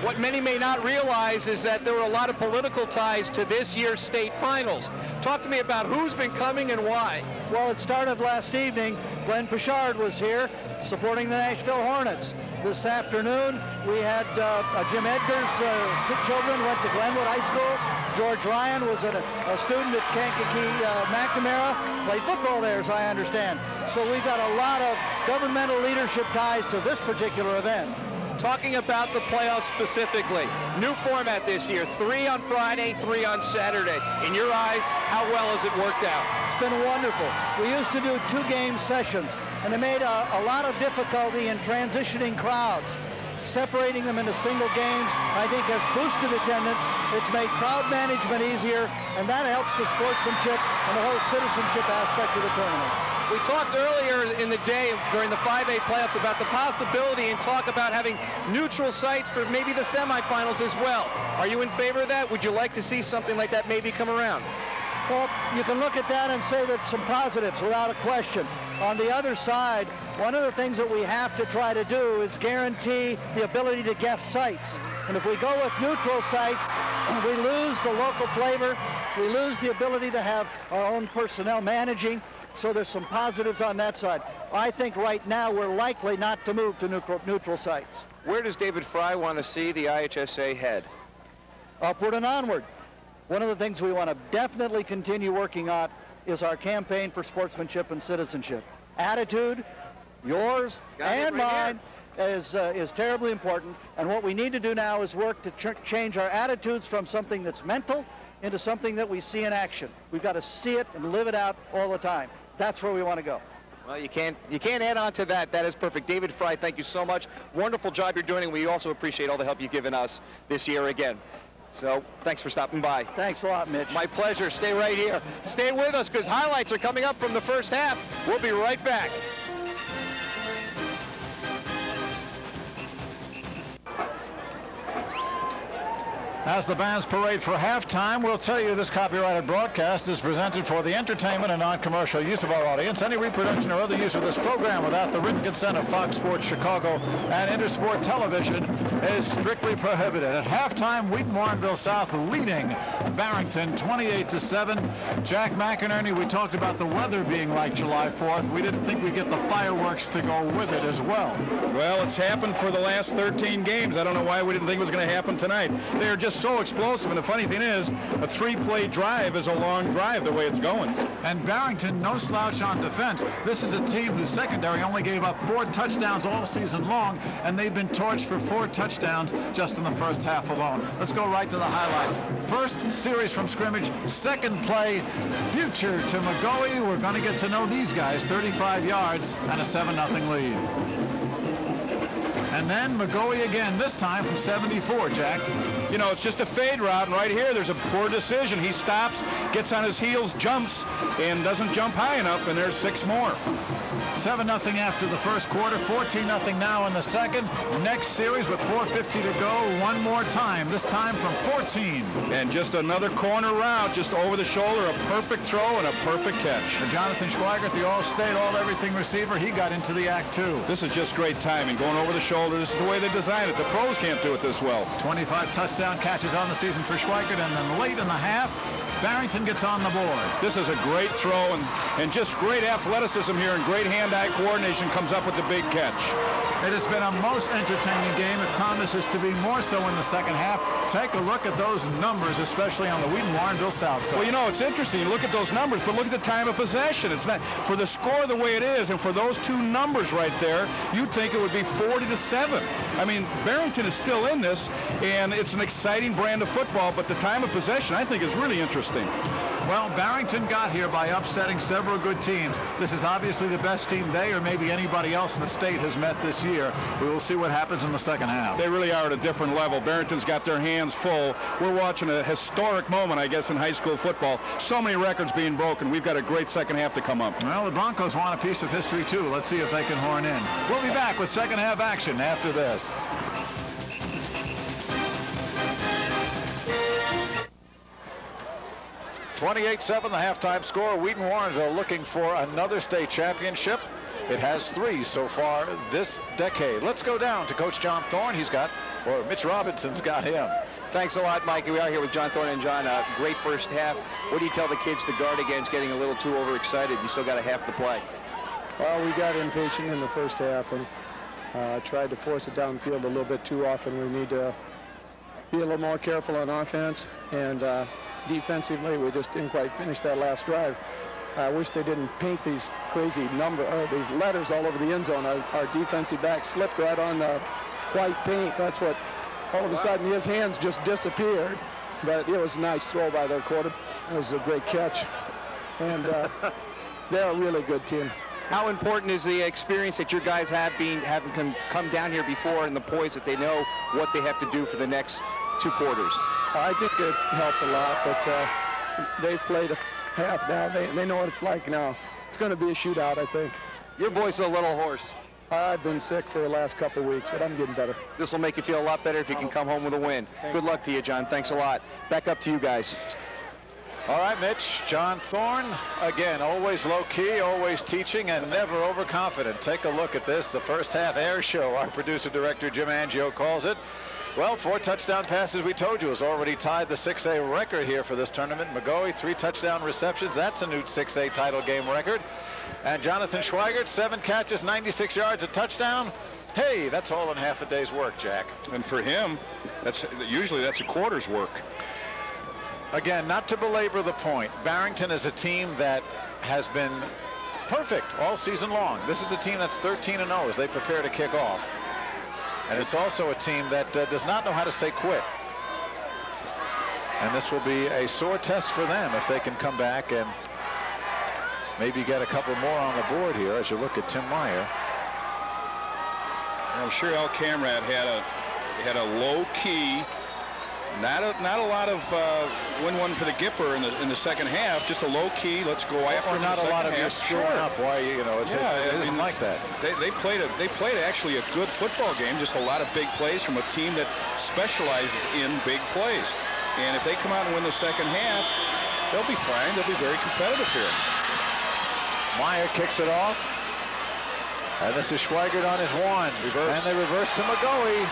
What many may not realize is that there were a lot of political ties to this year's state finals. Talk to me about who's been coming and why. Well, it started last evening. Glenn Poshard was here supporting the Nashville Hornets. This afternoon, we had uh, uh, Jim Edgar's uh, children went to Glenwood High School. George Ryan was a, a student at Kankakee uh, McNamara, played football there, as I understand. So we've got a lot of governmental leadership ties to this particular event talking about the playoffs specifically. New format this year, three on Friday, three on Saturday. In your eyes, how well has it worked out? It's been wonderful. We used to do two-game sessions, and it made a, a lot of difficulty in transitioning crowds. Separating them into single games, I think, has boosted attendance. It's made crowd management easier, and that helps the sportsmanship and the whole citizenship aspect of the tournament. We talked earlier in the day during the 5A playoffs about the possibility and talk about having neutral sites for maybe the semifinals as well. Are you in favor of that? Would you like to see something like that maybe come around? Well, you can look at that and say that some positives without a question. On the other side, one of the things that we have to try to do is guarantee the ability to get sites. And if we go with neutral sites, <clears throat> we lose the local flavor, we lose the ability to have our own personnel managing, so there's some positives on that side. I think right now we're likely not to move to neutral, neutral sites. Where does David Fry want to see the IHSA head? Upward and onward. One of the things we want to definitely continue working on is our campaign for sportsmanship and citizenship. Attitude, yours and right mine, is, uh, is terribly important. And what we need to do now is work to ch change our attitudes from something that's mental into something that we see in action. We've got to see it and live it out all the time. That's where we want to go. Well, you can't you can't add on to that. That is perfect. David Fry, thank you so much. Wonderful job you're doing, and we also appreciate all the help you've given us this year again. So thanks for stopping by. Thanks a lot, Mitch. My pleasure. Stay right here. Stay with us because highlights are coming up from the first half. We'll be right back. As the bands parade for halftime, we'll tell you this copyrighted broadcast is presented for the entertainment and non-commercial use of our audience. Any reproduction or other use of this program without the written consent of Fox Sports Chicago and Intersport Television is strictly prohibited. At halftime, Wheaton Warrenville South leading Barrington 28 to 7. Jack McInerney, we talked about the weather being like July 4th. We didn't think we'd get the fireworks to go with it as well. Well, it's happened for the last 13 games. I don't know why we didn't think it was going to happen tonight. They're just just so explosive. And the funny thing is, a three-play drive is a long drive the way it's going. And Barrington, no slouch on defense. This is a team whose secondary only gave up four touchdowns all season long, and they've been torched for four touchdowns just in the first half alone. Let's go right to the highlights. First series from scrimmage, second play, Butcher to McGoey. We're going to get to know these guys, 35 yards and a 7-0 lead. And then McGoey again, this time from 74, Jack. You know, it's just a fade route, and right here, there's a poor decision. He stops, gets on his heels, jumps, and doesn't jump high enough, and there's six more. 7 nothing after the first quarter, 14 nothing now in the second. Next series with 4.50 to go, one more time, this time from 14. And just another corner route, just over the shoulder, a perfect throw and a perfect catch. And Jonathan Schweigert, the all-state, all-everything receiver, he got into the act too. This is just great timing, going over the shoulder. This is the way they design it. The pros can't do it this well. 25 touchdown catches on the season for Schweigert, and then late in the half, Barrington gets on the board. This is a great throw and, and just great athleticism here and great hand-eye coordination comes up with the big catch. It has been a most entertaining game. It promises to be more so in the second half. Take a look at those numbers, especially on the Wheaton Warrenville South side. Well, you know, it's interesting. You look at those numbers, but look at the time of possession. It's not for the score the way it is, and for those two numbers right there, you'd think it would be 40 to 7. I mean, Barrington is still in this, and it's an exciting brand of football, but the time of possession, I think, is really interesting interesting. Well, Barrington got here by upsetting several good teams. This is obviously the best team they or maybe anybody else in the state has met this year. We will see what happens in the second half. They really are at a different level. Barrington's got their hands full. We're watching a historic moment, I guess, in high school football. So many records being broken. We've got a great second half to come up. Well, the Broncos want a piece of history, too. Let's see if they can horn in. We'll be back with second half action after this. 28-7, the halftime score. Wheaton Warrenville looking for another state championship. It has three so far this decade. Let's go down to Coach John Thorne. He's got, or Mitch Robinson's got him. Thanks a lot, Mikey. We are here with John Thorne and John. Uh, great first half. What do you tell the kids to guard against getting a little too overexcited? You still got a half to play. Well, we got impatient in the first half and uh, tried to force it downfield a little bit too often. We need to be a little more careful on offense and uh, defensively, we just didn't quite finish that last drive. I wish they didn't paint these crazy number, uh, these letters all over the end zone. Our, our, defensive back slipped right on the white paint. That's what, all of a sudden, his hands just disappeared. But it was a nice throw by their quarter. It was a great catch. And uh, <laughs> they're a really good team. How important is the experience that your guys have been having come down here before and the poise that they know what they have to do for the next two quarters? I think it helps a lot, but uh, they've played a half now. They, they know what it's like now. It's going to be a shootout, I think. Your voice is a little hoarse. I've been sick for the last couple weeks, but I'm getting better. This will make you feel a lot better if you can come home with a win. Good luck to you, John. Thanks a lot. Back up to you guys. All right, Mitch. John Thorne, again, always low-key, always teaching, and never overconfident. Take a look at this. The first half air show, our producer-director Jim Angio calls it. Well, four touchdown passes, we told you, has already tied the 6A record here for this tournament. McGoey, three touchdown receptions. That's a new 6A title game record. And Jonathan Schweigert, seven catches, 96 yards, a touchdown. Hey, that's all in half a day's work, Jack. And for him, that's usually that's a quarter's work. Again, not to belabor the point, Barrington is a team that has been perfect all season long. This is a team that's 13 and 0 as they prepare to kick off. And it's also a team that uh, does not know how to say quit. And this will be a sore test for them if they can come back and maybe get a couple more on the board here as you look at Tim Meyer. I'm sure Al Camrat had a had a low key not a, not a lot of uh, win one for the Gipper in the in the second half. Just a low key. Let's go after. Or not a lot of you screwing up. Why you know it's yeah, a, it isn't like that. They, they played a they played actually a good football game. Just a lot of big plays from a team that specializes in big plays. And if they come out and win the second half, they'll be fine. They'll be very competitive here. Meyer kicks it off. And this is Schweigert on his one. Reverse. And they reverse to McGoey.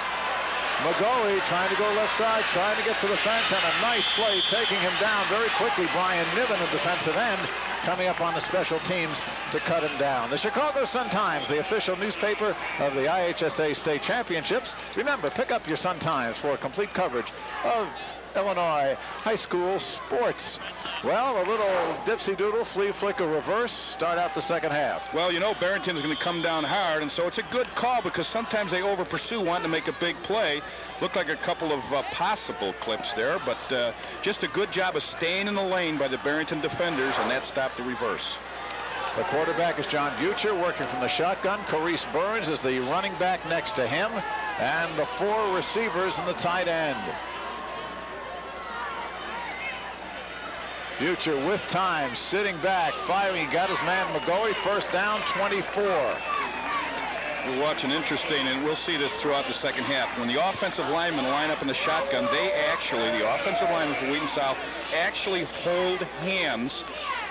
McGoey trying to go left side, trying to get to the fence, and a nice play taking him down very quickly. Brian Niven, a defensive end, coming up on the special teams to cut him down. The Chicago Sun-Times, the official newspaper of the IHSA State Championships. Remember, pick up your Sun-Times for complete coverage of Illinois high school sports. Well, a little dipsy doodle, flea flicker reverse, start out the second half. Well, you know, Barrington's going to come down hard, and so it's a good call because sometimes they over pursue wanting to make a big play. Looked like a couple of uh, possible clips there, but uh, just a good job of staying in the lane by the Barrington defenders, and that stopped the reverse. The quarterback is John Butcher working from the shotgun. Carice Burns is the running back next to him. And the four receivers in the tight end. Butcher with time, sitting back, firing. Got his man McGoey. First down, 24. We're watching interesting, and we'll see this throughout the second half. When the offensive linemen line up in the shotgun, they actually, the offensive linemen for Wheaton South, actually hold hands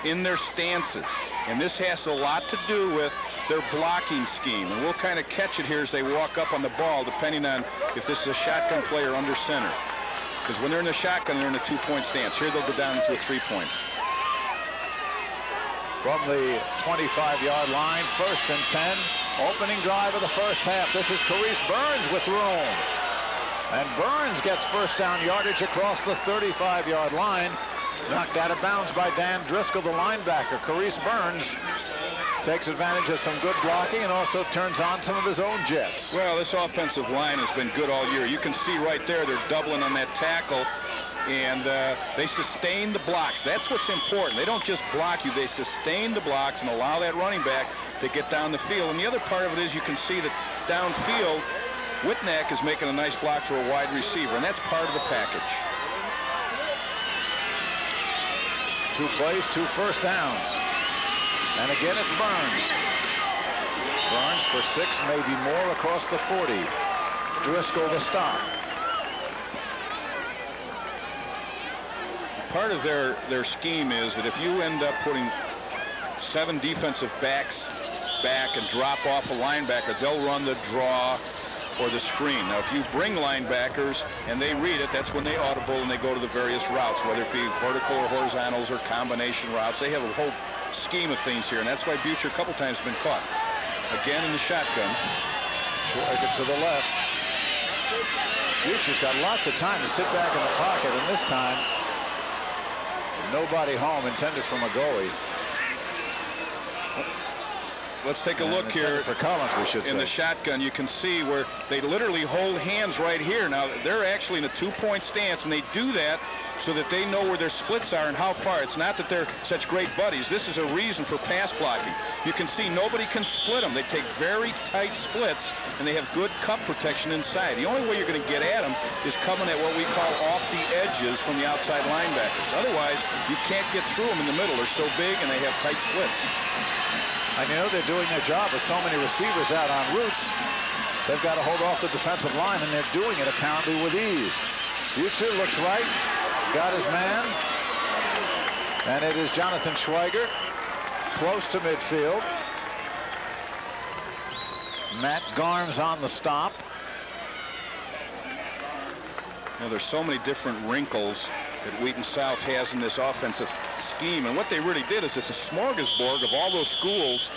in their stances. And this has a lot to do with their blocking scheme. And we'll kind of catch it here as they walk up on the ball, depending on if this is a shotgun player under center. Because when they're in the shotgun, they're in a two-point stance. Here they'll go down into a three-point. From the 25-yard line, first and 10, opening drive of the first half. This is Carice Burns with room. And Burns gets first down yardage across the 35-yard line. Knocked out of bounds by Dan Driscoll, the linebacker. Carice Burns takes advantage of some good blocking and also turns on some of his own jets. Well, this offensive line has been good all year. You can see right there they're doubling on that tackle and uh, they sustain the blocks. That's what's important. They don't just block you, they sustain the blocks and allow that running back to get down the field. And the other part of it is you can see that downfield, Whitcanack is making a nice block for a wide receiver, and that's part of the package. Two plays, two first downs. And again, it's Burns. Burns for six, maybe more across the 40. Driscoll the stop. Part of their, their scheme is that if you end up putting seven defensive backs back and drop off a linebacker, they'll run the draw or the screen. Now, if you bring linebackers and they read it, that's when they audible and they go to the various routes, whether it be vertical or horizontals or combination routes. They have a whole scheme of things here, and that's why Butcher a couple times been caught. Again in the shotgun. Schweigert to the left. Butcher's got lots of time to sit back in the pocket, and this time, nobody home intended for McGoey. Let's take a and look here for Collins, we should in say. the shotgun. You can see where they literally hold hands right here. Now they're actually in a two-point stance, and they do that so that they know where their splits are and how far. It's not that they're such great buddies. This is a reason for pass blocking. You can see nobody can split them. They take very tight splits, and they have good cup protection inside. The only way you're going to get at them is coming at what we call off the edges from the outside linebackers. Otherwise, you can't get through them in the middle. They're so big, and they have tight splits. I know they're doing their job with so many receivers out on routes. They've got to hold off the defensive line, and they're doing it apparently with ease. Butcher looks right, got his man, and it is Jonathan Schweigert close to midfield. Matt Garms on the stop. You there's so many different wrinkles that Wheaton South has in this offensive scheme. And what they really did is it's a smorgasbord of all those schools,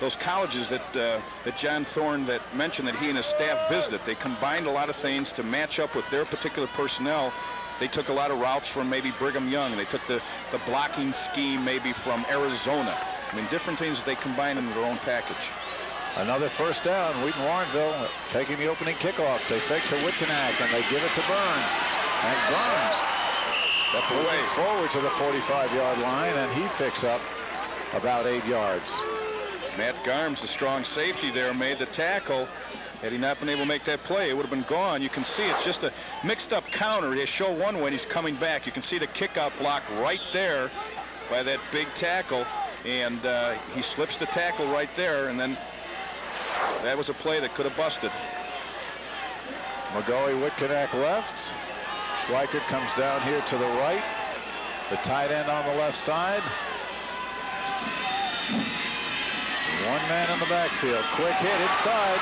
those colleges that uh, that John Thorne that mentioned that he and his staff visited. They combined a lot of things to match up with their particular personnel. They took a lot of routes from maybe Brigham Young. They took the, the blocking scheme maybe from Arizona. I mean, different things that they combined into their own package. Another first down. Wheaton Warrenville taking the opening kickoff. They fake to Whitcanack and they give it to Burns. And Burns step away forward to the 45-yard line, and he picks up about eight yards. Matt Garms, the strong safety there, made the tackle. Had he not been able to make that play, it would have been gone. You can see it's just a mixed-up counter. They show one way, and he's coming back. You can see the kick-out block right there by that big tackle, and uh, he slips the tackle right there, and then that was a play that could have busted. McGoey Whitcanack left. Schweigert comes down here to the right. The tight end on the left side. One man in the backfield. Quick hit inside.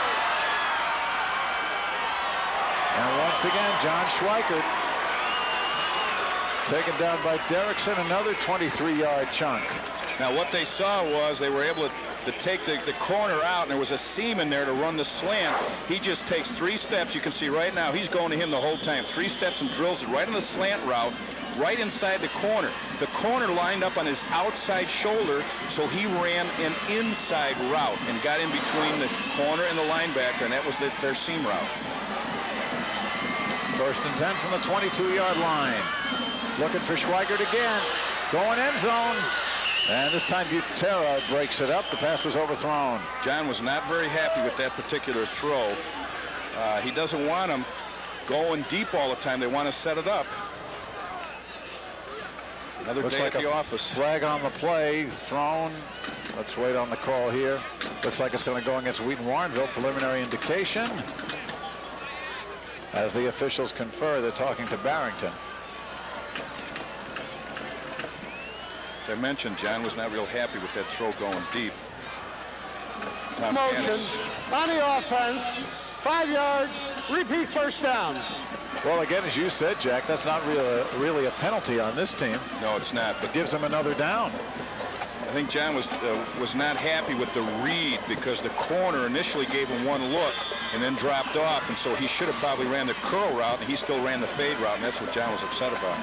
And once again, John Schweigert taken down by Derrickson, another 23-yard chunk. Now, what they saw was they were able to to take the, the corner out, and there was a seam in there to run the slant. He just takes three steps. You can see right now he's going to him the whole time. Three steps and drills it right on the slant route, right inside the corner. The corner lined up on his outside shoulder, so he ran an inside route and got in between the corner and the linebacker, and that was the, their seam route. First and 10 from the 22-yard line. Looking for Schweigert again. Going end zone. And this time Butera breaks it up. The pass was overthrown. John was not very happy with that particular throw. Uh, he doesn't want them going deep all the time. They want to set it up. Another Looks day like at the office. Flag on the play, thrown. Let's wait on the call here. Looks like it's going to go against Wheaton Warrenville. Preliminary indication. As the officials confer, they're talking to Barrington. I mentioned, John was not real happy with that throw going deep. Tom Motion Gaddis. on the offense. Five yards. Repeat first down. Well, again, as you said, Jack, that's not real, really a penalty on this team. No, it's not. It But gives them another down. I think John was uh, was not happy with the read because the corner initially gave him one look and then dropped off, and so he should have probably ran the curl route, and he still ran the fade route, and that's what John was upset about.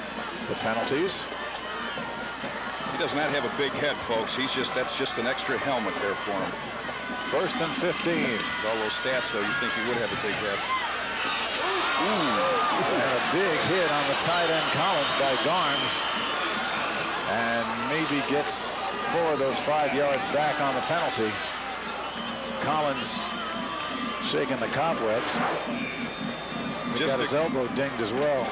The penalties. Does not have a big head, folks. He's just that's just an extra helmet there for him. First and 15. With all those stats, though, you'd think he would have a big head. And a big hit on the tight end Collins by Garms. And maybe gets four of those five yards back on the penalty. Collins shaking the cobwebs. He Just got his elbow dinged as well.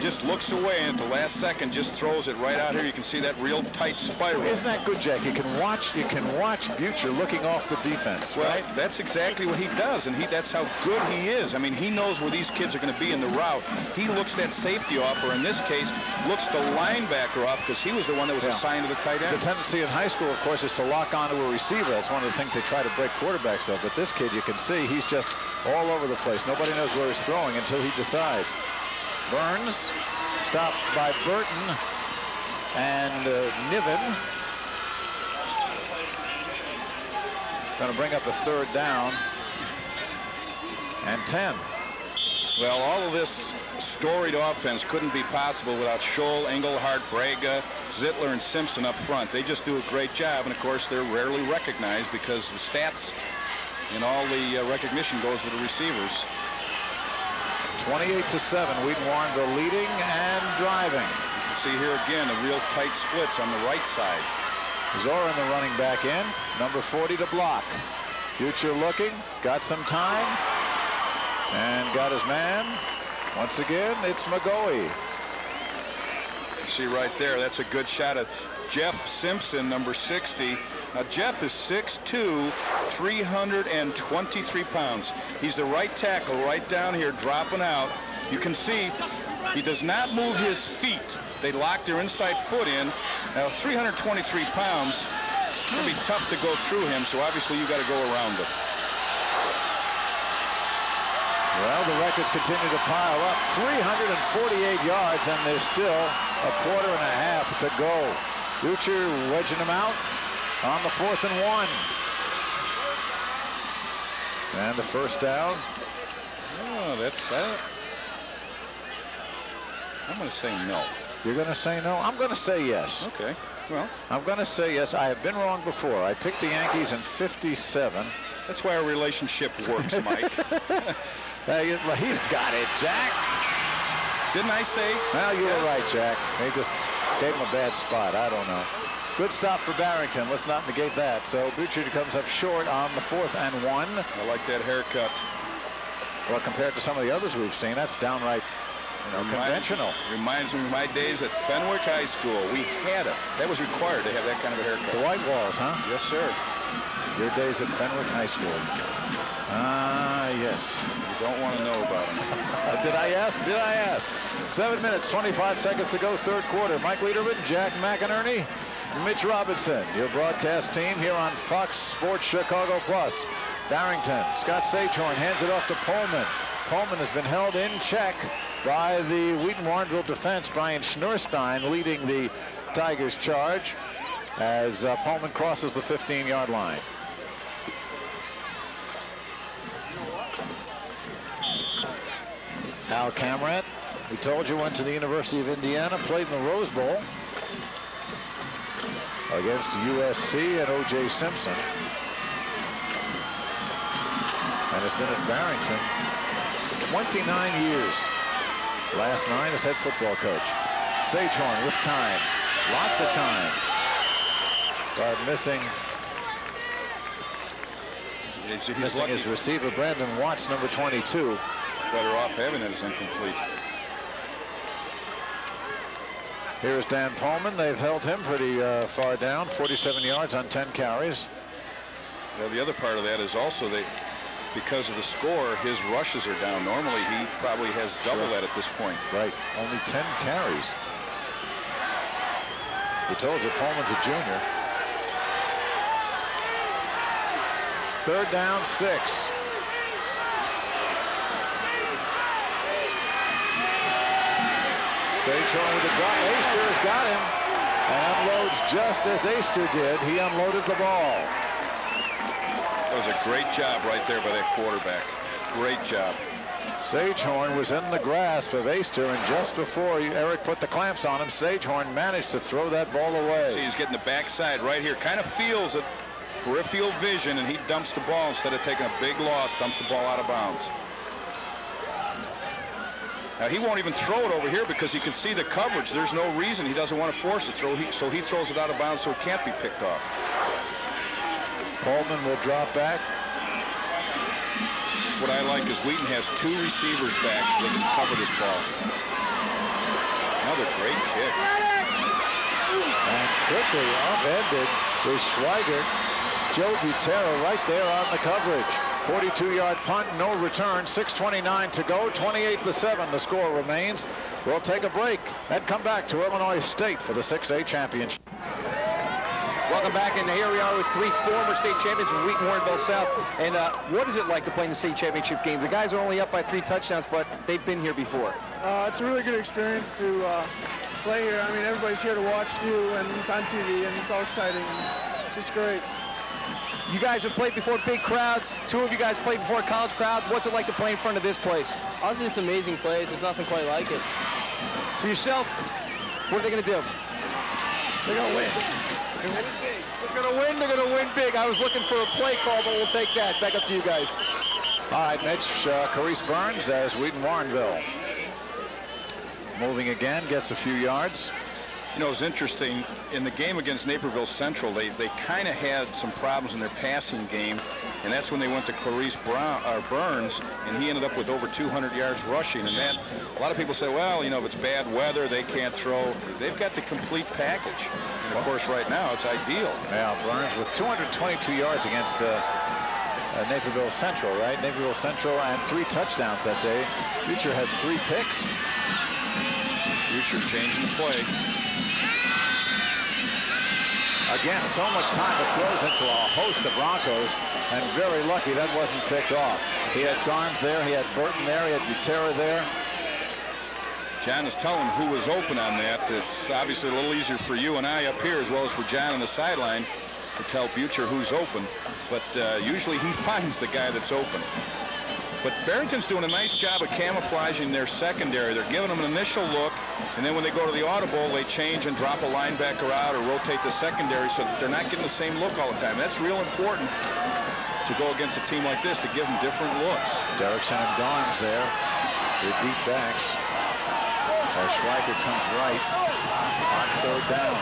Just looks away, and at the last second, just throws it right out here. You can see that real tight spiral. Isn't that good, Jack? You can watch you can watch Butcher looking off the defense, Well, right? that's exactly what he does, and he that's how good he is. I mean, he knows where these kids are going to be in the route. He looks that safety off, or in this case, looks the linebacker off because he was the one that was Yeah. assigned to the tight end. The tendency in high school, of course, is to lock onto a receiver. That's one of the things they try to break quarterbacks of. But this kid, you can see, he's just all over the place. Nobody knows where he's throwing until he decides. Burns, stopped by Burton and uh, Niven. Going to bring up a third down and 10. Well, all of this storied offense couldn't be possible without Scholl, Engelhardt, Braga, Zittler, and Simpson up front. They just do a great job, and of course, they're rarely recognized because the stats and all the uh, recognition goes with the receivers. 28 to 7. Wheaton the leading and driving. You can see here again the real tight splits on the right side. Zorin, the running back in. Number 40 to block. Butcher looking. Got some time. And got his man. Once again, it's McGoey. You see right there, that's a good shot of Jeff Simpson, number 60. Now, Jeff is 6'2", 323 pounds. He's the right tackle right down here, dropping out. You can see he does not move his feet. They lock their inside foot in. Now, 323 pounds, it'll be tough to go through him, so obviously you got to go around him. Well, the records continue to pile up. 348 yards, and there's still a quarter and a half to go. Butcher wedging him out on the fourth and one. And the first down. Oh, that's that. I'm going to say no. You're going to say no? I'm going to say yes. Okay. Well, I'm going to say yes. I have been wrong before. I picked the Yankees in 57. that's why our relationship works, <laughs> Mike. Uh, well, he's got it, Jack. Didn't I say? Well, you were right, Jack. They just gave him a bad spot. I don't know. Good stop for Barrington. Let's not negate that. So Butcher comes up short on the fourth and one. I like that haircut. Well, compared to some of the others we've seen, that's downright, you know, Reminds- conventional. Reminds me of my days at Fenwick High School. We had it. That was required to have that kind of a haircut. The white walls, huh? Yes, sir. Your days at Fenwick High School. Ah, yes. You don't want to know about them. <laughs> Did I ask? Did I ask? Seven minutes, 25 seconds to go, third quarter. Mike Lederman, Jack McInerney, Mitch Robinson, your broadcast team here on Fox Sports Chicago Plus. Barrington, Scott Sagehorn hands it off to Pullman. Pullman has been held in check by the Wheaton Warrenville defense. Brian Schnurstein leading the Tigers charge as uh, Pullman crosses the 15-yard line. Al Camrat, we told you, went to the University of Indiana, played in the Rose Bowl against USC and O.J. Simpson. And has been at Barrington 29 years. Last nine as head football coach. Sagehorn with time. Lots of time. But missing, He's, missing lucky. his receiver, Brandon Watts, number 22. Better off having it as incomplete. Here's Dan Pullman. They've held him pretty uh, far down, 47 yards on 10 carries. Well, the other part of that is also they, because of the score, his rushes are down. Normally, he probably has double sure. that at this point. Right. Only 10 carries. We told you Pullman's a junior. Third down, six. Sagehorn with a drop. Aister has got him and unloads just as Aister did. He unloaded the ball. That was a great job right there by that quarterback. Great job. Sagehorn was in the grasp of Aister, and just before Eric put the clamps on him, Sagehorn managed to throw that ball away. See, he's getting the backside right here. Kind of feels it, peripheral vision, and he dumps the ball instead of taking a big loss, dumps the ball out of bounds. Now, he won't even throw it over here because he can see the coverage. There's no reason he doesn't want to force it, so he, so he throws it out of bounds so it can't be picked off. Pullman will drop back. What I like is Wheaton has two receivers back so they can cover this ball. Another great kick. And quickly upended with Schweigert. Joe Butera right there on the coverage. 42-yard punt, no return, 6.29 to go, 28 to 7 the score remains. We'll take a break and come back to Illinois State for the 6A championship. Welcome back, and here we are with three former state champions from Wheaton Warrenville South. And uh, what is it like to play in the state championship games? The guys are only up by three touchdowns, but they've been here before. Uh, it's a really good experience to uh, play here. I mean, everybody's here to watch you, and it's on TV, and it's all exciting. It's just great. You guys have played before big crowds. Two of you guys played before a college crowd. What's it like to play in front of this place? Honestly, it's an amazing place. There's nothing quite like it. For yourself, what are they going to do? They're going to win. They're going to win. They're going to win big. I was looking for a play call, but we'll take that. Back up to you guys. All right, Mitch uh, Carice Burns as Wheaton Warrenville. Moving again, gets a few yards. You know, it's interesting. In the game against Naperville Central, they, they kind of had some problems in their passing game, and that's when they went to Clarice Brown, uh, Burns, and he ended up with over 200 yards rushing. And that, a lot of people say, well, you know, if it's bad weather, they can't throw. They've got the complete package. And, of course, right now, it's ideal. Yeah, Burns with 222 yards against uh, uh, Naperville Central, right? Naperville Central and three touchdowns that day. Butcher had three picks. Butcher changing the play. Again, so much time it throws into a host of Broncos, and very lucky that wasn't picked off. He had Garms there, he had Burton there, he had Butera there. John is telling who was open on that. It's obviously a little easier for you and I up here as well as for John on the sideline to tell Butcher who's open. But uh, usually he <laughs> finds the guy that's open. But Barrington's doing a nice job of camouflaging their secondary. They're giving them an initial look, and then when they go to the audible, they change and drop a linebacker out or rotate the secondary so that they're not getting the same look all the time. That's real important to go against a team like this, to give them different looks. Derrickson and Garms there with deep backs. As Schweigert comes right on third down.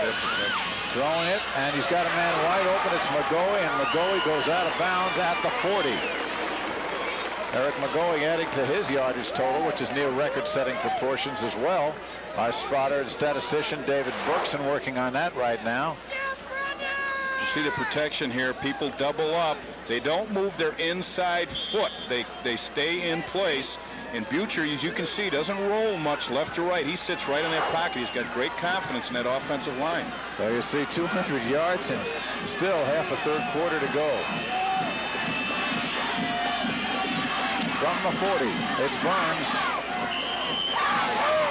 Good protection throwing it, and he's got a man wide open. It's McGoey, and McGoey goes out of bounds at the 40. Eric McGoey adding to his yardage total, which is near record-setting proportions as well. Our spotter and statistician, David Berkson, working on that right now. You see the protection here. People double up. They don't move their inside foot. They, they stay in place. And Butcher, as you can see, doesn't roll much left to right. He sits right in that pocket. He's got great confidence in that offensive line. There you see 200 yards and still half a third quarter to go. From the 40, it's Burns.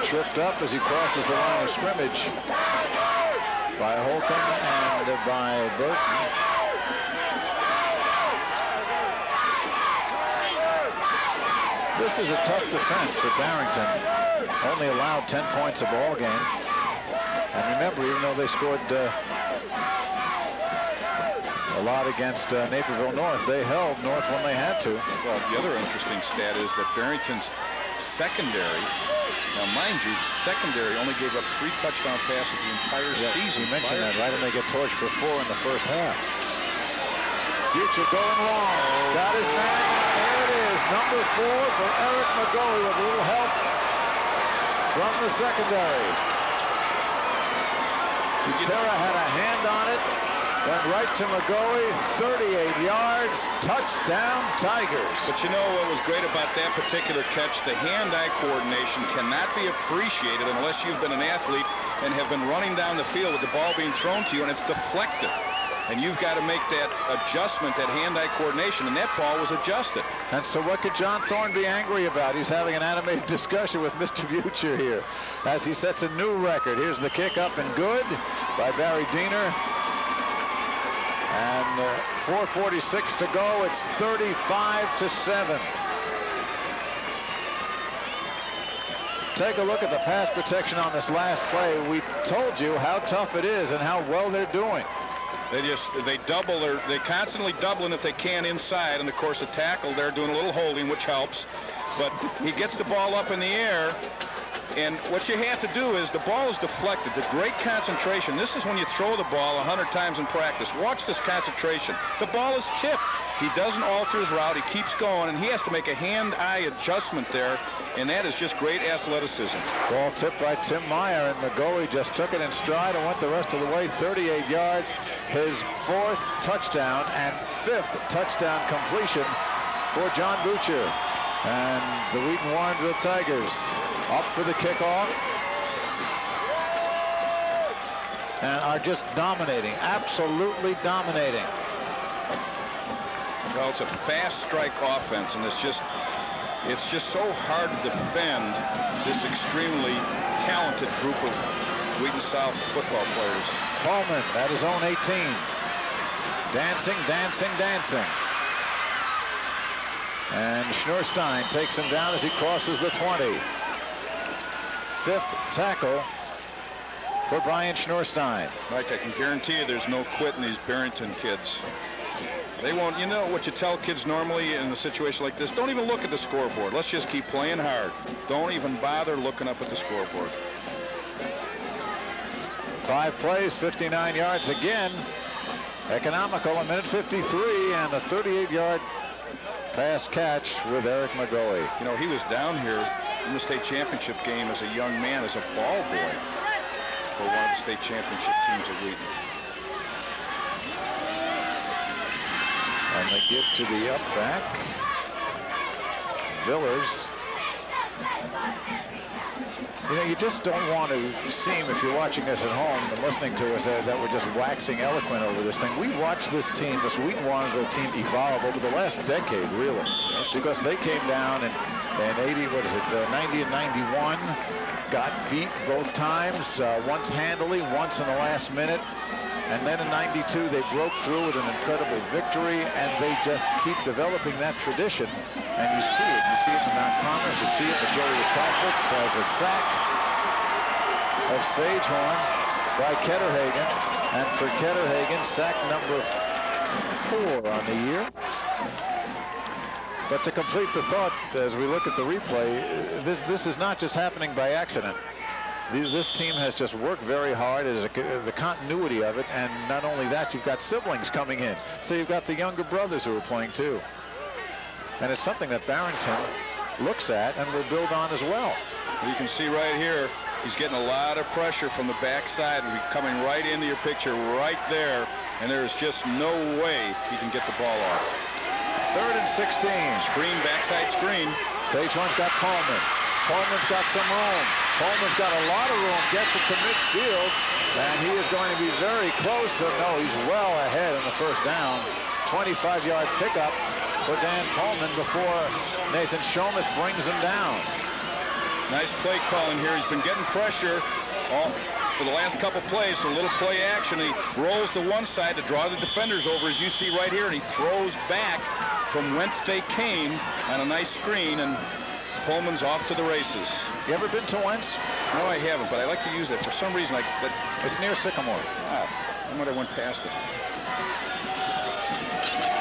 Tripped up as he crosses the line of scrimmage by Holcomb and by Burton. This is a tough defense for Barrington. Only allowed 10 points a ball game. And remember, even though they scored uh, a lot against uh, Naperville North, they held North when they had to. Well, the other interesting stat is that Barrington's secondary, now mind you, secondary only gave up three touchdown passes the entire yeah, season. You mentioned that, right? And they get torched for four in the first half. Butcher going long. Got his man number four for Eric McGoey with a little help from the secondary. Butera had a hand on it, went right to McGoey, 38 yards, touchdown Tigers. But you know what was great about that particular catch? The hand-eye coordination cannot be appreciated unless you've been an athlete and have been running down the field with the ball being thrown to you and it's deflected. And you've got to make that adjustment, that hand-eye coordination, and that ball was adjusted. And so what could John Thorne be angry about? He's having an animated <laughs> discussion with Mr. Butcher here as he sets a new record. Here's the kick up and good by Barry Diener. And uh, 4.46 to go. It's 35 to 7. Take a look at the pass protection on this last play. We told you how tough it is and how well they're doing. They just, they double, or they constantly doubling if they can inside. And of course, the tackle, they're doing a little holding, which helps. But he gets the ball up in the air. And what you have to do is the ball is deflected. The great concentration. This is when you throw the ball 100 times in practice. Watch this concentration. The ball is tipped. He doesn't alter his route. He keeps going, and he has to make a hand-eye adjustment there, and that is just great athleticism. Ball tipped by Tim Meyer, and McGoey just took it in stride and went the rest of the way, 38 yards. His fourth touchdown and fifth touchdown completion for John Butcher. And the Wheaton Warrenville Tigers up for the kickoff. And are just dominating, absolutely dominating. Well, it's a fast strike offense, and it's just it's just so hard to defend this extremely talented group of Wheaton South football players. Coleman at his own 18. Dancing, dancing, dancing. And Schnurstein takes him down as he crosses the 20. Fifth tackle for Brian Schnurstein. Mike, I can guarantee you there's no quitting these Barrington kids. They won't, you know what you tell kids normally in a situation like this, don't even look at the scoreboard. Let's just keep playing hard. Don't even bother looking up at the scoreboard. Five plays, 59 yards again. Economical, a minute 53, and a 38-yard pass catch with Eric McGoey. You know, he was down here in the state championship game as a young man, as a ball boy for one of the state championship teams at Wheaton. And they give to the up back. Villers. You know, you just don't want to seem, if you're watching us at home and listening to us, uh, that we're just waxing eloquent over this thing. We watched this team, this Wheaton Warrenville team, evolve over the last decade, really, because they came down and, and 80, what is it, uh, 90 and 91, got beat both times, uh, once handily, once in the last minute. And then in 92, they broke through with an incredible victory, and they just keep developing that tradition. And you see it. You see it in Mount Commerce. You see it in the Joey Prophets as a sack of Sagehorn by Ketterhagen. And for Ketterhagen, sack number four on the year. But to complete the thought, as we look at the replay, this, this is not just happening by accident this team has just worked very hard. As the continuity of it. And not only that you've got siblings coming in. So you've got the younger brothers who are playing too. And it's something that Barrington looks at and will build on as well. You can see right here he's getting a lot of pressure from the backside. And coming right into your picture right there. And there's just no way he can get the ball off. Third and 16 screen backside screen. Sagehorn's got Coleman Coleman's got some room Coleman's got a lot of room, gets it to midfield, and he is going to be very close. No, he's well ahead in the first down. 25-yard pickup for Dan Coleman before Nathan Shomas brings him down. Nice play calling here. He's been getting pressure all, for the last couple plays, so a little play action. He rolls to one side to draw the defenders over, as you see right here, and he throws back from whence they came on a nice screen, and Coleman's off to the races. You ever been to Wentz? No, I haven't, but I like to use it. For some reason, I, but it's near Sycamore. Ah, I might have went past it.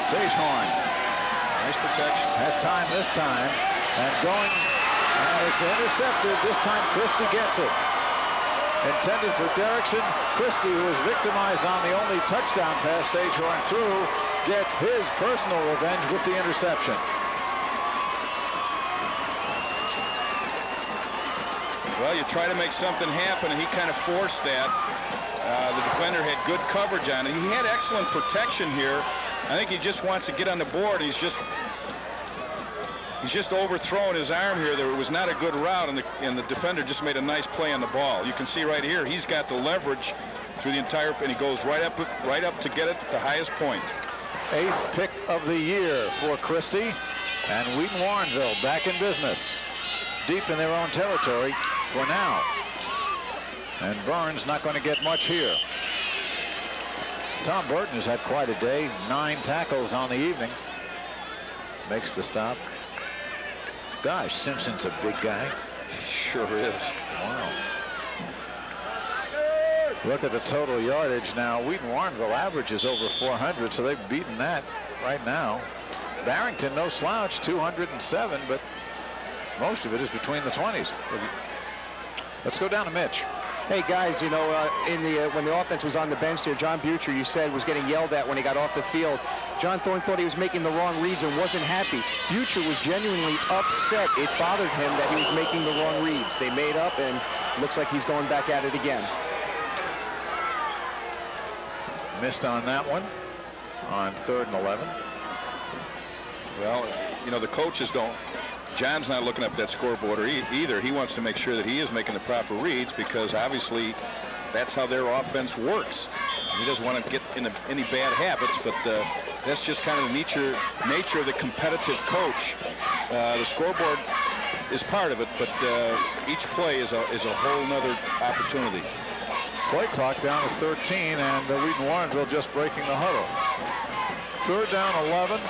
Sagehorn. Nice protection. Has time this time. And going, and it's intercepted. This time Christie gets it. Intended for Derrickson. Christie, who was victimized on the only touchdown pass Sagehorn threw, gets his personal revenge with the interception. Well, you try to make something happen, and he kind of forced that. Uh, the defender had good coverage on it. He had excellent protection here. I think he just wants to get on the board. He's just he's just overthrown his arm here. There was not a good route, and the, and the defender just made a nice play on the ball. You can see right here, he's got the leverage through the entire, and he goes right up, right up to get it at the highest point. Eighth pick of the year for Christie, and Wheaton Warrenville back in business, deep in their own territory for now. And Burns not going to get much here. Tom Burton has had quite a day, nine tackles on the evening. Makes the stop. Gosh, Simpson's a big guy. Sure is. Wow. Look at the total yardage now. Wheaton Warrenville averages over 400, so they've beaten that right now. Barrington, no slouch, 207, but most of it is between the 20s. Let's go down to Mitch. Hey guys, you know, uh, in the uh, when the offense was on the bench there, John Butcher, you said was getting yelled at when he got off the field. John Thorne thought he was making the wrong reads and wasn't happy. Butcher was genuinely upset. It bothered him that he was making the wrong reads. They made up, and looks like he's going back at it again. Missed on that one on third and 11. Well, you know, the coaches don't, John's not looking up that scoreboard either. He wants to make sure that he is making the proper reads because obviously that's how their offense works. He doesn't want to get into any bad habits, but uh, that's just kind of the nature, nature of the competitive coach. Uh, the scoreboard is part of it, but uh, each play is a, is a whole nother opportunity. Play clock down to 13, and uh, Wheaton Warrenville just breaking the huddle. Third down, 11.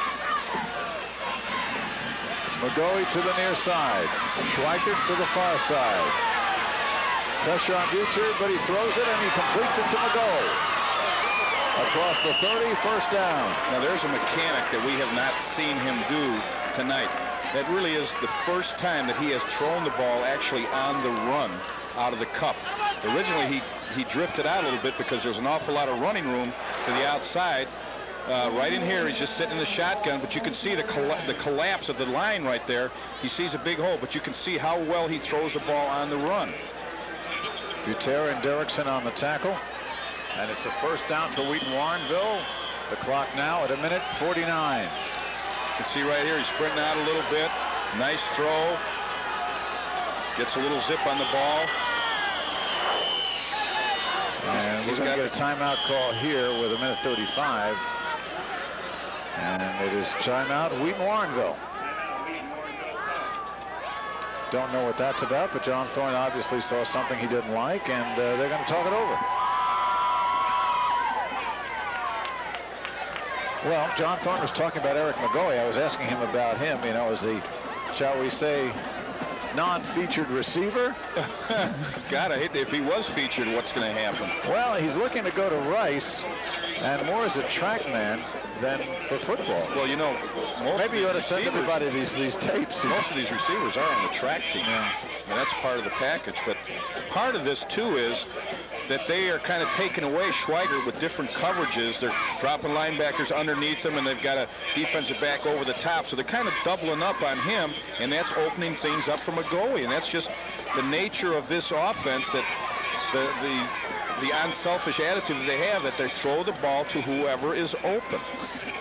McGoey to the near side. Schweigert to the far side. Pressure on Butcher, but he throws it and he completes it to McGoey. Across the 30, first down. Now there's a mechanic that we have not seen him do tonight. That really is the first time that he has thrown the ball actually on the run out of the cup. Originally, he, he drifted out a little bit because there's an awful lot of running room to the outside. Uh, right in here, he's just sitting in the shotgun, but you can see the, coll the collapse of the line right there. He sees a big hole, but you can see how well he throws the ball on the run. Butera and Derrickson on the tackle. And it's a first down for Wheaton Warrenville. The clock now at a minute 49. You can see right here, he's sprinting out a little bit. Nice throw. Gets a little zip on the ball. And he's got a timeout call here with a minute 35. And it is timeout Wheaton Warrenville. Don't know what that's about, but John Thorne obviously saw something he didn't like, and uh, they're going to talk it over. Well, John Thorne was talking about Eric McGoey. I was asking him about him, you know, as the, shall we say, non-featured receiver. <laughs> God, I hate that. If he was featured, what's going to happen? Well, he's looking to go to Rice, and more as a track man than for football. Well, you know, maybe you ought to send everybody these these tapes. Most of these receivers are on the track team. Yeah. Mean, that's part of the package. But part of this too is that they are kind of taking away Schweigert with different coverages. They're dropping linebackers underneath them, and they've got a defensive back over the top. So they're kind of doubling up on him, and that's opening things up for McGoey. And that's just the nature of this offense that the, the the unselfish attitude they have that they throw the ball to whoever is open.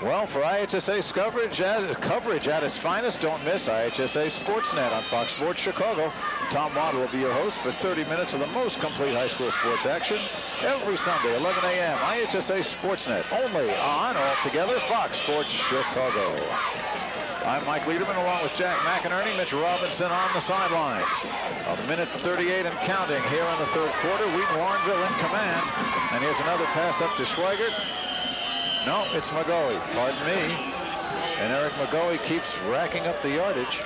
Well, for IHSA coverage at, coverage at its finest, don't miss IHSA Sportsnet on Fox Sports Chicago. Tom Waddle will be your host for 30 minutes of the most complete high school sports action every Sunday, 11 a.m. IHSA Sportsnet, only on Altogether Fox Sports Chicago. I'm Mike Lederman along with Jack McInerney, Mitch Robinson on the sidelines. A minute 38 and counting here in the third quarter. Wheaton Warrenville in command. And here's another pass up to Schweigert. No, it's McGoey. Pardon me. And Eric McGoey keeps racking up the yardage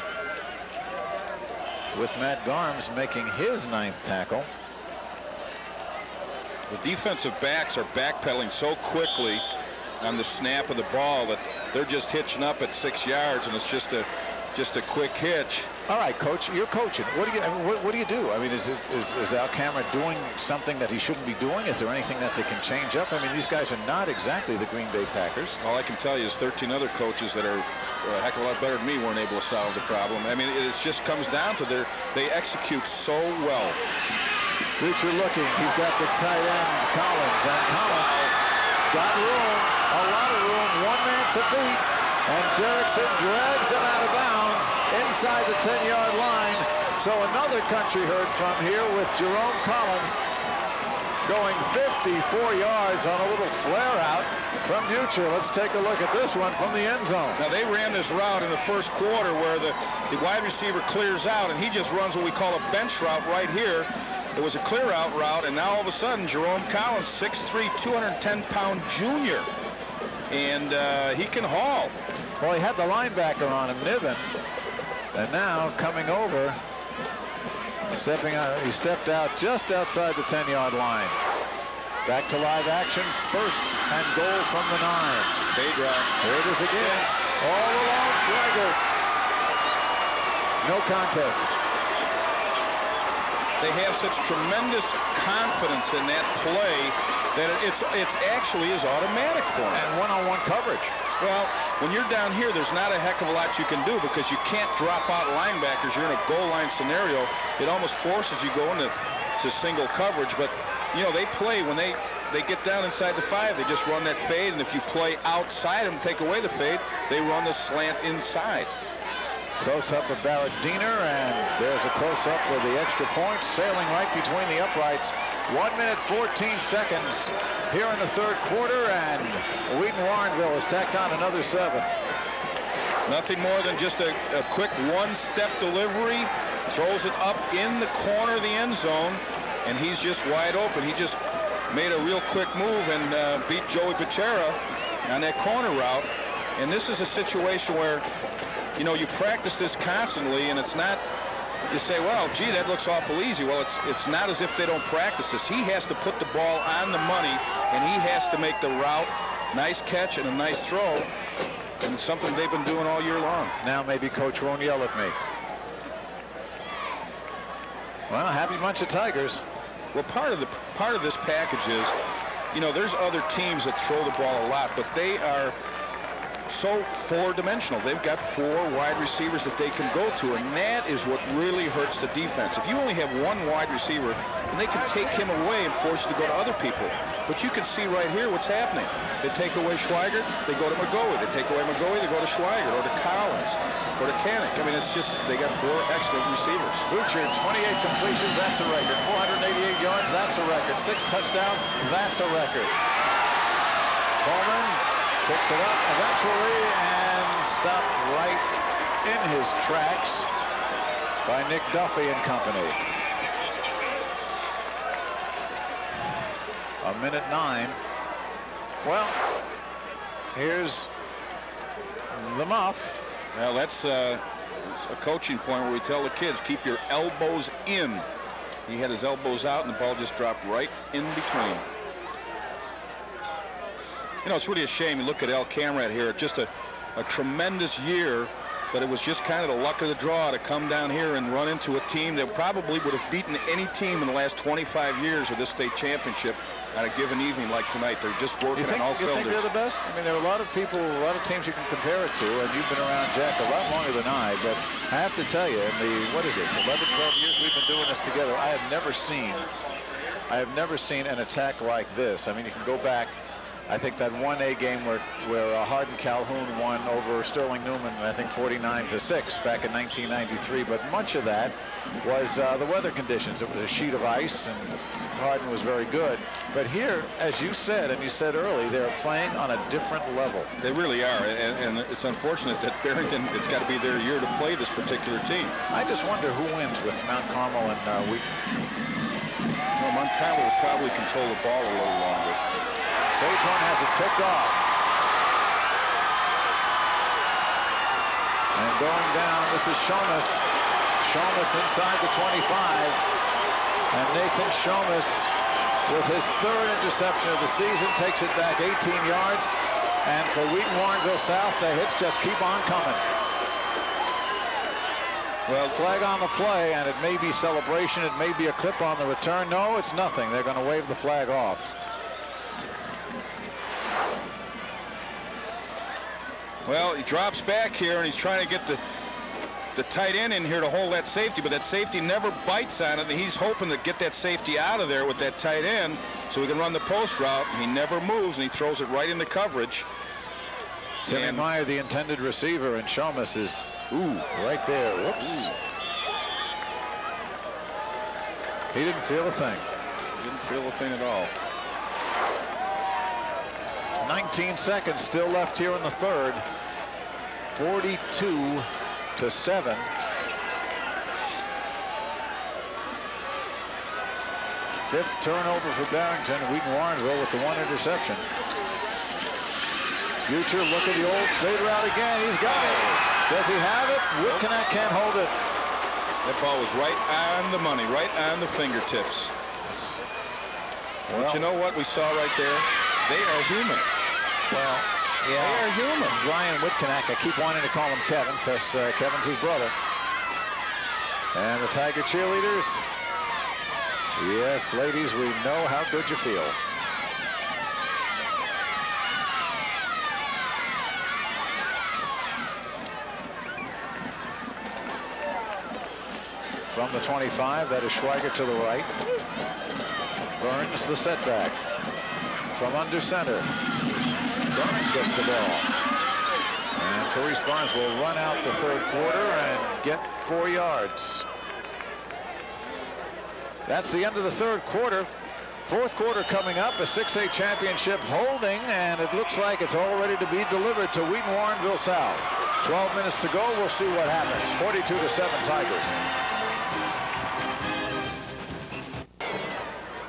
with Matt Garms making his ninth tackle. The defensive backs are backpedaling so quickly on the snap of the ball that they're just hitching up at six yards, and it's just a just a quick hitch. All right, coach, you're coaching. What do you I mean, what, what, do you do? I mean, is, it, is is Al Kamra doing something that he shouldn't be doing? Is there anything that they can change up? I mean, these guys are not exactly the Green Bay Packers. All I can tell you is 13 other coaches that are a heck of a lot better than me weren't able to solve the problem. I mean, it just comes down to their they execute so well. Butcher looking. He's got the tight end Collins, and Collins got room, a lot of room, one man to beat, and Derrickson drags him out of bounds inside the 10-yard line. So another country heard from here with Jerome Collins going 54 yards on a little flare out from Butcher. Let's take a look at this one from the end zone. Now they ran this route in the first quarter where the, the wide receiver clears out and he just runs what we call a bench route right here. It was a clear out route and now all of a sudden Jerome Collins, 6'3", 210-pound junior. And uh, he can haul. Well, he had the linebacker on him, Niven. And now coming over, stepping out, he stepped out just outside the 10-yard line. Back to live action, first and goal from the nine. Fade route. Here it is again. Six. All along Schweigert. No contest. They have such tremendous confidence in that play that it's it's actually is automatic for them. And one-on-one -on -one coverage. Well, when you're down here, there's not a heck of a lot you can do because you can't drop out linebackers. You're in a goal line scenario. It almost forces you go into to single coverage. But, you know, they play when they, they get down inside the five, they just run that fade. And if you play outside them, take away the fade, they run the slant inside. Close-up of Barrett Diener, and there's a close-up for the extra points, sailing right between the uprights. One minute, 14 seconds here in the third quarter, and Wheaton Warrenville has tacked on another seven. Nothing more than just a, a quick one-step delivery, throws it up in the corner of the end zone, and he's just wide open. He just made a real quick move and uh, beat Joey Becerra on that corner route. And this is a situation where you know, you practice this constantly, and it's not, you say, well, gee, that looks awful easy. Well, it's, it's not as if they don't practice this. He has to put the ball on the money, and he has to make the route, nice catch and a nice throw, and it's something they've been doing all year long. Now maybe Coach won't yell at me. Well, happy bunch of Tigers. Well, part of the part of this package is, you know, there's other teams that throw the ball a lot, but they are so four-dimensional. They've got four wide receivers that they can go to, and that is what really hurts the defense. If you only have one wide receiver, then they can take him away and force you to go to other people. But you can see right here what's happening. They take away Schweigert, they go to McGoey. They take away McGoey, they go to Schweigert or to Collins or to Kanak. I mean, it's just, they got four excellent receivers. Butcher, 28 completions, that's a record. 488 yards, that's a record. Six touchdowns, that's a record. Coleman picks it up eventually and stopped right in his tracks by Nick Duffy and company. A minute nine. Well, here's the muff. Well, that's uh, a coaching point where we tell the kids, keep your elbows in. He had his elbows out, and the ball just dropped right in between. You know, it's really a shame. You look at El Kamrat here, just a, a tremendous year, but it was just kind of the luck of the draw to come down here and run into a team that probably would have beaten any team in the last 25 years of this state championship on a given evening like tonight. They're just working you think, on all you cylinders. think they're the best? I mean, there are a lot of people, a lot of teams you can compare it to, and you've been around Jack a lot longer than I, but I have to tell you, in the, what is it, 11, 12 years we've been doing this together, I have never seen, I have never seen an attack like this. I mean, you can go back I think that 1A game where, where uh, Hardin Calhoun won over Sterling Newman, I think 49 to 6 back in 1993. But much of that was uh, the weather conditions. It was a sheet of ice, and Hardin was very good. But here, as you said, and you said early, they're playing on a different level. They really are, and, and it's unfortunate that Barrington, it's got to be their year to play this particular team. I just wonder who wins with Mount Carmel and uh, Wheaton. Well, Mount Carmel will probably control the ball a little longer. Sagehorn has it picked off. And going down, this is Shomas. Shomas inside the 25. And Nathan Shomas, with his third interception of the season, takes it back 18 yards. And for Wheaton Warrenville South, the hits just keep on coming. Well, flag on the play, and it may be celebration. It may be a clip on the return. No, it's nothing. They're going to wave the flag off. Well, he drops back here, and he's trying to get the the tight end in here to hold that safety, but that safety never bites on it, and he's hoping to get that safety out of there with that tight end so he can run the post route. He never moves, and he throws it right into coverage. Timmy and Meyer, the intended receiver, and Shomas is ooh right there. Whoops. Ooh. He didn't feel a thing. He didn't feel a thing at all. 19 seconds still left here in the third. 42 to 7. Fifth turnover for Barrington. Wheaton Warrenville with the one interception. Future, look at the old fade route again. He's got it. Does he have it? Whitcanack can't hold it. That ball was right on the money, right on the fingertips. Well, but you know what we saw right there? They are human. Well, yeah. They are human. Ryan Whitcanack, I keep wanting to call him Kevin because uh, Kevin's his brother. And the Tiger cheerleaders. Yes, ladies, we know how good you feel. From the 25, that is Schweigert to the right. Burns the setback. From under center. Burns gets the ball. And Carice Burns will run out the third quarter and get four yards. That's the end of the third quarter. Fourth quarter coming up, a 6A championship holding, and it looks like it's all ready to be delivered to Wheaton Warrenville South. 12 minutes to go. We'll see what happens. 42 to 7 Tigers.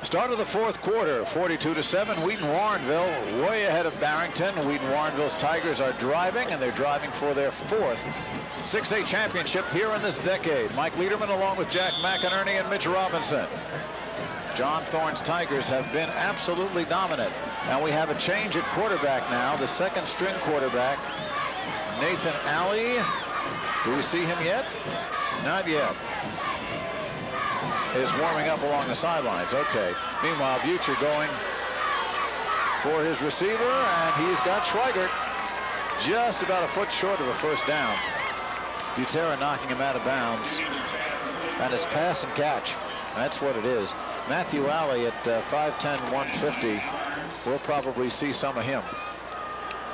Start of the fourth quarter, 42 to 7. Wheaton Warrenville way ahead of Barrington. Wheaton Warrenville's Tigers are driving, and they're driving for their fourth 6A championship here in this decade. Mike Lederman along with Jack McInerney and Mitch Robinson. John Thorne's Tigers have been absolutely dominant. And we have a change at quarterback now. The second string quarterback, Nathan Alley. Do we see him yet? Not yet is warming up along the sidelines. Okay. Meanwhile, Butcher going for his receiver, and he's got Schweigert just about a foot short of a first down. Butera knocking him out of bounds. And it's pass and catch. That's what it is. Matthew Alley at uh, 5'10", 150. We'll probably see some of him.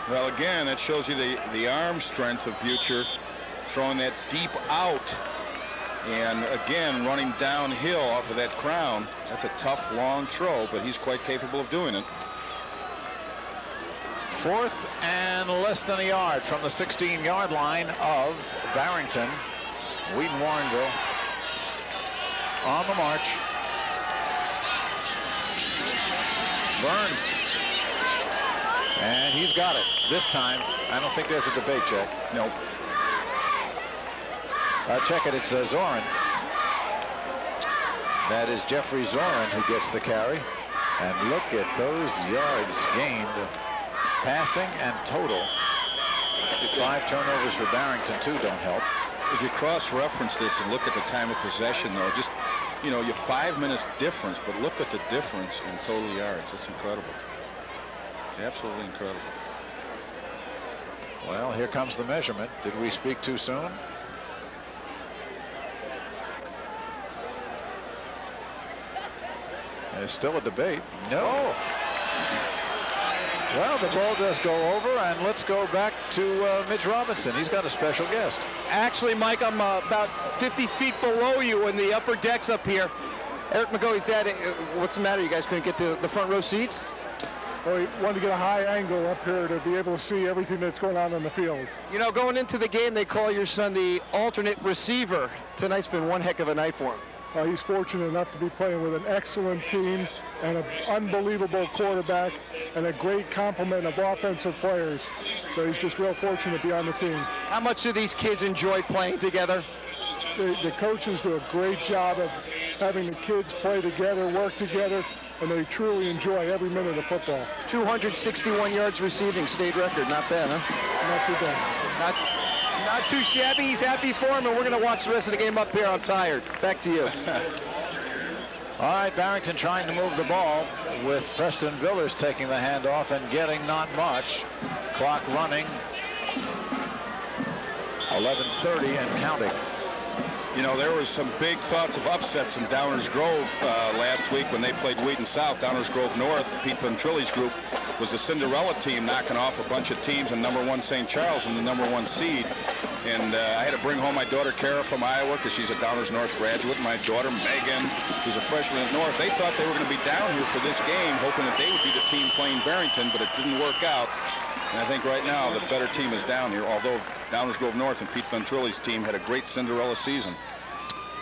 Well, again, it shows you the, the arm strength of Butcher throwing that deep out and again, running downhill off of that crown. That's a tough, long throw, but he's quite capable of doing it. Fourth and less than a yard from the 16-yard line of Barrington. Wheaton Warrenville on the march. Burns. And he's got it. This time, I don't think there's a debate, Jack. Nope. Uh, check it, it's uh, Zorin. That is Jeffrey Zorin who gets the carry. And look at those yards gained, passing and total. Five turnovers for Barrington, too, don't help. If you cross-reference this and look at the time of possession, though, just, you know, your five minutes difference, but look at the difference in total yards. It's incredible. It's absolutely incredible. Well, here comes the measurement. Did we speak too soon? There's still a debate. No. Oh. Well, the ball does go over, and let's go back to uh, Mitch Robinson. He's got a special guest. Actually, Mike, I'm uh, about 50 feet below you in the upper decks up here. Eric McGoey's dad, uh, what's the matter? You guys couldn't get the, the front row seats? Well, we wanted to get a high angle up here to be able to see everything that's going on in the field. You know, going into the game, they call your son the alternate receiver. Tonight's been one heck of a night for him. Uh, he's fortunate enough to be playing with an excellent team and an unbelievable quarterback and a great complement of offensive players. So he's just real fortunate to be on the team. How much do these kids enjoy playing together? The, the coaches do a great job of having the kids play together, work together, and they truly enjoy every minute of football. 261 yards receiving, state record. Not bad, huh? Not too bad. Not Not too shabby. He's happy for him, and we're going to watch the rest of the game up here. I'm tired. Back to you. <laughs> All right, Barrington trying to move the ball with Preston Villers taking the handoff and getting not much. Clock running. 11.30 and counting. You know, there was some big thoughts of upsets in Downers Grove uh, last week when they played Wheaton South. Downers Grove North, Pete Ventrilli's group, was the Cinderella team knocking off a bunch of teams and number one St. Charles and the number one seed. And uh, I had to bring home my daughter Kara from Iowa because she's a Downers North graduate. My daughter Megan, who's a freshman at North. They thought they were going to be down here for this game, hoping that they would be the team playing Barrington, but it didn't work out. And I think right now the better team is down here, although Downers Grove North and Pete Ventrilli's team had a great Cinderella season.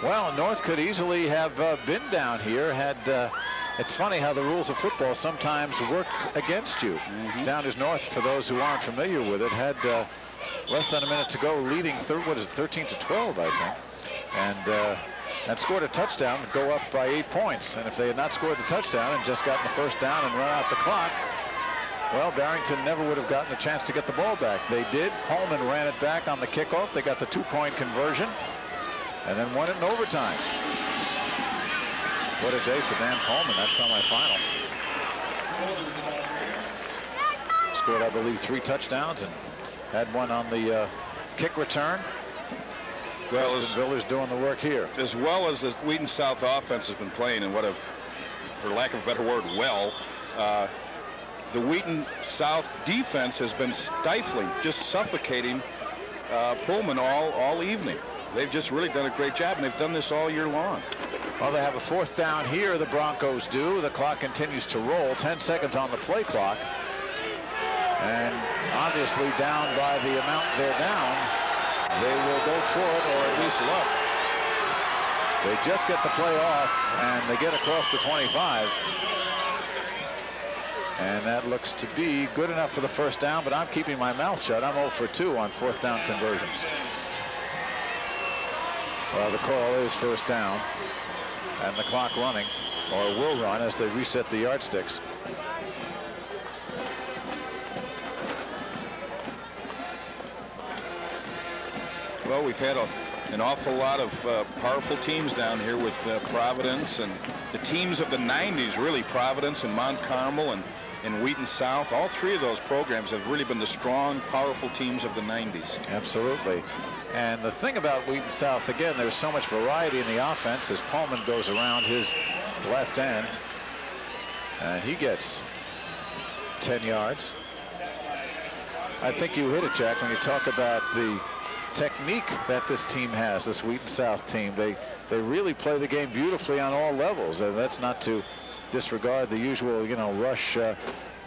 Well, North could easily have uh, been down here had uh, it's funny how the rules of football sometimes work against you. Mm -hmm. Downers North, for those who aren't familiar with it, had uh, less than a minute to go, leading what is it, 13 to 12, I think, and uh, and scored a touchdown to go up by eight points. And if they had not scored the touchdown and just gotten the first down and run out the clock, well, Barrington never would have gotten a chance to get the ball back. They did. Holman ran it back on the kickoff. They got the two-point conversion and then won it in overtime. What a day for Dan Coleman. That semifinal. Scored, I believe, three touchdowns and had one on the uh, kick return. Well, as Villers doing the work here. As well as the Wheaton South offense has been playing, and what a, for lack of a better word, well, uh, the Wheaton South defense has been stifling, just suffocating uh, Pullman all, all evening. They've just really done a great job, and they've done this all year long. Well, they have a fourth down here, the Broncos do. The clock continues to roll. 10 seconds on the play clock. And obviously down by the amount they're down, they will go for it, or at least look. They just get the play off, and they get across the 25. And that looks to be good enough for the first down, but I'm keeping my mouth shut. I'm 0 for 2 on fourth down conversions. Well, the call is first down, and the clock running, or will run as they reset the yardsticks. Well, we've had a, an awful lot of uh, powerful teams down here with uh, Providence and the teams of the 90s, really, Providence and Mount Carmel and in Wheaton South. All three of those programs have really been the strong, powerful teams of the 90s. Absolutely. And the thing about Wheaton South, again, there's so much variety in the offense as Pullman goes around his left end. And he gets 10 yards. I think you hit it, Jack, when you talk about the technique that this team has, this Wheaton South team. They, they really play the game beautifully on all levels. And that's not to disregard the usual, you know, rush, uh,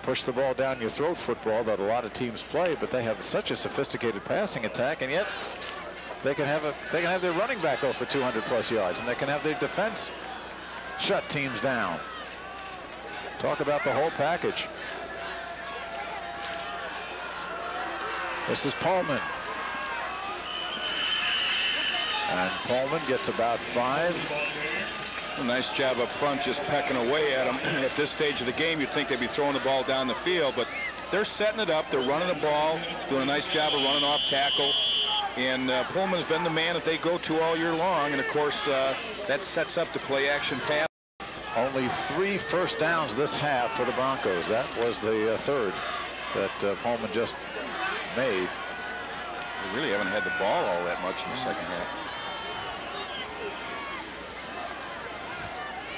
push the ball down your throat football that a lot of teams play, but they have such a sophisticated passing attack, and yet they can have a they can have their running back go for 200 plus yards, and they can have their defense shut teams down. Talk about the whole package. This is Pullman. And Pullman gets about five. Nice job up front, just pecking away at them. <clears throat> at this stage of the game, you'd think they'd be throwing the ball down the field, but they're setting it up. They're running the ball, doing a nice job of running off tackle. And uh, Pullman's been the man that they go to all year long. And, of course, uh, that sets up the play-action pass. Only three first downs this half for the Broncos. That was the uh, third that uh, Pullman just made. They really haven't had the ball all that much in the second half.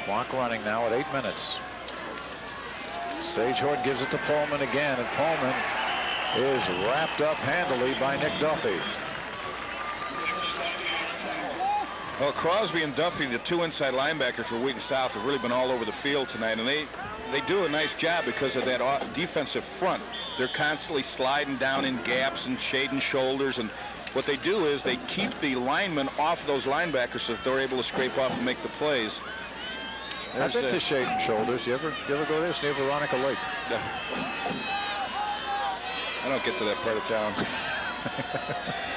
Clock running now at eight minutes. Sagehorn gives it to Pullman again, and Pullman is wrapped up handily by Nick Duffy. Well, Crosby and Duffy, the two inside linebackers for Wheaton South, have really been all over the field tonight, and they they do a nice job because of that defensive front. They're constantly sliding down in gaps and shading shoulders, and what they do is they keep the linemen off those linebackers so that they're able to scrape off and make the plays. There's I've been to Shading Shoulders. You ever you ever go there? It's near Veronica Lake. I don't get to that part of town. <laughs>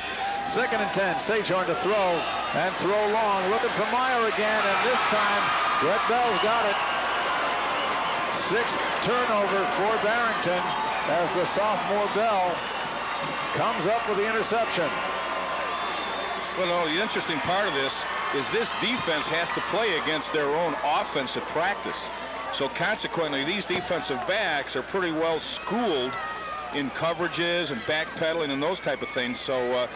Second and 10. Sagehorn to throw and throw long. Looking for Meyer again, and this time Brett Bell's got it. Sixth turnover for Barrington as the sophomore Bell comes up with the interception. Well, no, the interesting part of this is this defense has to play against their own offense at practice. So consequently, these defensive backs are pretty well schooled in coverages and backpedaling and those type of things. So, uh,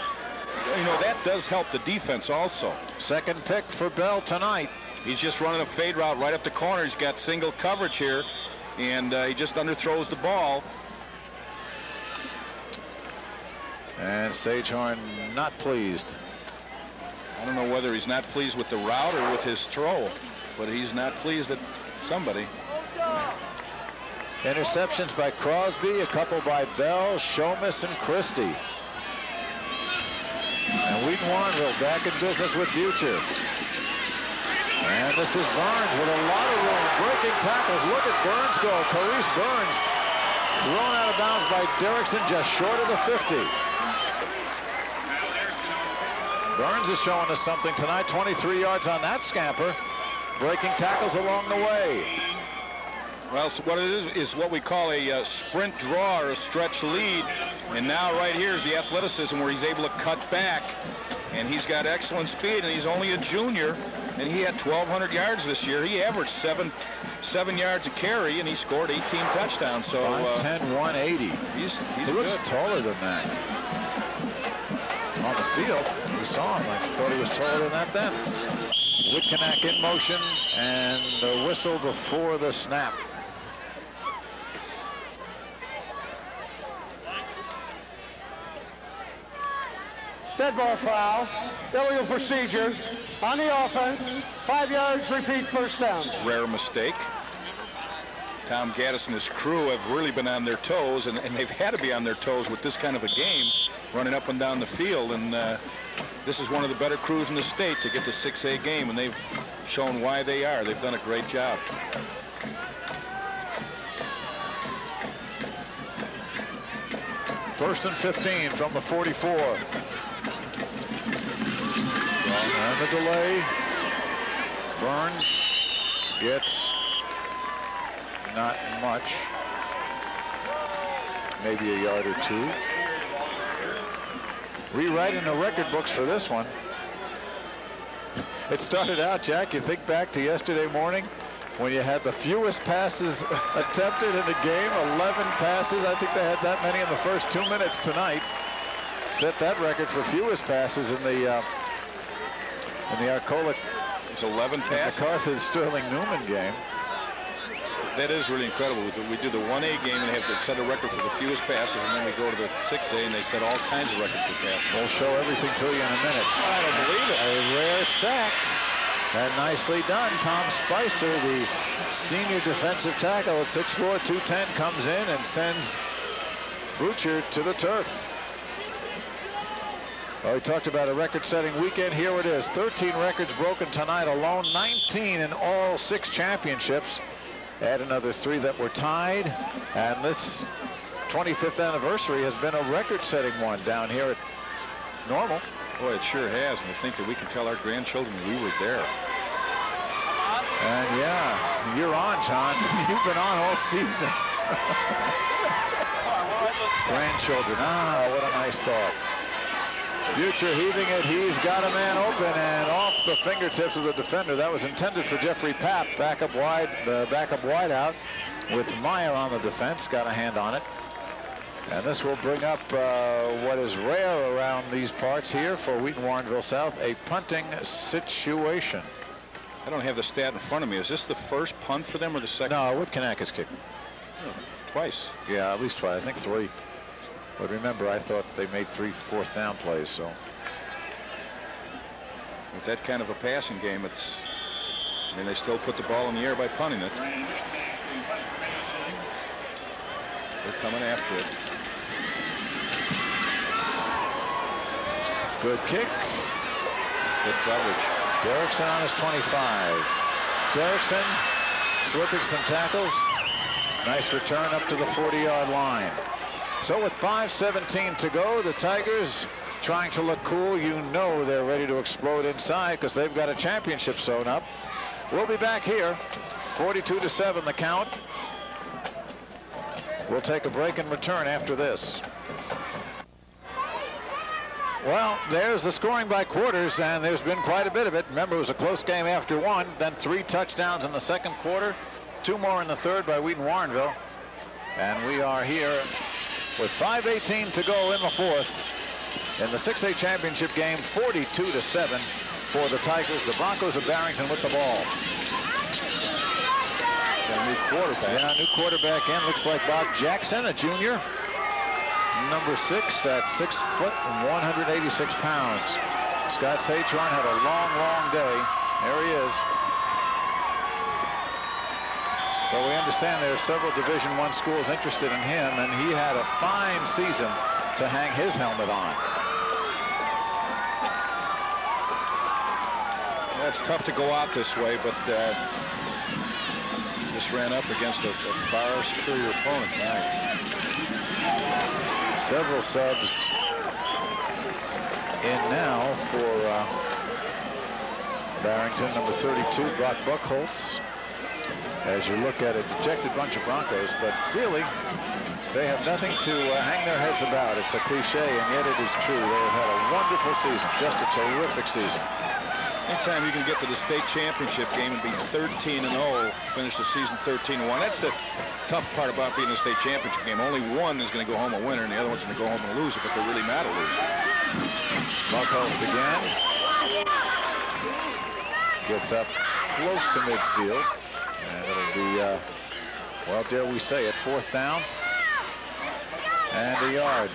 you know, that does help the defense also. Second pick for Bell tonight. He's just running a fade route right up the corner. He's got single coverage here, and uh, he just underthrows the ball. And Sagehorn not pleased. I don't know whether he's not pleased with the route or with his throw, but he's not pleased at somebody. Interceptions by Crosby, a couple by Bell, Shomas, and Christie. And Wheaton Warrenville back in business with Butcher. And this is Burns with a lot of room, breaking tackles. Look at Burns go. Carice Burns thrown out of bounds by Derrickson just short of the 50. Burns is showing us something tonight. 23 yards on that scamper. Breaking tackles along the way. Well, so what it is is what we call a uh, sprint draw or a stretch lead. And now right here is the athleticism where he's able to cut back. And he's got excellent speed, and he's only a junior. And he had 1,200 yards this year. He averaged seven seven yards a carry, and he scored 18 touchdowns. So uh, 10, 180. He's, he's he looks good. taller than that. On the field, we saw him. I thought he was taller than that then. Whitcanack in motion, and the whistle before the snap. Dead ball foul, illegal procedure on the offense. Five yards, repeat first down. rare mistake. Tom Gaddis and his crew have really been on their toes, and, and they've had to be on their toes with this kind of a game, running up and down the field. And uh, this is one of the better crews in the state to get the 6A game, and they've shown why they are. They've done a great job. First and 15 from the 44. And the delay. Burns gets not much. Maybe a yard or two. Rewriting the record books for this one. It started out, Jack, you think back to yesterday morning when you had the fewest passes <laughs> attempted in the game, 11 passes. I think they had that many in the first two minutes tonight. Set that record for fewest passes in the uh, in the Arcola. It's 11 passes. The Carthage Sterling Newman game. That is really incredible. We do, we do the 1A game and have to set a record for the fewest passes, and then we go to the 6A and they set all kinds of records for passes. We'll show everything to you in a minute. I don't believe it. A rare sack. And nicely done. Tom Spicer, the senior defensive tackle at 6'4", 210, comes in and sends Butcher to the turf. Well, we talked about a record-setting weekend. Here it is. 13 records broken tonight alone. 19 in all six championships. Add another three that were tied. And this 25th anniversary has been a record-setting one down here at Normal. Boy, it sure has, and to think that we can tell our grandchildren we were there. And yeah, you're on, John. <laughs> You've been on all season. <laughs> Grandchildren, ah, what a nice thought. Butcher heaving it, he's got a man open and off the fingertips of the defender. That was intended for Jeffrey Papp, back up wide, uh, back up wide out with Meyer on the defense, got a hand on it. And this will bring up uh, what is rare around these parts here for Wheaton Warrenville South, a punting situation. I don't have the stat in front of me. Is this the first punt for them or the second? No, Whitcanack has kicked. Twice. Yeah, at least twice. I think three. But remember, I thought they made three fourth down plays, so. With that kind of a passing game, it's, I mean, they still put the ball in the air by punting it. They're coming after it. Good kick. Good coverage. Derrickson on his 25. Derrickson slipping some tackles. Nice return up to the 40-yard line. So with 5.17 to go, the Tigers trying to look cool. You know they're ready to explode inside because they've got a championship sewn up. We'll be back here. 42 to 7 the count. We'll take a break and return after this. Well, there's the scoring by quarters, and there's been quite a bit of it. Remember, it was a close game after one, then three touchdowns in the second quarter, two more in the third by Wheaton Warrenville. And we are here with 5.18 to go in the fourth in the 6A championship game, 42 to 7 for the Tigers. The Broncos of Barrington with the ball. Got a new quarterback. Yeah, new quarterback in. Looks like Bob Jackson, a junior. Number six at six foot and 186 pounds. Scott Satron had a long, long day. There he is. Well, we understand there are several Division One schools interested in him, and he had a fine season to hang his helmet on. Yeah, it's tough to go out this way, but uh, just ran up against a, a far superior opponent tonight. Several subs in now for uh, Barrington, number 32, Brock Buckholz. As you look at a dejected bunch of Broncos, but really, they have nothing to uh, hang their heads about. It's a cliche, and yet it is true. They have had a wonderful season, just a terrific season. Anytime you can get to the state championship game and be 13 and 0, finish the season 13 and 1. That's the tough part about being in the state championship game. Only one is going to go home a winner, and the other one's going to go home a loser, but they're really mad a loser. Buckholz again. Gets up close to midfield. And uh, well, dare we say it, fourth down and a yard.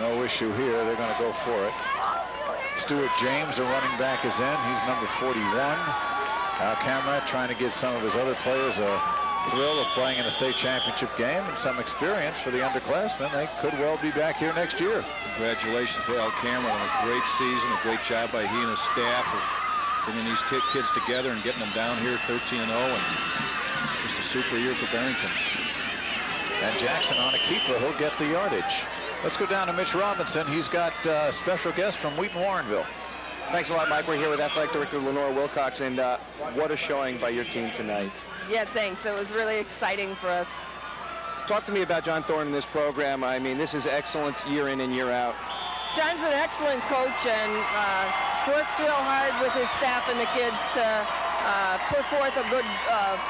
No issue here. They're going to go for it. Stuart James, a running back, is in. He's number 41. Al Kamrat trying to give some of his other players a thrill of playing in a state championship game and some experience for the underclassmen. They could well be back here next year. Congratulations to Al Kamrat on a great season, a great job by he and his staff bringing these kids together and getting them down here 13 and 0 and just a super year for Barrington. And Jackson on a keeper, he'll get the yardage. Let's go down to Mitch Robinson. He's got a uh, special guest from Wheaton Warrenville. Thanks a lot, Mike. We're here with Athletic Director Lenore Wilcox, and uh, what a showing by your team tonight. Yeah, thanks. It was really exciting for us. Talk to me about John Thorne in this program. I mean, this is excellence year in and year out. John's an excellent coach and uh, works real hard with his staff and the kids to uh, put forth a good uh,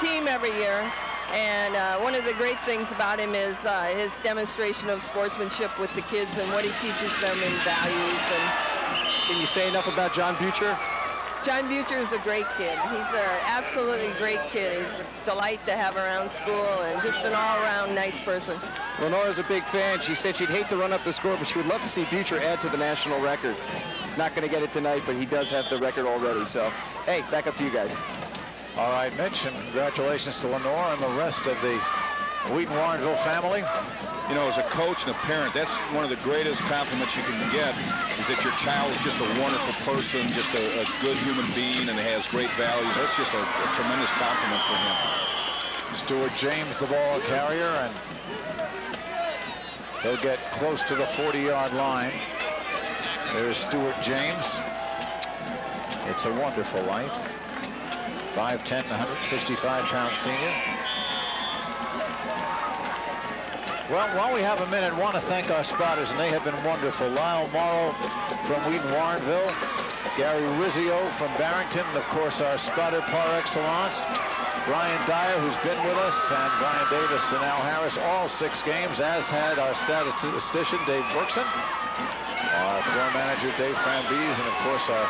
team every year. And uh, one of the great things about him is uh, his demonstration of sportsmanship with the kids and what he teaches them in values. And Can you say enough about John Butcher? John Butcher is a great kid. He's an absolutely great kid. He's a delight to have around school and just an all-around nice person. Lenore's a big fan. She said she'd hate to run up the score, but she would love to see Butcher add to the national record. Not going to get it tonight, but he does have the record already. So, hey, back up to you guys. All right, Mitch, and congratulations to Lenore and the rest of the Wheaton Warrenville family. You know, as a coach and a parent, that's one of the greatest compliments you can get, is that your child is just a wonderful person, just a, a good human being, and has great values. That's just a, a tremendous compliment for him. Stuart James, the ball carrier, and he'll get close to the 40-yard line. There's Stuart James. It's a wonderful life. 5'10", 165-pound senior. Well, while we have a minute, I want to thank our spotters, and they have been wonderful. Lyle Morrow from Wheaton Warrenville, Gary Rizzio from Barrington, and of course our spotter par excellence, Brian Dyer, who's been with us, and Brian Davis and Al Harris, all six games, as had our statistician, Dave Berkson, our floor manager, Dave Frambies, and of course our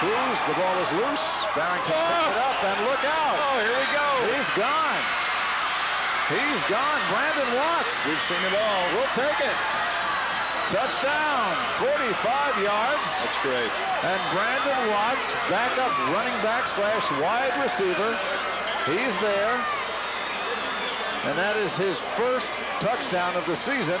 crews. The ball is loose. Barrington oh. picks it up, and look out. Oh, here we go. He's gone. He's gone. Brandon Watts. We've seen it all. We'll take it. Touchdown, 45 yards. That's great. And Brandon Watts, backup running back slash wide receiver. He's there. And that is his first touchdown of the season.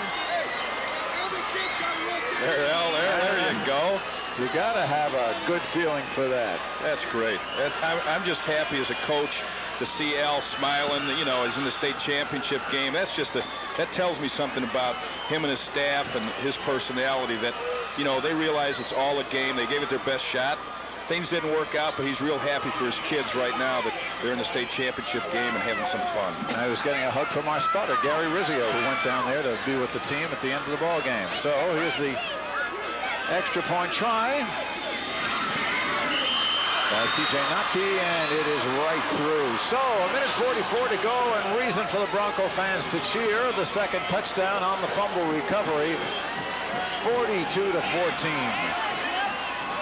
There, there, there you go. You got to have a good feeling for that. That's great. I'm just happy as a coach to see Al smiling, you know, he's in the state championship game. That's just a, that tells me something about him and his staff and his personality that, you know, they realize it's all a game. They gave it their best shot. things didn't work out, but he's real happy for his kids right now that they're in the state championship game and having some fun. I was getting a hug from our spotter, Gary Rizzio, who went down there to be with the team at the end of the ball game. So here's the extra point try by C.J. Notke, and it is right through. So a minute 44 to go, and reason for the Bronco fans to cheer. The second touchdown on the fumble recovery, 42 to 14.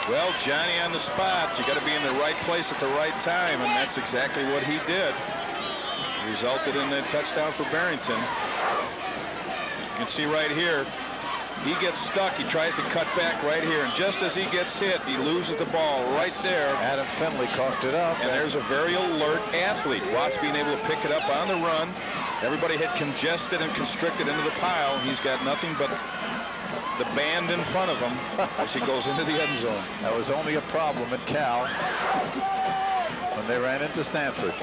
Well, Johnny on the spot. You got to be in the right place at the right time, and that's exactly what he did. Resulted in the touchdown for Barrington. You can see right here, he gets stuck. He tries to cut back right here, and just as he gets hit, he loses the ball right there. Adam Finley coughed it up. And there's a very alert athlete. Watts being able to pick it up on the run. Everybody had congested and constricted into the pile. He's got nothing but the band in front of him <laughs> as he goes into the end zone. That was only a problem at Cal when they ran into Stanford.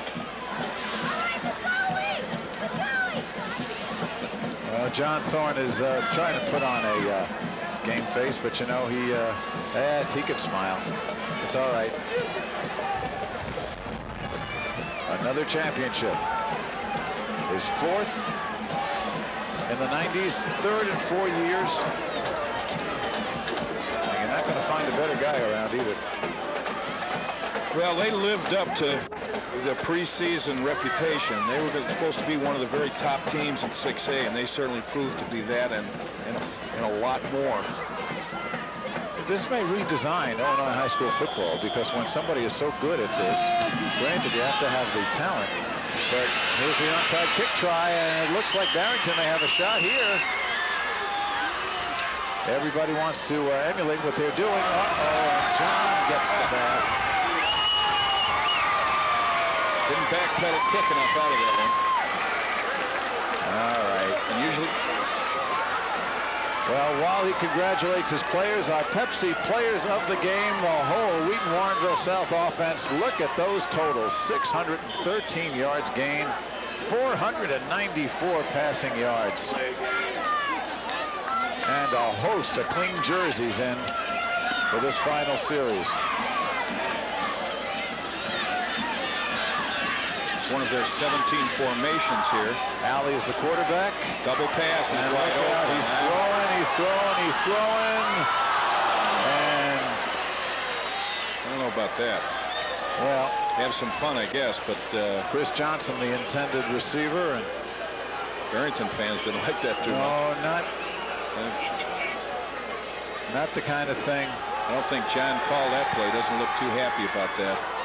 Well, John Thorne is uh, trying to put on a uh, game face, but you know, he, uh, yes, he could smile. It's all right. Another championship. His fourth in the 90s, third in four years, And you're not going to find a better guy around either. Well, they lived up to the preseason reputation. They were supposed to be one of the very top teams in 6A, and they certainly proved to be that and, and, a, and a lot more. This may redesign Illinois high school football because when somebody is so good at this, granted you have to have the talent, but here's the onside kick try, and it looks like Barrington may have a shot here. Everybody wants to uh, emulate what they're doing. Uh-oh, John gets the back. Didn't backpedal quick enough out of that one. All right. And usually... Well, while he congratulates his players, our Pepsi players of the game, the whole Wheaton Warrenville South offense, look at those totals. 613 yards gained, 494 passing yards and a host of clean jerseys in for this final series. One of their 17 formations here. Alley is the quarterback. Double pass. He's wide open. He's throwing, he's throwing, he's throwing. And I don't know about that. Well, have some fun, I guess, but uh, Chris Johnson, the intended receiver, and Barrington fans didn't like that too no, much. No, not not the kind of thing. I don't think John called that play. Doesn't look too happy about that.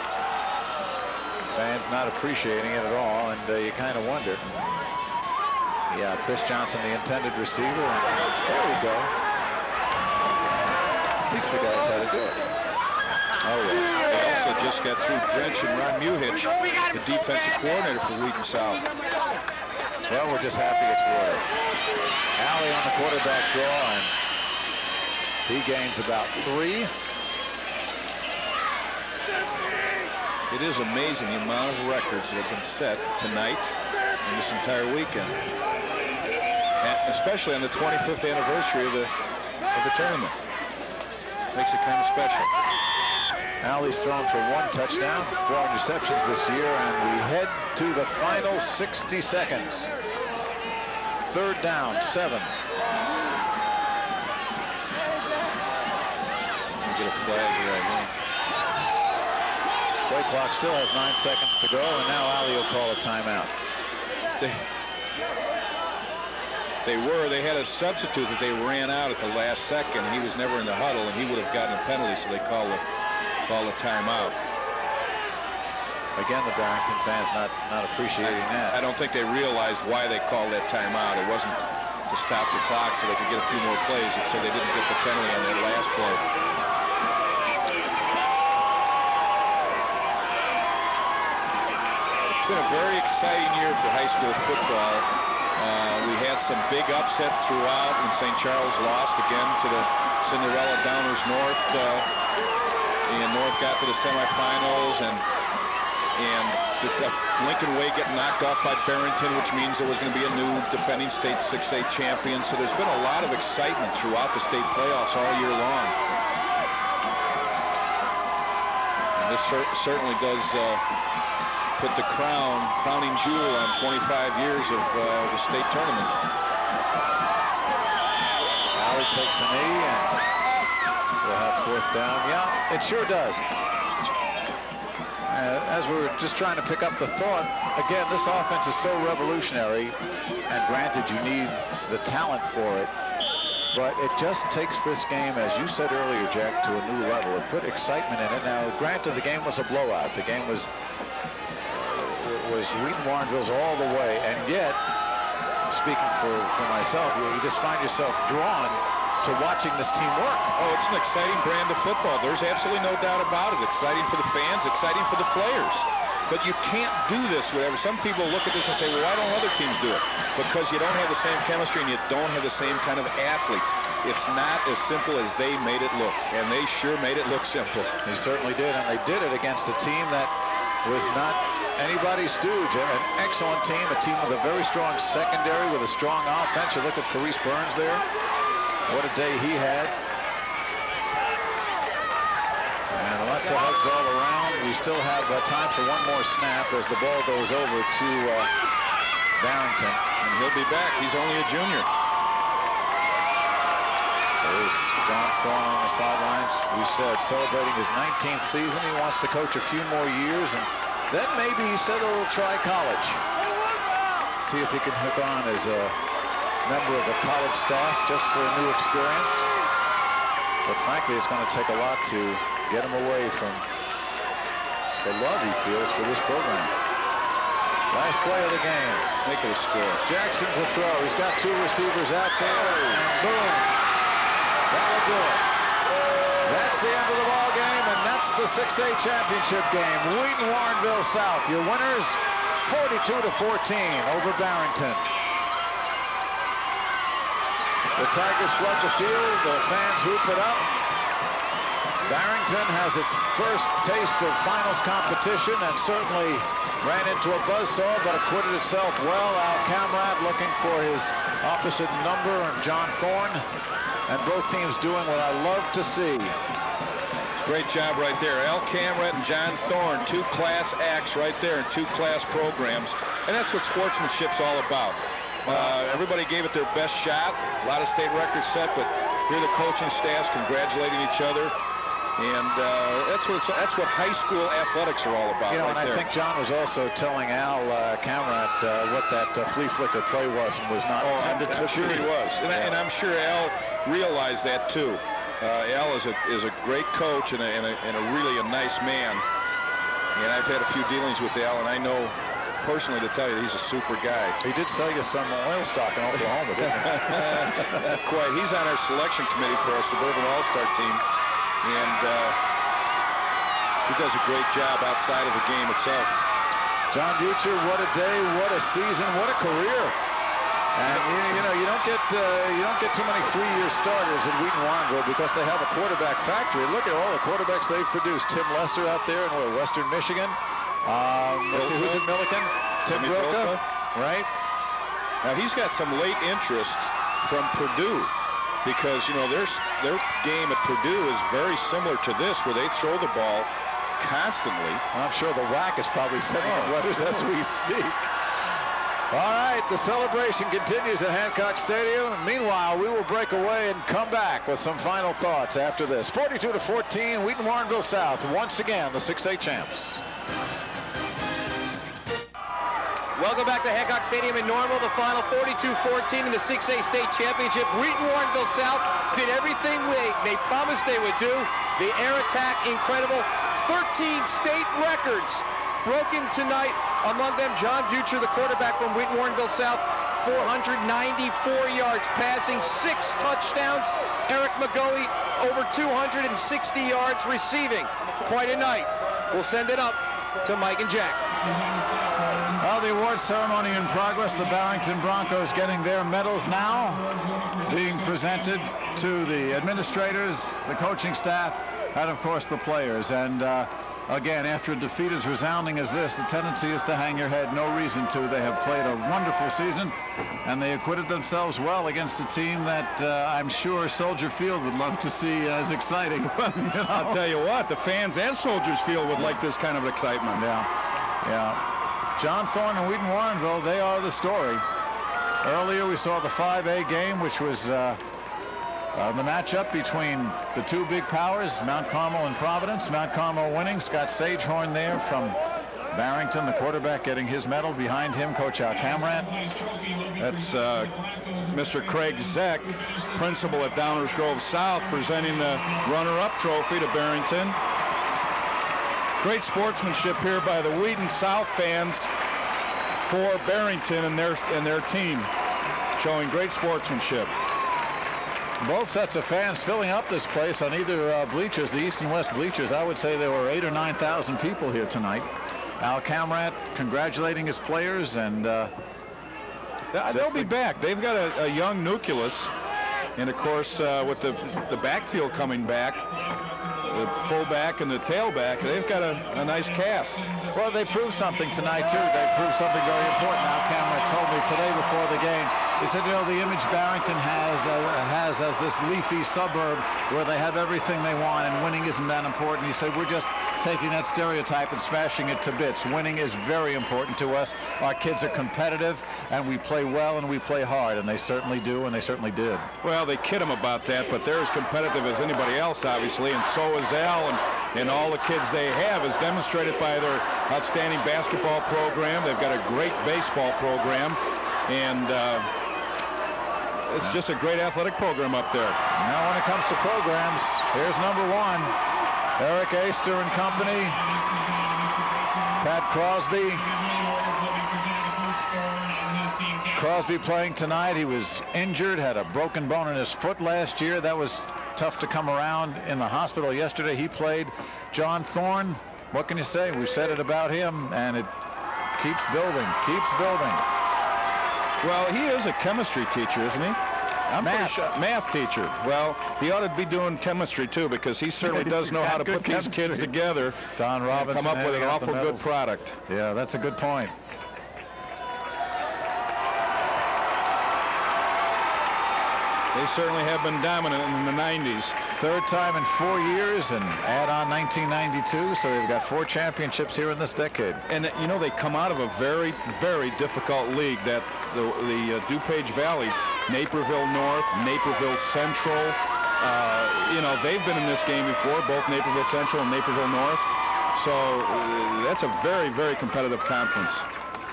Fans not appreciating it at all, and uh, you kind of wonder. Yeah, Chris Johnson, the intended receiver, and there we go. Teach the guys how to do it. Oh, yeah. They also just got through Drench and Ron Muhich, the defensive coordinator for Wheaton South. Well, we're just happy it's water. Alley on the quarterback draw, and he gains about three. It is amazing the amount of records that have been set tonight and this entire weekend. And especially on the 25th anniversary of the, of the tournament. Makes it kind of special. Alley's thrown for one touchdown, four interceptions this year, and we head to the final 60 seconds. Third down, seven. get a flag here, I think. Play clock still has nine seconds to go, and now Alley will call a timeout. They, they were. They had a substitute that they ran out at the last second. He was never in the huddle, and he would have gotten a penalty, so they call the, call a timeout. Again, the Barrington fans not not appreciating I, that. I don't think they realized why they called that timeout. It wasn't to stop the clock so they could get a few more plays. It's so they didn't get the penalty on that last play. It's been a very exciting year for high school football. Uh, we had some big upsets throughout when St. Charles lost again to the Cinderella Downers North. Uh, and North got to the semifinals and and the, Lincoln Way getting knocked off by Barrington, which means there was going to be a new defending state 6A champion. So there's been a lot of excitement throughout the state playoffs all year long. And this cer certainly does uh, put the crown, crowning jewel on 25 years of uh, the state tournament. Howard takes a knee and we'll have fourth down. Yeah, it sure does. Uh, as we were just trying to pick up the thought, again, this offense is so revolutionary, and granted, you need the talent for it, but it just takes this game, as you said earlier, Jack, to a new level. It put excitement in it. Now, granted, the game was a blowout. The game was was Wheaton Warrenville's all the way, and yet, speaking for, for myself, you, you just find yourself drawn to watching this team work. Oh, it's an exciting brand of football. There's absolutely no doubt about it. Exciting for the fans, exciting for the players. But you can't do this whatever. Some people look at this and say, well, why don't other teams do it? Because you don't have the same chemistry and you don't have the same kind of athletes. It's not as simple as they made it look. And they sure made it look simple. They certainly did. And they did it against a team that was not anybody's stooge. An excellent team, a team with a very strong secondary, with a strong offense. You look at Carice Burns there. What a day he had. And lots of hugs all around. We still have uh, time for one more snap as the ball goes over to uh, Barrington. And he'll be back. He's only a junior. There's John Thorne on the sidelines. We said celebrating his 19th season. He wants to coach a few more years. And then maybe he said he'll try college. See if he can hook on as a member of a college staff just for a new experience. But frankly, it's going to take a lot to get him away from the love he feels for this program. Last play of the game. A score. Jackson to throw. He's got two receivers out there. Boom. That'll do it. That's the end of the ball game, that's the 6A championship game. Wheaton Warrenville South, your winners, 42 to 14 over Barrington. The Tigers flood the field. The fans hoop it up. Barrington has its first taste of finals competition and certainly ran into a buzzsaw, but acquitted itself well. Al Camrat looking for his opposite number and John Thorne. And both teams doing what I love to see. Great job right there. Al Camrat and John Thorne, two class acts right there in two class programs. And that's what sportsmanship's all about. Uh, everybody gave it their best shot. A lot of state records set, but here the coaching staffs congratulating each other. And uh, that's what that's what high school athletics are all about. You know, right and there. I think John was also telling Al uh, Camrat uh, what that uh, flea flicker play was and was not oh, intended I'm, to I'm sure be. he was, and, I, and I'm sure Al realized that too. Uh, Al is a is a great coach and a, and a and a really a nice man. And I've had a few dealings with Al, and I know personally to tell you that he's a super guy. He did sell you some oil stock in Oklahoma, didn't he? Not <laughs> quite. He's on our selection committee for our suburban all-star team, and uh, he does a great job outside of the game itself. John Butcher, what a day, what a season, what a career. And you, you know, you don't get uh, you don't get too many three-year starters at Wheaton Warrenville because they have a quarterback factory. Look at all the quarterbacks they've produced. Tim Lester out there in what, Western Michigan. Um, let's see, who's at Millikin? Tim Broka. right? Now he's got some late interest from Purdue because you know their their game at Purdue is very similar to this, where they throw the ball constantly. I'm sure the WAC is probably sending them letters as we <laughs> speak. All right, the celebration continues at Hancock Stadium. Meanwhile, we will break away and come back with some final thoughts after this. 42 to 14, Wheaton Warrenville South. Once again, the 6A champs. Welcome back to Hancock Stadium in Normal, the final 42-14 in the 6A state championship. Wheaton Warrenville South did everything they, they promised they would do. The air attack, incredible. 13 state records broken tonight. Among them, John Butcher, the quarterback from Wheaton Warrenville South, 494 yards passing, six touchdowns. Eric McGoey, over 260 yards receiving. Quite a night. We'll send it up to Mike and Jack. Well, the award ceremony in progress. The Barrington Broncos getting their medals now, being presented to the administrators, the coaching staff, and of course the players. And uh, again, after a defeat as resounding as this, the tendency is to hang your head. No reason to. They have played a wonderful season, and they acquitted themselves well against a team that uh, I'm sure Soldier Field would love to see as exciting. <laughs> you know? I'll tell you what, the fans and Soldiers Field would like this kind of excitement. Yeah, yeah. John Thorne and Wheaton Warrenville, they are the story. Earlier, we saw the 5A game, which was uh, uh, the matchup between the two big powers, Mount Carmel and Providence. Mount Carmel winning. Scott Sagehorn there from Barrington, the quarterback, getting his medal. Behind him, Coach Al Kamrat. That's uh, Mr. Craig Zeck, principal at Downers Grove South, presenting the runner-up trophy to Barrington. Great sportsmanship here by the Wheaton South fans for Barrington and their and their team, showing great sportsmanship. Both sets of fans filling up this place on either uh, bleachers, the east and west bleachers. I would say there were eight or 9,000 people here tonight. Al Kamrat congratulating his players and uh, they'll be back. They've got a, a young nucleus, and of course uh, with the the backfield coming back, the fullback and the tailback, they've got a, a, nice cast. Well, they proved something tonight, too. They proved something very important. Al Kamrat told me today before the game, he said, you know, the image Barrington has, uh, has as this leafy suburb where they have everything they want and winning isn't that important. He said, we're just taking that stereotype and smashing it to bits. Winning is very important to us. Our kids are competitive, and we play well and we play hard, and they certainly do, and they certainly did. Well, they kid them about that, but they're as competitive as anybody else, obviously, and so is Al, and, and all the kids they have is demonstrated by their outstanding basketball program. They've got a great baseball program, and uh, it's just a great athletic program up there. Now when it comes to programs, here's number one. Eric Aster and company. Pat Crosby. Crosby playing tonight. He was injured, had a broken bone in his foot last year. That was tough to come around in the hospital yesterday. He played. John Thorne, what can you say? We said it about him, and it keeps building, keeps building. Well, he is a chemistry teacher, isn't he? I'm math. Sure, math teacher. Well, he ought to be doing chemistry too, because he certainly <laughs> does know how to put chemistry. these kids together. Don Robinson come up with an awful good product. Yeah, that's a good point. They certainly have been dominant in the 90s. Third time in four years and add on 1992, so they've got four championships here in this decade. And, you know, they come out of a very, very difficult league, that the, the uh, DuPage Valley, Naperville North, Naperville Central. Uh, you know, they've been in this game before, both Naperville Central and Naperville North. So uh, that's a very, very competitive conference.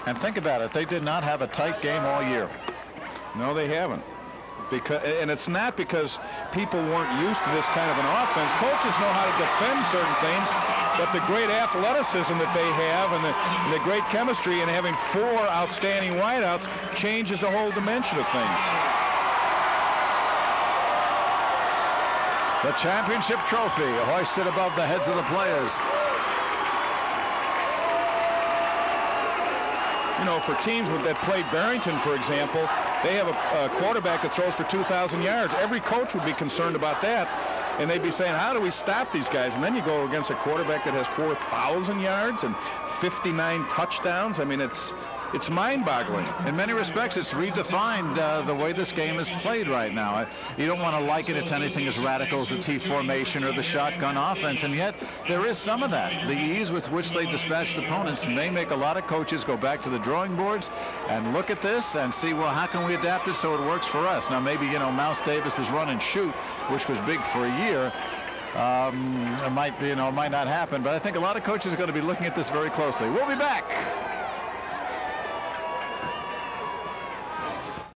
And think about it, they did not have a tight game all year. No, they haven't because and it's not because people weren't used to this kind of an offense. Coaches know how to defend certain things, but the great athleticism that they have and the, and the great chemistry and having four outstanding wideouts changes the whole dimension of things. The championship trophy hoisted above the heads of the players. You know, for teams that played Barrington, for example, they have a, a quarterback that throws for 2,000 yards. Every coach would be concerned about that. And they'd be saying, how do we stop these guys? And then you go against a quarterback that has 4,000 yards and 59 touchdowns. I mean, it's it's mind-boggling. In many respects, it's redefined uh, the way this game is played right now. You don't want to liken it to anything as radical as the T formation or the shotgun offense, and yet there is some of that. The ease with which they dispatched opponents may make a lot of coaches go back to the drawing boards and look at this and see, well, how can we adapt it so it works for us? Now, maybe, you know, Mouse Davis's run and shoot, which was big for a year, um, it might, you know, it might not happen, but I think a lot of coaches are going to be looking at this very closely. We'll be back.